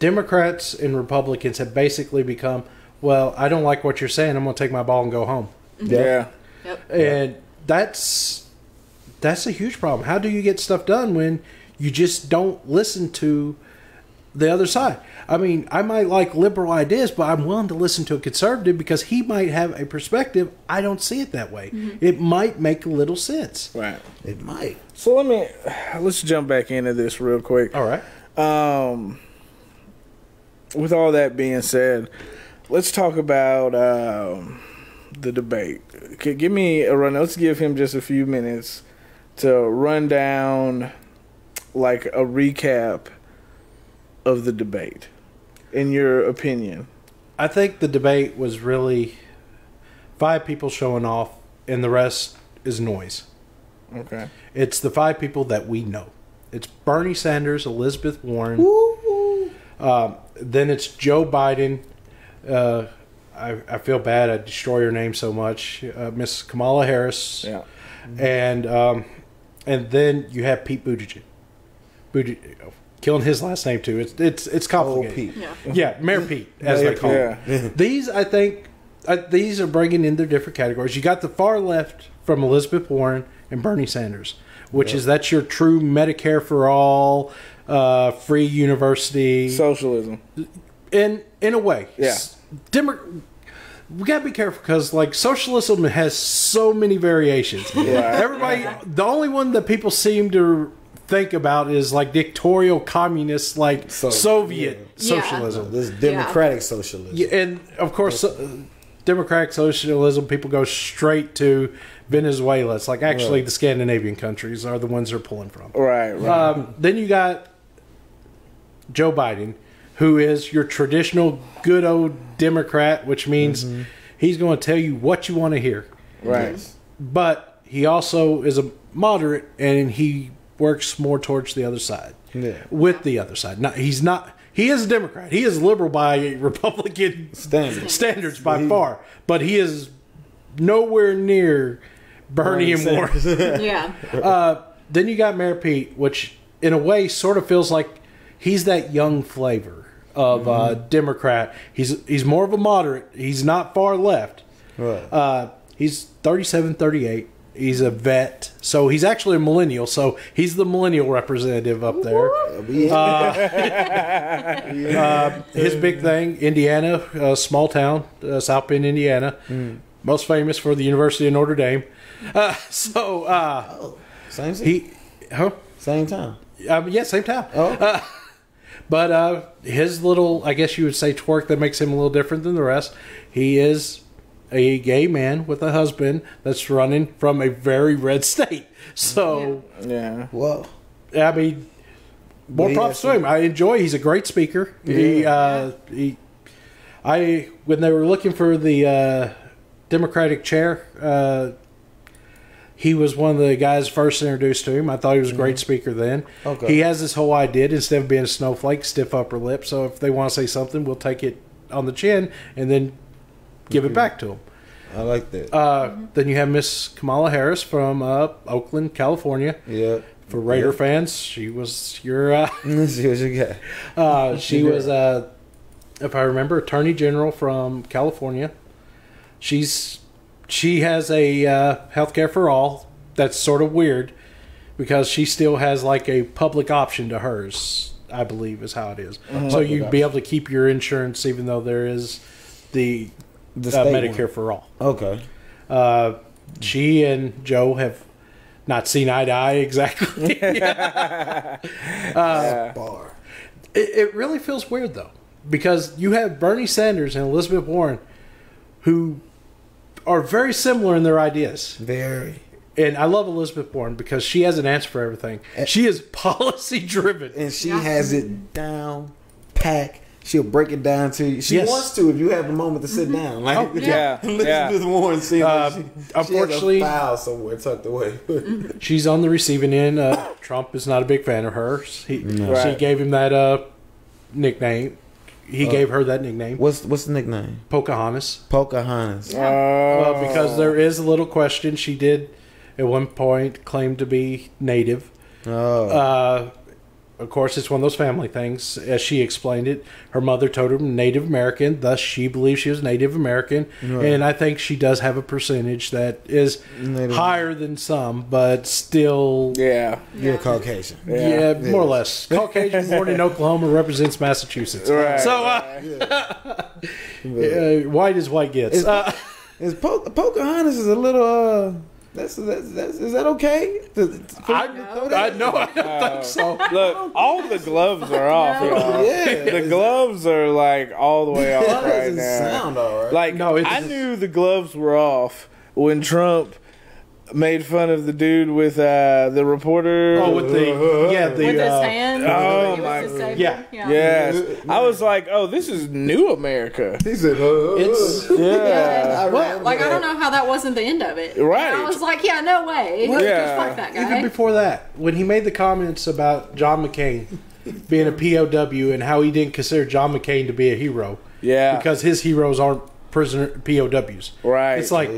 democrats and republicans have basically become well i don't like what you're saying i'm going to take my ball and go home mm-hmm. Yeah. Yep. and that's that's a huge problem. How do you get stuff done when you just don't listen to the other side? I mean, I might like liberal ideas, but I'm willing to listen to a conservative because he might have a perspective. I don't see it that way. It might make a little sense. Right. It might. So let me let's jump back into this real quick. All right. Um, with all that being said, let's talk about um, the debate. Okay, give me a run. Let's give him just a few minutes to run down like a recap of the debate, in your opinion. I think the debate was really five people showing off, and the rest is noise. Okay. It's the five people that we know. It's Bernie Sanders, Elizabeth Warren. Um, then it's Joe Biden. Uh, I, I feel bad. I destroy your name so much. Uh, Miss Kamala Harris. Yeah. And um, and then you have Pete Buttigieg. Buttigieg, oh, killing his last name too. It's it's it's complicated. Pete. Yeah. Yeah, Mayor Pete, as Mayor they call Yeah. him. [LAUGHS] These, I think, uh, these are bringing in their different categories. You got the far left from Elizabeth Warren and Bernie Sanders, which is that's your true Medicare for all, uh, free university. Socialism. in in a way, Yeah. S- Demo- we gotta be careful because like socialism has so many variations. Everybody, the only one that people seem to think about is like dictatorial communist, like So- Soviet yeah. socialism. This democratic socialism. Yeah, and of course, uh, democratic socialism, people go straight to Venezuela. It's like actually the Scandinavian countries are the ones they're pulling from. Right. Right. Um, then you got Joe Biden, who is your traditional good old Democrat, which means he's going to tell you what you want to hear. right. But he also is a moderate, and he works more towards the other side. Yeah. With the other side, not he's not. He is a Democrat. He is liberal by [LAUGHS] Republican Standards. standards by He- far, but he is nowhere near Bernie and Warren. [LAUGHS] Yeah. Uh, then you got Mayor Pete, which in a way sort of feels like he's that young flavor of uh, Democrat. He's he's more of a moderate. He's not far left. Right. Uh, he's 37, 38. He's a vet, so he's actually a millennial. So he's the millennial representative up there. Uh, [LAUGHS] his big thing, Indiana, uh, small town, uh, South Bend, Indiana, most famous for the University of Notre Dame. Uh, [LAUGHS] so uh, Same thing. he, huh? Same time. Um, yeah, same time. Oh. But uh, his little, I guess you would say, twerk that makes him a little different than the rest. He is a gay man with a husband that's running from a very red state. So, Yeah. Well, I mean, more He props to him. I enjoy. He's a great speaker. He, uh, he, I when they were looking for the uh, Democratic chair, uh, he was one of the guys first introduced to him. I thought he was a great speaker then. Mm-hmm. Okay. He has this whole idea instead of being a snowflake, stiff upper lip. So if they want to say something, we'll take it on the chin and then give Mm-hmm. it back to him. I like that. Uh, Then you have Miss Kamala Harris from uh, Oakland, California. yeah. For Raider Yeah. fans, she was your uh, [LAUGHS] Let's see what you got. [LAUGHS] uh, she was, uh, if I remember, Attorney General from California. She's she has a uh, healthcare for all. That's sort of weird because she still has like a public option to hers. I believe is how it is. So you'd be able to keep your insurance even though there is the, The uh, state Medicare for all. Okay. Uh, she and Joe have not seen eye to eye exactly. [LAUGHS] Bar. It, it really feels weird though, because you have Bernie Sanders and Elizabeth Warren, who are very similar in their ideas. Very. And I love Elizabeth Warren because she has an answer for everything. She is [LAUGHS] policy driven. And she Yeah. has it down, pack. She'll break it down to you. She Yes. wants to if you have a moment to sit down. Like Oh, [LAUGHS] yeah, Elizabeth yeah. Warren seems Uh, like she, unfortunately- she has a file somewhere tucked away. [LAUGHS] She's on the receiving end. Uh, Trump is not a big fan of hers. He, She Right. gave him that uh, nickname. He gave her that nickname, what's what's the nickname? Pocahontas. Pocahontas. Oh. Uh, because there is a little question. She did at one point claim to be native. Oh, Uh, of course, it's one of those family things. As she explained it, her mother told her Native American, thus she believes she was Native American, and I think she does have a percentage that is Native- higher than some, but still, Yeah. You're Caucasian. yeah, more or less. Caucasian born in [LAUGHS] Oklahoma represents Massachusetts. Right. So, uh, [LAUGHS] uh, white as white gets. Is, Uh, is po- Pocahontas is a little. Uh, that's, that's, that's is that okay? To- to- I, No. I know, I don't think so. Look, [LAUGHS] oh, all the gloves are off, No. y'all. [LAUGHS] Yeah. The gloves are like all the way off right now. sound all right. Like No, it's- I knew the gloves were off when Trump made fun of the dude with uh, the reporter. Oh, with the yeah, the With his uh, hand. oh my- disabled. yeah. Yes, I was like, oh, this is new America. he said, uh, It's [LAUGHS] Yeah, I Well, like I don't know how that wasn't the end of it. Right. And I was like, yeah, no way. Yeah. Fuck that guy. even before that, when he made the comments about John McCain [LAUGHS] being a POW and how he didn't consider John McCain to be a hero yeah, because his heroes aren't prisoner POWs. right. It's like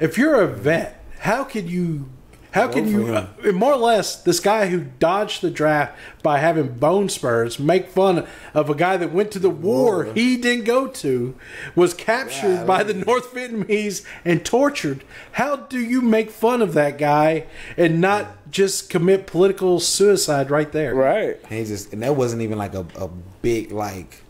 if you're a vet, how could you? How can you, uh, more or less, this guy who dodged the draft by having bone spurs make fun of a guy that went to the war he didn't go to, was captured by the North Vietnamese and tortured? How do you make fun of that guy and not just commit political suicide right there? right. And he just and that wasn't even like a, a big like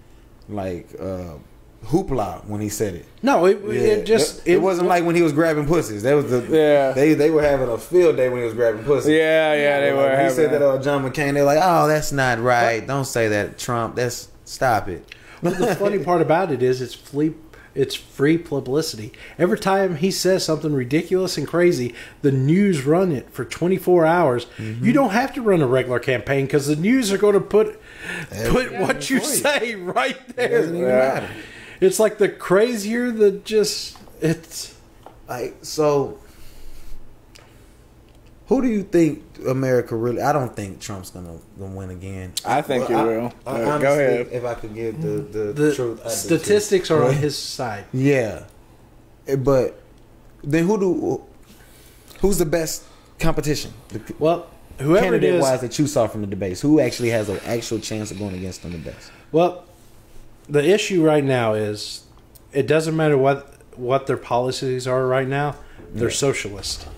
like uh hoopla when he said it. No, it, Yeah, it just it, wasn't like when he was grabbing pussies. That was the Yeah. They they were having a field day when he was grabbing pussies. Yeah, yeah, they Like, were when having he said that that. uh, John McCain. They're like, oh, that's not right. Don't say that, Trump. That's stop it. Well, the [LAUGHS] funny part about it is it's free, it's free publicity. Every time he says something ridiculous and crazy, the news run it for 24 hours. You don't have to run a regular campaign because the news are going to put put what you say [LAUGHS] right It doesn't there. even matter. It's like the crazier the just it's. Like so. Who do you think America really? I don't think Trump's gonna gonna win again. I think he I- will. I, Uh, go ahead. If I could give the the, The truth, I'd do statistics truth. are on his side. Yeah, Eh, but then who do? Who's the best competition? The Well, whoever it candidate is, wise that you saw from the debates, who actually has an actual chance of going against them the best? Well, the issue right now is it doesn't matter what what their policies are right now. They're socialist.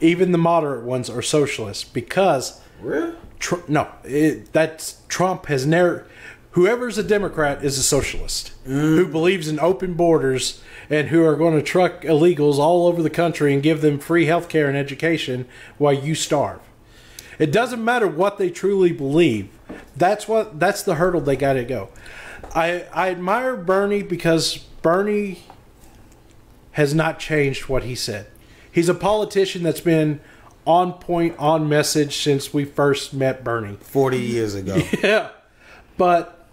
Even the moderate ones are socialist because Really? Tr- no, it, that's Trump has never. Whoever's a Democrat is a socialist who mm. believes in open borders and who are going to truck illegals all over the country and give them free health care and education while you starve. It doesn't matter what they truly believe. That's what that's the hurdle they got to go. I I admire Bernie because Bernie has not changed what he said. He's a politician that's been on point, on message since we first met Bernie. Forty years ago. [LAUGHS] Yeah, but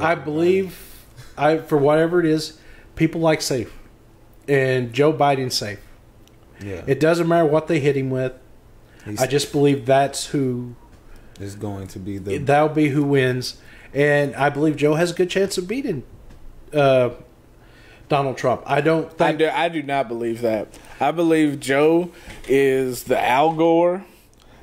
I believe, I for whatever it is, people like safe, and Joe Biden's safe. yeah, It doesn't matter what they hit him with. He's- I just believe that's who is going to be the. that'll be who wins, and I believe Joe has a good chance of beating uh, Donald Trump. I don't I do, I do not believe that. I believe Joe is the Al Gore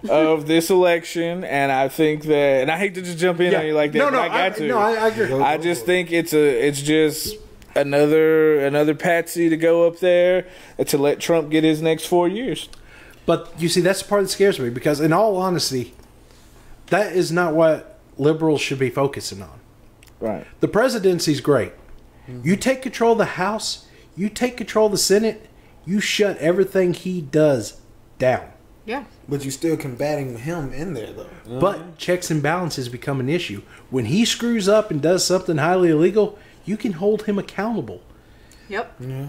of [LAUGHS] this election, and I think that. And I hate to just jump in Yeah. on you like that. No, but no, I got I- to. no, I- I agree. I just think it's a. It's just another another patsy to go up there to let Trump get his next four years. But you see, that's the part that scares me because, in all honesty, that is not what liberals should be focusing on. Right. The presidency's great. Mm-hmm. You take control of the House, you take control of the Senate, you shut everything he does down. Yeah. but you're still combating him in there though. But checks and balances become an issue. When he screws up and does something highly illegal, you can hold him accountable. Yep. Yeah.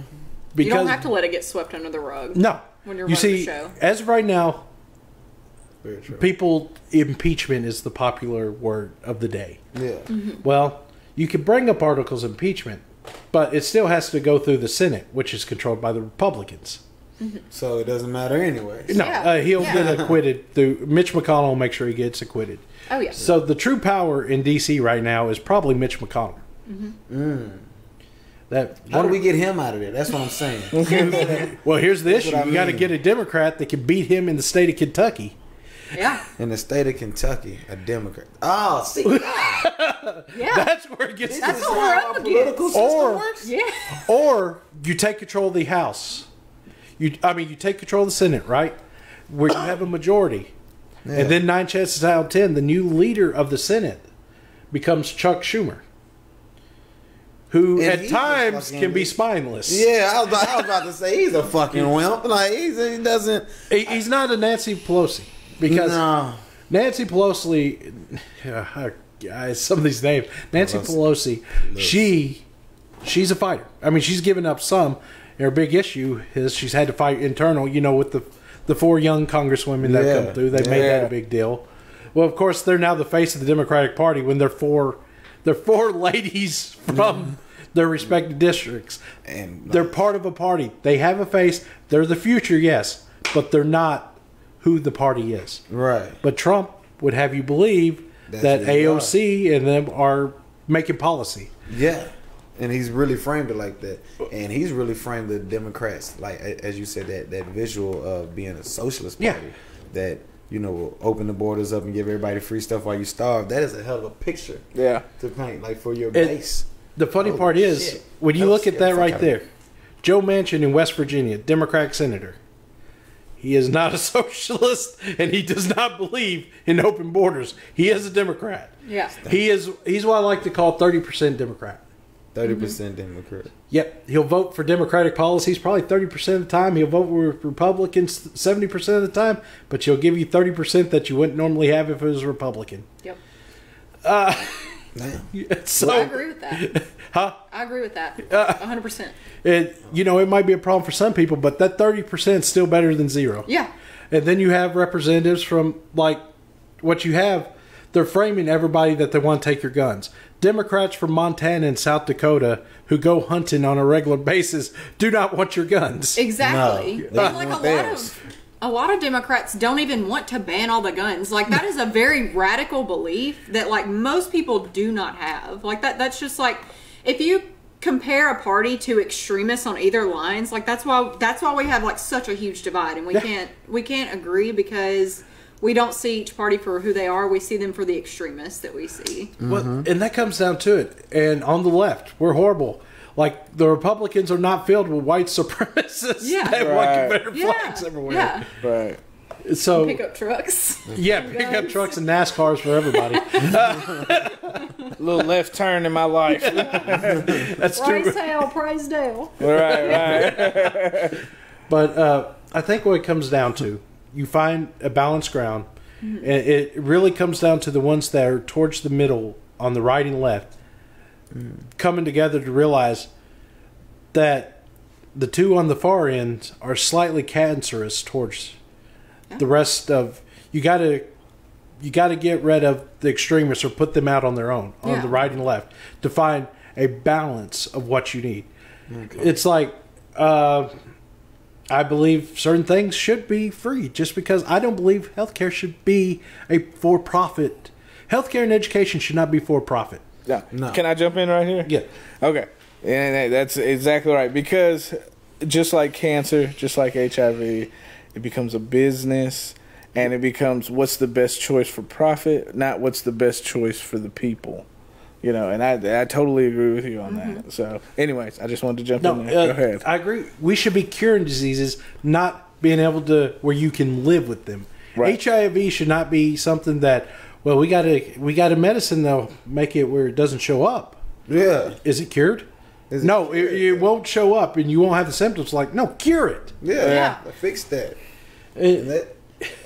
Because you don't have to let it get swept under the rug. no, when you're you running the show. as of right now, Very true. people impeachment is the popular word of the day. Yeah. Well, you can bring up articles of impeachment, but it still has to go through the Senate, which is controlled by the Republicans. So it doesn't matter anyway. No, Yeah. uh, he'll Yeah. get acquitted through Mitch McConnell. will Make sure he gets acquitted. Oh yeah. So the true power in D.C. right now is probably Mitch McConnell. Hmm. That How do we get him out of there? That's what I'm saying. [LAUGHS] [LAUGHS] well, here's the issue: what I you got to get a Democrat that can beat him in the state of Kentucky, Yeah. In the state of Kentucky, a Democrat. Oh, see, [LAUGHS] Yeah. That's where it gets. That's what we're up against. or Yeah. or you take control of the House. You, I mean, you take control of the Senate, right? Where you have a majority, and then nine chances out of ten, the new leader of the Senate becomes Chuck Schumer, who And at times can be spineless. yeah, I was, about, I was about to say he's a fucking [LAUGHS] wimp. Like he's, he doesn't. He- he's not a Nancy Pelosi because No. Nancy Pelosi, uh, guys, some of these names. Nancy Pelosi. Pelosi, she, she's a fighter. I mean, she's given up some. Her big issue is she's had to fight internal. You know, with the the four young congresswomen that Yeah. come through, they made that a big deal. Well, of course, they're now the face of the Democratic Party when they're four, they're four [LAUGHS] ladies from their respective districts. And They're part of a party. They have a face. They're the future, yes, but they're not who the party is. right. But Trump would have you believe That's that who they AOC and them are making policy. Yeah. And he's really framed it like that, and he's really framed the Democrats like as you said that that visual of being a socialist Yeah. party that you know will open the borders up and give everybody free stuff while you starve. That is a hell of a picture Yeah. to paint like for your It- base. The funny Holy part is when you That look at that right out of me. there, Joe Manchin in West Virginia, Democratic senator. He is not a [LAUGHS] socialist, and he does not believe in open borders. He is a Democrat. Yeah. He is. He's what I like to call thirty percent Democrat. 30 percent Democrat. Yep, he'll vote for Democratic policies probably thirty percent of the time. He'll vote for Republicans seventy percent of the time, but he'll give you thirty percent that you wouldn't normally have if it was Republican. Yep. Damn. Uh, [LAUGHS] [LAUGHS] So, I agree with that. [LAUGHS] huh? I agree with that. Uh, 100%. It, you know, it might be a problem for some people, but that thirty percent is still better than zero. Yeah. And then you have representatives from like what you have. They're framing everybody that they want to take your guns. Democrats from Montana and South Dakota who go hunting on a regular [LAUGHS] basis do not want your guns. Exactly. No, and they like a want lot of a lot of Democrats don't even want to ban all the guns. Like that is a very radical belief that like most people do not have. Like that that's just like if you compare a party to extremists on either lines, like that's why that's why we have like such a huge divide and we Yeah. can't we can't agree because we don't see each party for who they are. We see them for the extremists that we see. Well, and that comes down to it. And on the left, we're horrible. Like the Republicans are not filled with white supremacists Yeah. [LAUGHS] that want Right. Confederate Yeah. flags everywhere. Yeah. Right. So Pickup trucks. yeah, pick up trucks and NASCARs for everybody. [LAUGHS] little left turn in my life. [LAUGHS] That's true. Praise hell, praise Dale. right, right. But uh, I think what it comes down to, you find a balanced ground, and it really comes down to the ones that are towards the middle, on the right and left, coming together to realize that the two on the far end are slightly cancerous towards the rest of. You got to. You got to get rid of the extremists or put them out on their own, on Yeah. the right and left, to find a balance of what you need. It's like uh, I believe certain things should be free just because I don't believe healthcare should be a for profit. Healthcare and education should not be for profit. Yeah. No. Can I jump in right here? Yeah. Okay. And that's exactly right. Because just like cancer, just like HIV, it becomes a business and it becomes what's the best choice for profit, not what's the best choice for the people. You know, and I I totally agree with you on that. So, anyways, I just wanted to jump No, in there. Go uh, ahead. I agree. We should be curing diseases, not being able to where you can live with them. Right. HIV should not be something that well we got to we got a medicine that'll make it where it doesn't show up. Yeah. Is it cured? Is it no, cured? it, it won't show up, and you won't have the symptoms. Like no, cure it. Yeah. Yeah. Fix that. It- And that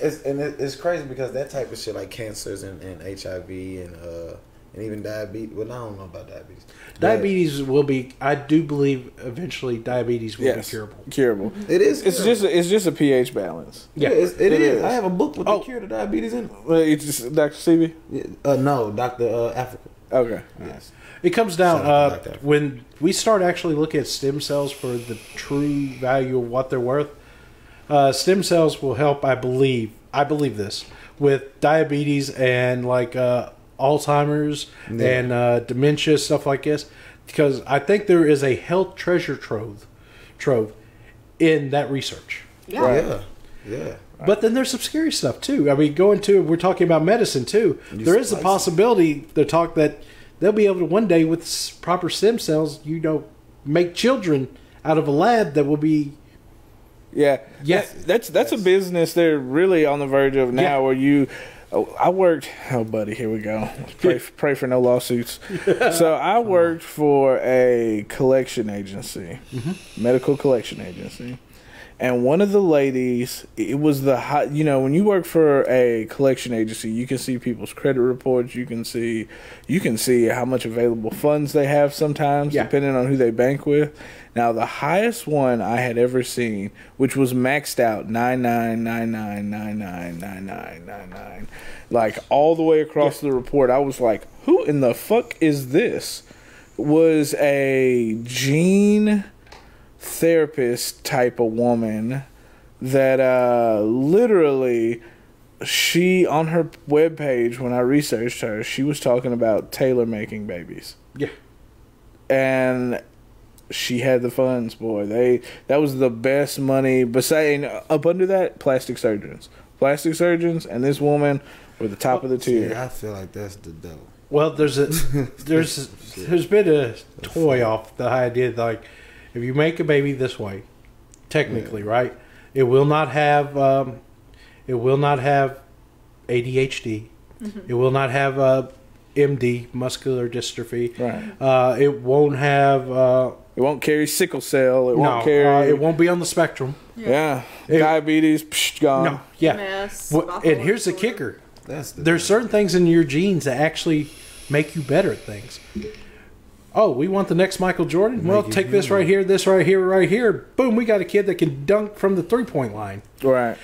it's and it, it's crazy because that type of shit like cancers and, and HIV and uh and even diabetes. Well, I don't know about diabetes. But Diabetes will be. I do believe eventually diabetes will yes. be curable. Curable. It is. It's curable. just a, it's just a pH balance. yeah, Yeah. it's, it, It is. is. I have a book with Oh. the cure to diabetes in it. Well, it's just Dr. Sebi? Yeah, Uh, no, Doctor uh, Africa. Okay. Yes. It comes down uh, to Dr. Africa. when we start actually looking at stem cells for the true value of what they're worth. Uh, stem cells will help, I believe. I believe this with diabetes and like uh, Alzheimer's Yeah. and uh, dementia stuff like this, because I think there is a health treasure trove, trove in that research. Yeah. Yeah. Yeah. But then there's some scary stuff too. I mean, going to we're talking about medicine too. there is a spicy. possibility to talk that they'll be able to one day with proper stem cells, you know, make children out of a lab that will be Yeah, Yeah. That- that's that's a business they're really on the verge of now, Yeah. where you. Oh, I worked. Oh, buddy, here we go. Pray, [LAUGHS] pray for no lawsuits. so I worked for a collection agency, mm-hmm. medical collection agency, and one of the ladies. It was the high, you know when you work for a collection agency, you can see people's credit reports. You can see, you can see how much available funds they have sometimes, Yeah. depending on who they bank with. Now, the highest one I had ever seen, which was maxed out 9999999999, like all the way across yeah. the report, I was like, who in the fuck is this? Was a gene therapist type of woman that uh, literally she on her webpage when I researched her, she was talking about tailor making babies. Yeah. And she had the funds, boy. They that was the best money. Besides, up under that, plastic surgeons, plastic surgeons, and this woman were the top of the tier. Yeah, I feel like that's the devil. Well, there's a [LAUGHS] there's there's been a toy off the idea that, like if you make a baby this way, technically, right, it will not have um, it will not have ADHD. It will not have uh, MD, muscular dystrophy. Right. Uh, it won't have. Uh, It won't carry sickle cell. It no, won't carry. uh, it won't be on the spectrum. Yeah, It- diabetes. Psh, gone. No, yeah. MS, Well, and here's the kicker: That's the there's certain things in your genes that actually make you better at things. Oh, we want the next Michael Jordan? Well, you take this right here, this right here, right here. Boom, we got a kid that can dunk from the three point line. Right.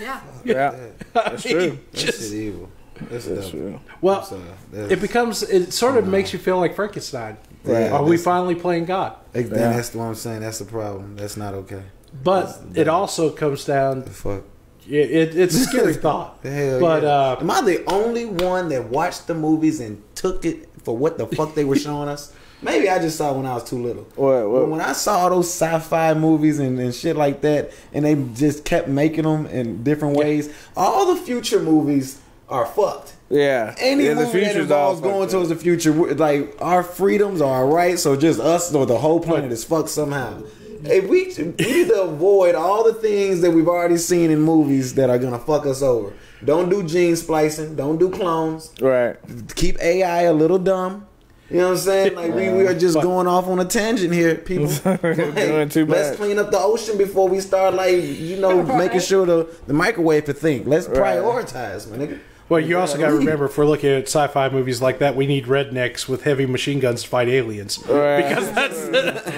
Yeah. Yeah. That's true. [LAUGHS] That shit evil. That's, That's true. Well, That's- it becomes, it sort of makes you feel like Frankenstein. Yeah, Are we finally playing God? Then Yeah. that's what I'm saying. That's the problem. That's not okay. But it also comes down, The fuck. it, it, it's a scary [LAUGHS] thought. Hell But, yeah. uh, am I the only one that watched the movies and took it for what the fuck they were showing us? [LAUGHS] Maybe I just saw it when I was too little. What- what- But when I saw those sci-fi movies and, and shit like that, and they just kept making them in different ways, all the future movies are fucked. Yeah. Any yeah, movie that involves going towards the future, like our freedoms are our rights, so just us or the whole planet is fucked somehow. If we we need to avoid all the things that we've already seen in movies that are gonna fuck us over. Don't do gene splicing. Don't do clones. Right. Keep AI a little dumb. You know what I'm saying? Like we, we are just going off on a tangent here, people. [LAUGHS] Doing too Let's clean up the ocean before we start, like you know, [LAUGHS] making sure the the microwave can think. Let's Right. prioritize, my nigga. Well, you also got to remember if we're looking at sci-fi movies like that, we need rednecks with heavy machine guns to fight aliens Right. because that's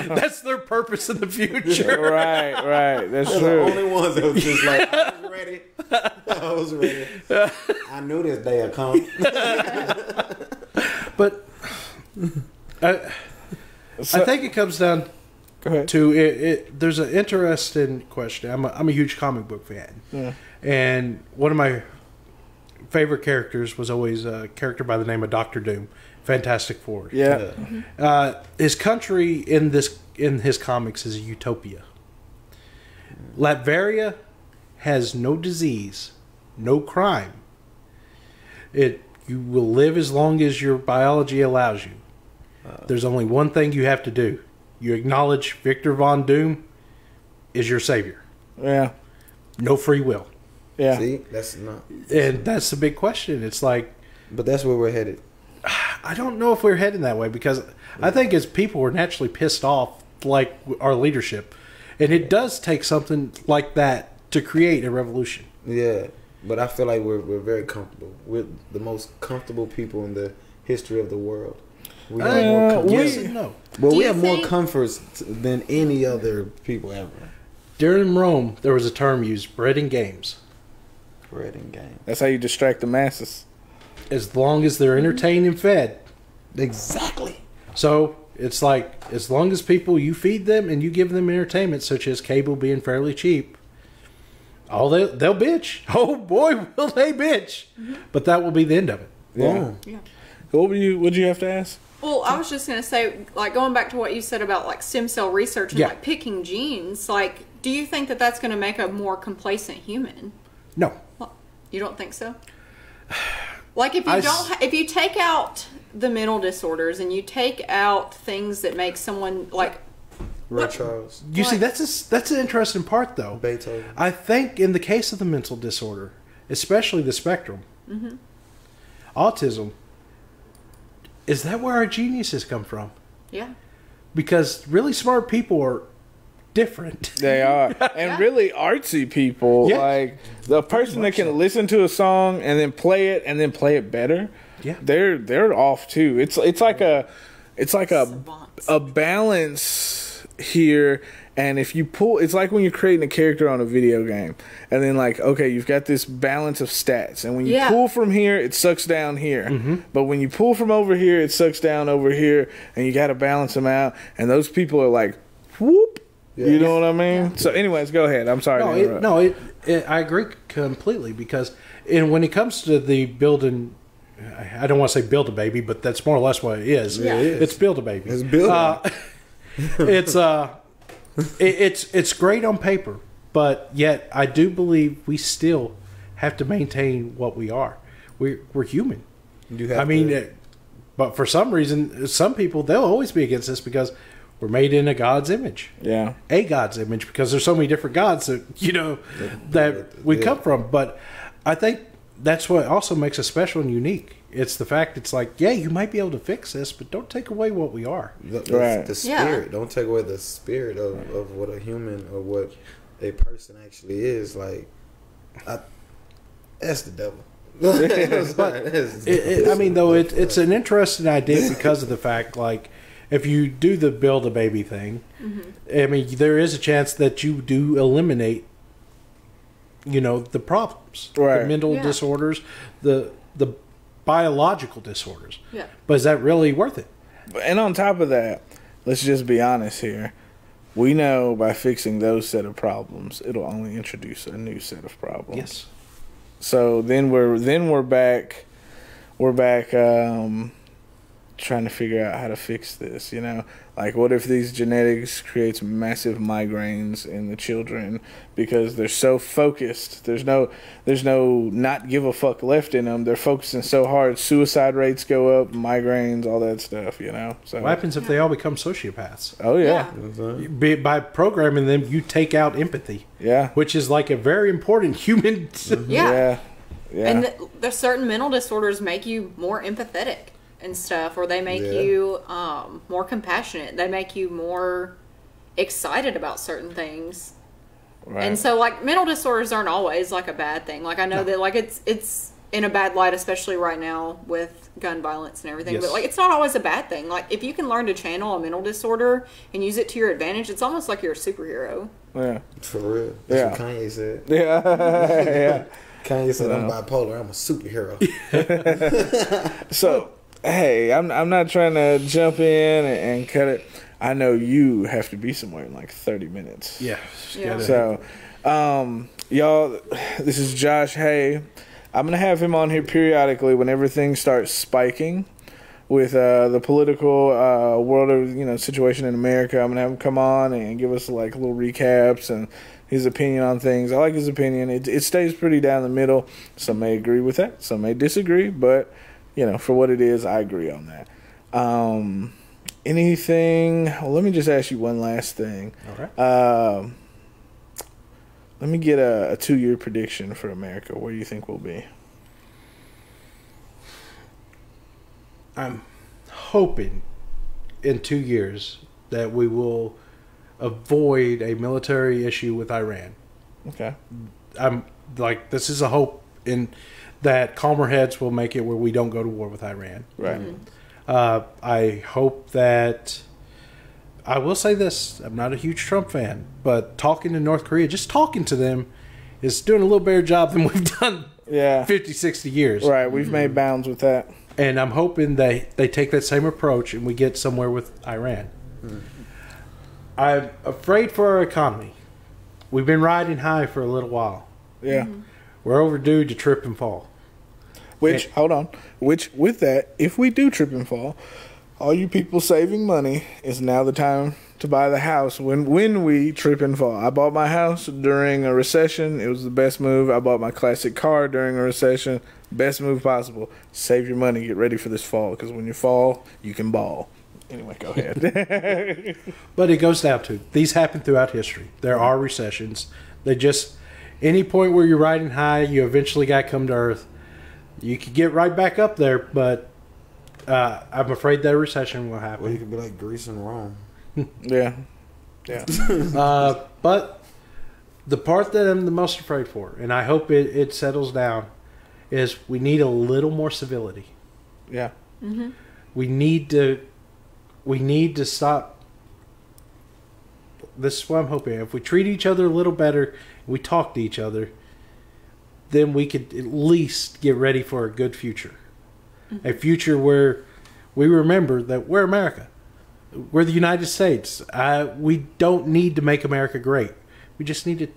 that's their purpose in the future. [LAUGHS] right. Right. That's They're the true. only ones that was just like, I was ready. I was ready. [LAUGHS] I knew this day would come. [LAUGHS] But uh, I, I think it comes down to it, it. There's an interesting question. I'm a, I'm a huge comic book fan, Yeah. and one of my favorite characters was always a character by the name of Doctor Doom, Fantastic Four. Yeah. Uh, mm-hmm. uh his country in this in his comics is a utopia. Latveria has no disease, no crime. It you will live as long as your biology allows you. Uh. There's only one thing you have to do. You acknowledge Victor Von Doom is your savior. Yeah. No free will. Yeah. See, that's not. And that's the big question. It's like But that's where we're headed. I don't know if we're heading that way because I think as people we're naturally pissed off like our leadership, and it does take something like that to create a revolution. Yeah, but I feel like we're we're very comfortable. We're the most comfortable people in the history of the world. We have more Uh, comforts. Yes and no. Well, we you have more comforts than any other people ever. During Rome, there was a term used: bread and games. Bread and game. That's how you distract the masses. As long as they're entertained and fed. Exactly. So it's like as long as people you feed them and you give them entertainment, such as cable being fairly cheap, all they they'll bitch. [LAUGHS] Oh boy, will they bitch! But that will be the end of it. Yeah. What were you? What did you have to ask? Well, I was just gonna say, like going back to what you said about like stem cell research and Yeah. like picking genes, like do you think that that's going to make a more complacent human? No. Well, You don't think so? [SIGHS] Like if you I don't, if you take out the mental disorders and you take out things that make someone like Ray What- Charles, You see, that's a s that's an interesting part, though. Beethoven. I think in the case of the mental disorder, especially the spectrum, Mm-hmm. autism, is that where our geniuses come from? yeah, Because really smart people are different. [LAUGHS] They are, and Yeah. really artsy people. Yeah. Like the person that can listen to a song and then play it and then play it better. Yeah. they're they're off too. It's it's like a it's like a a balance here. And if you pull, it's like when you're creating a character on a video game, and then like, okay, you've got this balance of stats, and when you Yeah. pull from here, it sucks down here. Mm-hmm. But when you pull from over here, it sucks down over here, and you got to balance them out. And those people are like, whoop. You know what I mean? So, anyways, go ahead. I'm sorry. No, to it, no, it, it, I agree completely because, and when it comes to the building, I I don't want to say build a baby, but that's more or less what it is. Yeah. It is. It's build a baby. It's build Uh, [LAUGHS] it's uh, it, it's it's great on paper, but yet I do believe we still have to maintain what we are. We we're human. You have I mean, to- it, but for some reason, some people they'll always be against this because we're made in a God's image Yeah. a God's image because there's so many different gods that you know that we Yeah. come from. But I think that's what also makes us special and unique. It's the fact it's like, yeah, you might be able to fix this, but don't take away what we are. the, the, Right. the Yeah. spirit. Don't take away the spirit of, of what a human or what a person actually is. Like, I, that's the devil. [LAUGHS] but It, it, I mean, though, it, it's an interesting idea because of the fact, like, if you do the build a baby thing, I mean, there is a chance that you do eliminate, you know, the problems, Right. the mental Yeah. disorders, the the biological disorders. yeah, But is that really worth it? And on top of that, let's just be honest here. We know by fixing those set of problems, it'll only introduce a new set of problems. Yes. So then we're then we're back we're back um trying to figure out how to fix this, you know? Like what if these genetics creates massive migraines in the children because they're so focused. There's no there's no not give a fuck left in them. They're focusing so hard. Suicide rates go up, migraines, all that stuff, you know. So What happens if they all become sociopaths? Oh yeah. Be, by programming them, you take out empathy, Yeah. which is like a very important human. [LAUGHS] yeah. Yeah. Yeah. And the, there's certain mental disorders make you more empathetic and stuff, or they make Yeah. you um, more compassionate. They make you more excited about certain things. right. And so, like, mental disorders aren't always like a bad thing. Like, I know that like it's it's in a bad light, especially right now with gun violence and everything. Yes. But like, it's not always a bad thing. Like, if you can learn to channel a mental disorder and use it to your advantage, it's almost like you're a superhero. yeah. For real. That's Yeah. what Kanye said. [LAUGHS] Yeah. [LAUGHS] yeah. Kanye said, I'm bipolar. I'm a superhero. [LAUGHS] So, hey, I'm I'm not trying to jump in and, and cut it. I know you have to be somewhere in like 30 minutes. yeah. Yeah. So, um, y'all, this is Josh Hay. I'm gonna have him on here periodically when everything starts spiking with uh, the political uh, world of you know situation in America. I'm gonna have him come on and give us like little recaps and his opinion on things. I like his opinion. It it stays pretty down the middle. Some may agree with that. Some may disagree, but you know, for what it is, I agree on that. Um, anything? Well, let me just ask you one last thing. All right. Um, let me get a, a two year prediction for America. Where do you think we'll be? I'm hoping in two years that we will avoid a military issue with Iran. Okay. I'm like, this is a hope in that calmer heads will make it where we don't go to war with Iran. Right. Mm-hmm. Uh, I hope that. I will say this: I'm not a huge Trump fan, but talking to North Korea, just talking to them, is doing a little better job than [LAUGHS] we've done Yeah. 50, 60 years. Right. We've mm-hmm. made bounds with that. And I'm hoping they, they take that same approach and we get somewhere with Iran. Mm-hmm. I'm afraid for our economy. We've been riding high for a little while. Yeah. We're overdue to trip and fall. Which, hold on. Which, with that, if we do trip and fall, all you people saving money is now the time to buy the house when when we trip and fall. I bought my house during a recession. It was the best move. I bought my classic car during a recession. Best move possible. Save your money. Get ready for this fall because when you fall, you can ball. Anyway, go ahead. [LAUGHS] But it goes down to these happen throughout history. There are recessions. They just any point where you're riding high, you eventually got to come to earth. You could get right back up there, but uh, I'm afraid that a recession will happen. Well, you happen. could be like Greece and Rome. [LAUGHS] yeah, yeah. [LAUGHS] Uh, but the part that I'm the most afraid for, and I hope it, it settles down, is we need a little more civility. Yeah. we need to we need to stop this is what i'm hoping if we treat each other a little better we talk to each other then we could at least get ready for a good future. A future where we remember that we're america. We're the united states. Uh, we don't need to make america great. We just need to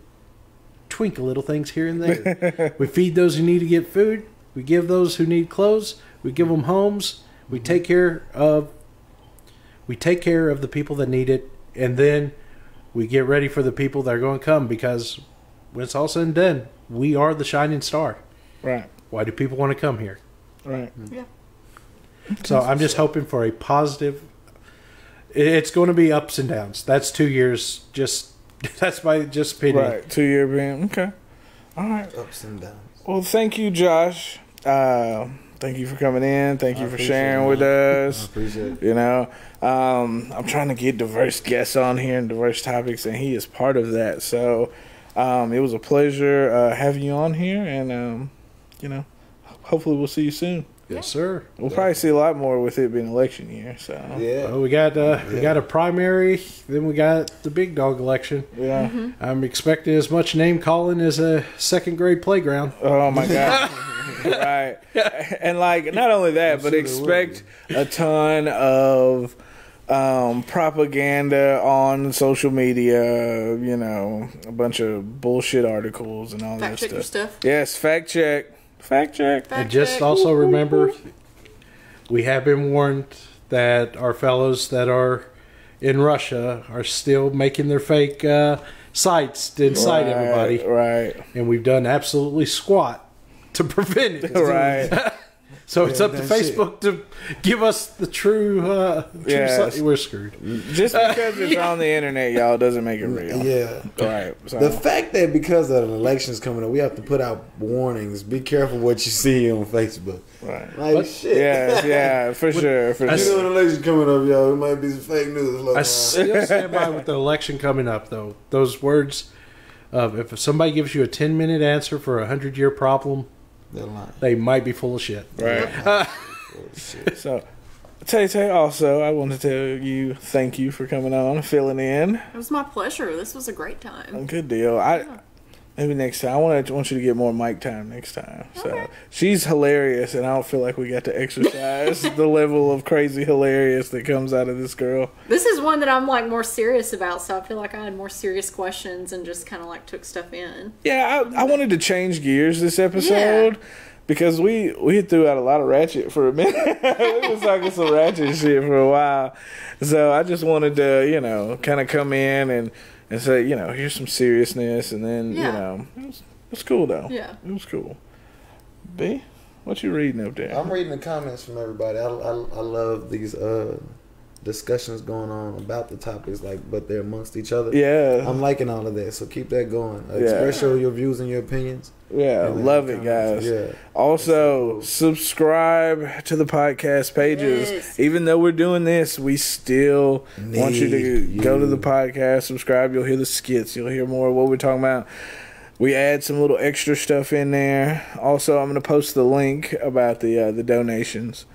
twinkle little things here and there. [LAUGHS] We feed those who need to get food. We give those who need clothes. We give them homes. We take care of we take care of the people that need it. And then we get ready for the people that are going to come because when it's all said and done we are the shining star Right. why do people want to come here Right. Yeah. So i'm just hoping for a positive it's going to be ups and downs that's two years just [LAUGHS] that's my just opinion Right. Two year ban. Okay. All right. Ups and downs. Well, thank you, Josh. Uh, thank you for coming in. Thank you I for sharing it, with man. I us. appreciate it. You know, um, I'm trying to get diverse guests on here and diverse topics, and he is part of that. So um, it was a pleasure uh, having you on here, and um, you know, hopefully we'll see you soon. yes sir We'll probably see a lot more with it being election year. So Yeah. well, we got uh, we got a primary then we got the big dog election yeah. i'm expecting as much name calling as a second grade playground Oh my god. [LAUGHS] right. And like not only that, but sure there expect a ton of um, propaganda on social media, you know, a bunch of bullshit articles and all Fact that check stuff. your stuff. Yes, fact check. Fact check. And just check. also remember, we have been warned that our fellows that are in Russia are still making their fake uh, sites to incite Right, everybody, Right. and we've done absolutely squat to [LAUGHS] prevent it. Right. So it's up to that's it. Facebook to give us the true. Uh, true Yes. si- we're screwed. Just [LAUGHS] because it's on the internet, y'all, doesn't make it real. Yeah. Right. So. The fact that because of the elections coming up, we have to put out warnings. Be careful what you see on Facebook. right. Like But- shit. Yeah, yeah, for sure, for I You sure. know, an election coming up, y'all. It might be some fake news. I uh, still stand by [LAUGHS] with the election coming up, though. Those words of if somebody gives you a 10 minute answer for a 100 year problem, they're lying. they might be full of shit. Right. [LAUGHS] Uh, so, Tay Tay, also, I want to tell you thank you for coming on, filling in. It was my pleasure. This was a great time. Good deal. I maybe next time. I want to want you to get more mic time next time. So she's hilarious, and I don't feel like we got to exercise [LAUGHS] the level of crazy hilarious that comes out of this girl. This is one that I'm like more serious about, so I feel like I had more serious questions and just kind of like took stuff in. Yeah, I, I wanted to change gears this episode. Because we we threw out a lot of ratchet for a minute, [LAUGHS] we was talking some ratchet shit for a while, so I just wanted to you know kind of come in and and say you know here's some seriousness, and then you know it was, it was cool though. Yeah. it was cool. B, what you reading up there? I'm reading the comments from everybody. I, I, I love these uh, discussions going on about the topics, like, but they're amongst each other. yeah, I'm liking all of that, so keep that going. Uh, Yeah. Express your, your views and your opinions. yeah, love it, guys. Yeah. Also, subscribe to the podcast pages. Yes. Even though we're doing this, we still want you to Need go to the podcast, subscribe. You'll hear the skits. You'll hear more of what we're talking about. We add some little extra stuff in there. Also, I'm going to post the link about the uh, the donations.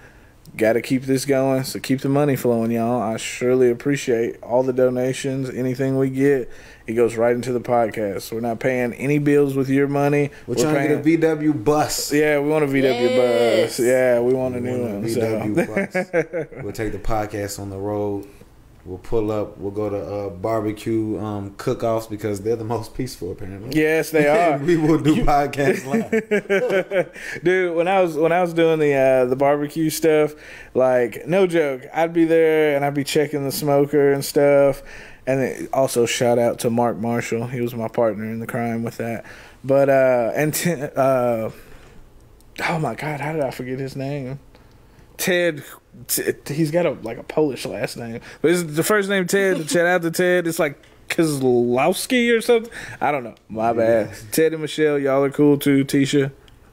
Got to keep this going, so keep the money flowing, y'all. I surely appreciate all the donations. Anything we get, it goes right into the podcast. We're not paying any bills with your money. We're, trying to get a VW bus. yeah, we want a VW Yes. bus. Yeah, we want a We new want a one. VW So. bus. [LAUGHS] We'll take the podcast on the road. We'll pull up. We'll go to uh, barbecue um, cook-offs because they're the most peaceful, apparently. Yes, they [LAUGHS] are. we will do podcasts live. [LAUGHS] Dude, when I was when I was doing the uh, the barbecue stuff, like no joke, I'd be there and I'd be checking the smoker and stuff. And also shout out to Mark Marshall. He was my partner in the crime with that. But uh and t- uh oh my god, how did I forget his name? Ted. T- he's got a like a Polish last name, but it's the first name Ted. Shout out to Ted. It's like Kozlowski or something. I don't know. My bad. Ted and Michelle, y'all are cool too. Tisha,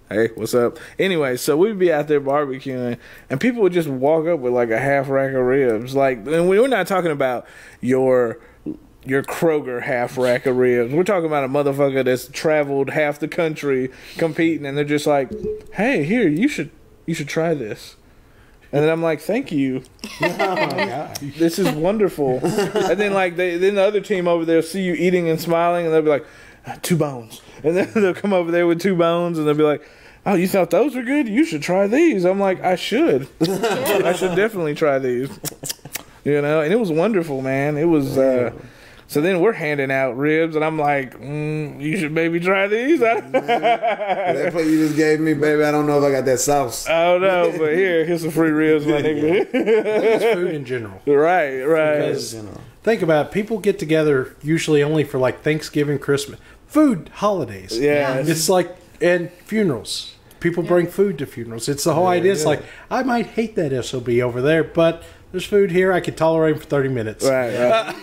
hey, what's up? Anyway, so we'd be out there barbecuing, and people would just walk up with like a half rack of ribs. Like, and we're not talking about your your Kroger half rack of ribs. We're talking about a motherfucker that's traveled half the country competing, and they're just like, "Hey, here, you should you should try this." And then I'm like, "Thank you, [LAUGHS] this is wonderful." and then like they, then the other team over there see you eating and smiling, and they'll be like, "Ah, two bones," and then [LAUGHS] they'll come over there with two bones, and they'll be like. Oh, you thought those were good? You should try these. I'm like, I should. [LAUGHS] I should definitely try these. You know, and it was wonderful, man. It was. uh So then we're handing out ribs, and I'm like, mm, you should maybe try these. I that [LAUGHS] plate you just gave me, baby. I don't know if I got that sauce. I don't know, but here, here's some free ribs, my [LAUGHS] nigga. It's food in [LAUGHS] general. right, right. Because You think about it, people get together usually only for like Thanksgiving, Christmas, food, holidays. Yeah. It's like and funerals. People bring food to funerals. It's the whole idea. It's like I might hate that sob over there, but there's food here. I could tolerate him for thirty minutes. Right, right.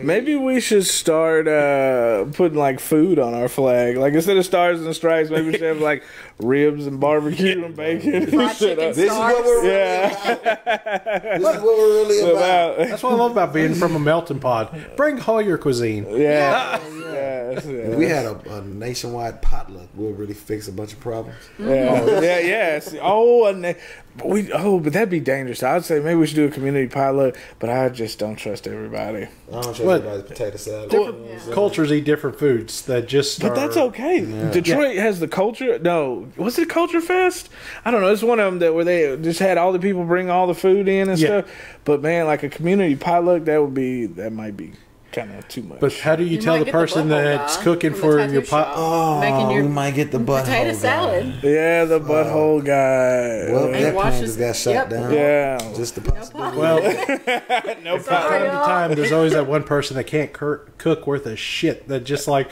Maybe we should start uh, putting like food on our flag. Like instead of stars and stripes, maybe we should have like ribs and barbecue and bacon. Fried Shit, chicken This is what we're really Yeah. [LAUGHS] This is what we're really about. About- That's what I love about being from a melting pot. Bring all your cuisine. yeah. Yes, yeah. If we had a, a nationwide potluck, we'll really fix a bunch of problems. Yeah, yeah, yes. Oh, and they- but we. Oh, but that'd be dangerous. I'd say maybe we should do a community pilot, but I just don't trust everybody. I don't trust What? everybody's potato salad. Different cultures eat different foods that just. But are- that's okay. Detroit has the culture. No, was it Culture Fest? I don't know. It's one of them that where they just had all the people bring all the food in and Yeah. stuff. But man, like a community pilot, that would be that might be kind of too much. But how do you, You tell the get the person that's cooking for your pot? Oh, Making your we might get the butthole Potato guy. salad. yeah, the butthole guy. Well, Uh, that wash plan just got shut yep. down. yeah. Just the possibility. Well, [LAUGHS] [LAUGHS] no from time to time, there's always that one person that can't cur- cook worth a shit. That just like,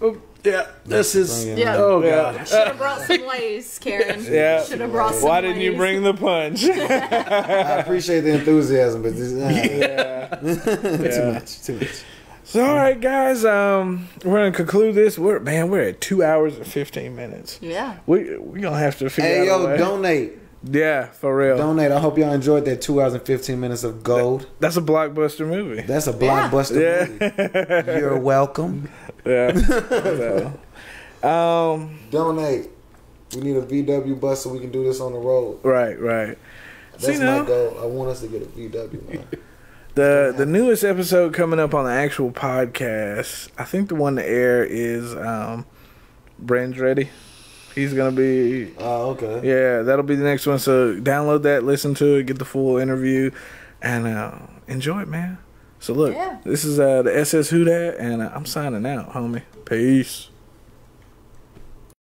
oh, yeah, this is. Yeah. Oh Yeah. god. Should have brought some Lay's, Karen. [LAUGHS] Yeah. Should have brought some Why didn't you bring the punch? [LAUGHS] I appreciate the enthusiasm, but this, uh, yeah. too much. Too much. So all right, guys. Um, we're gonna conclude this. We're man, we're at two hours and fifteen minutes. Yeah. We we gonna have to figure Hey, out. a yo, way. donate. Yeah, for real. Donate. I hope y'all enjoyed that two hours and 15 minutes of gold. That's a blockbuster movie. That's a blockbuster Yeah. movie. [LAUGHS] You're welcome. Yeah. [LAUGHS] Um. Donate. We need a VW bus so we can do this on the road. Right. Right. That's See, my now- goal. I want us to get a VW, man. [LAUGHS] The the newest episode coming up on the actual podcast. I think the one to air is um, Brand's ready. He's gonna be Oh, okay. yeah. That'll be the next one. So download that, listen to it, get the full interview, and uh, enjoy it, man. So look, Yeah. this is uh, the SS Who Dat, and uh, I'm signing out, homie. Peace.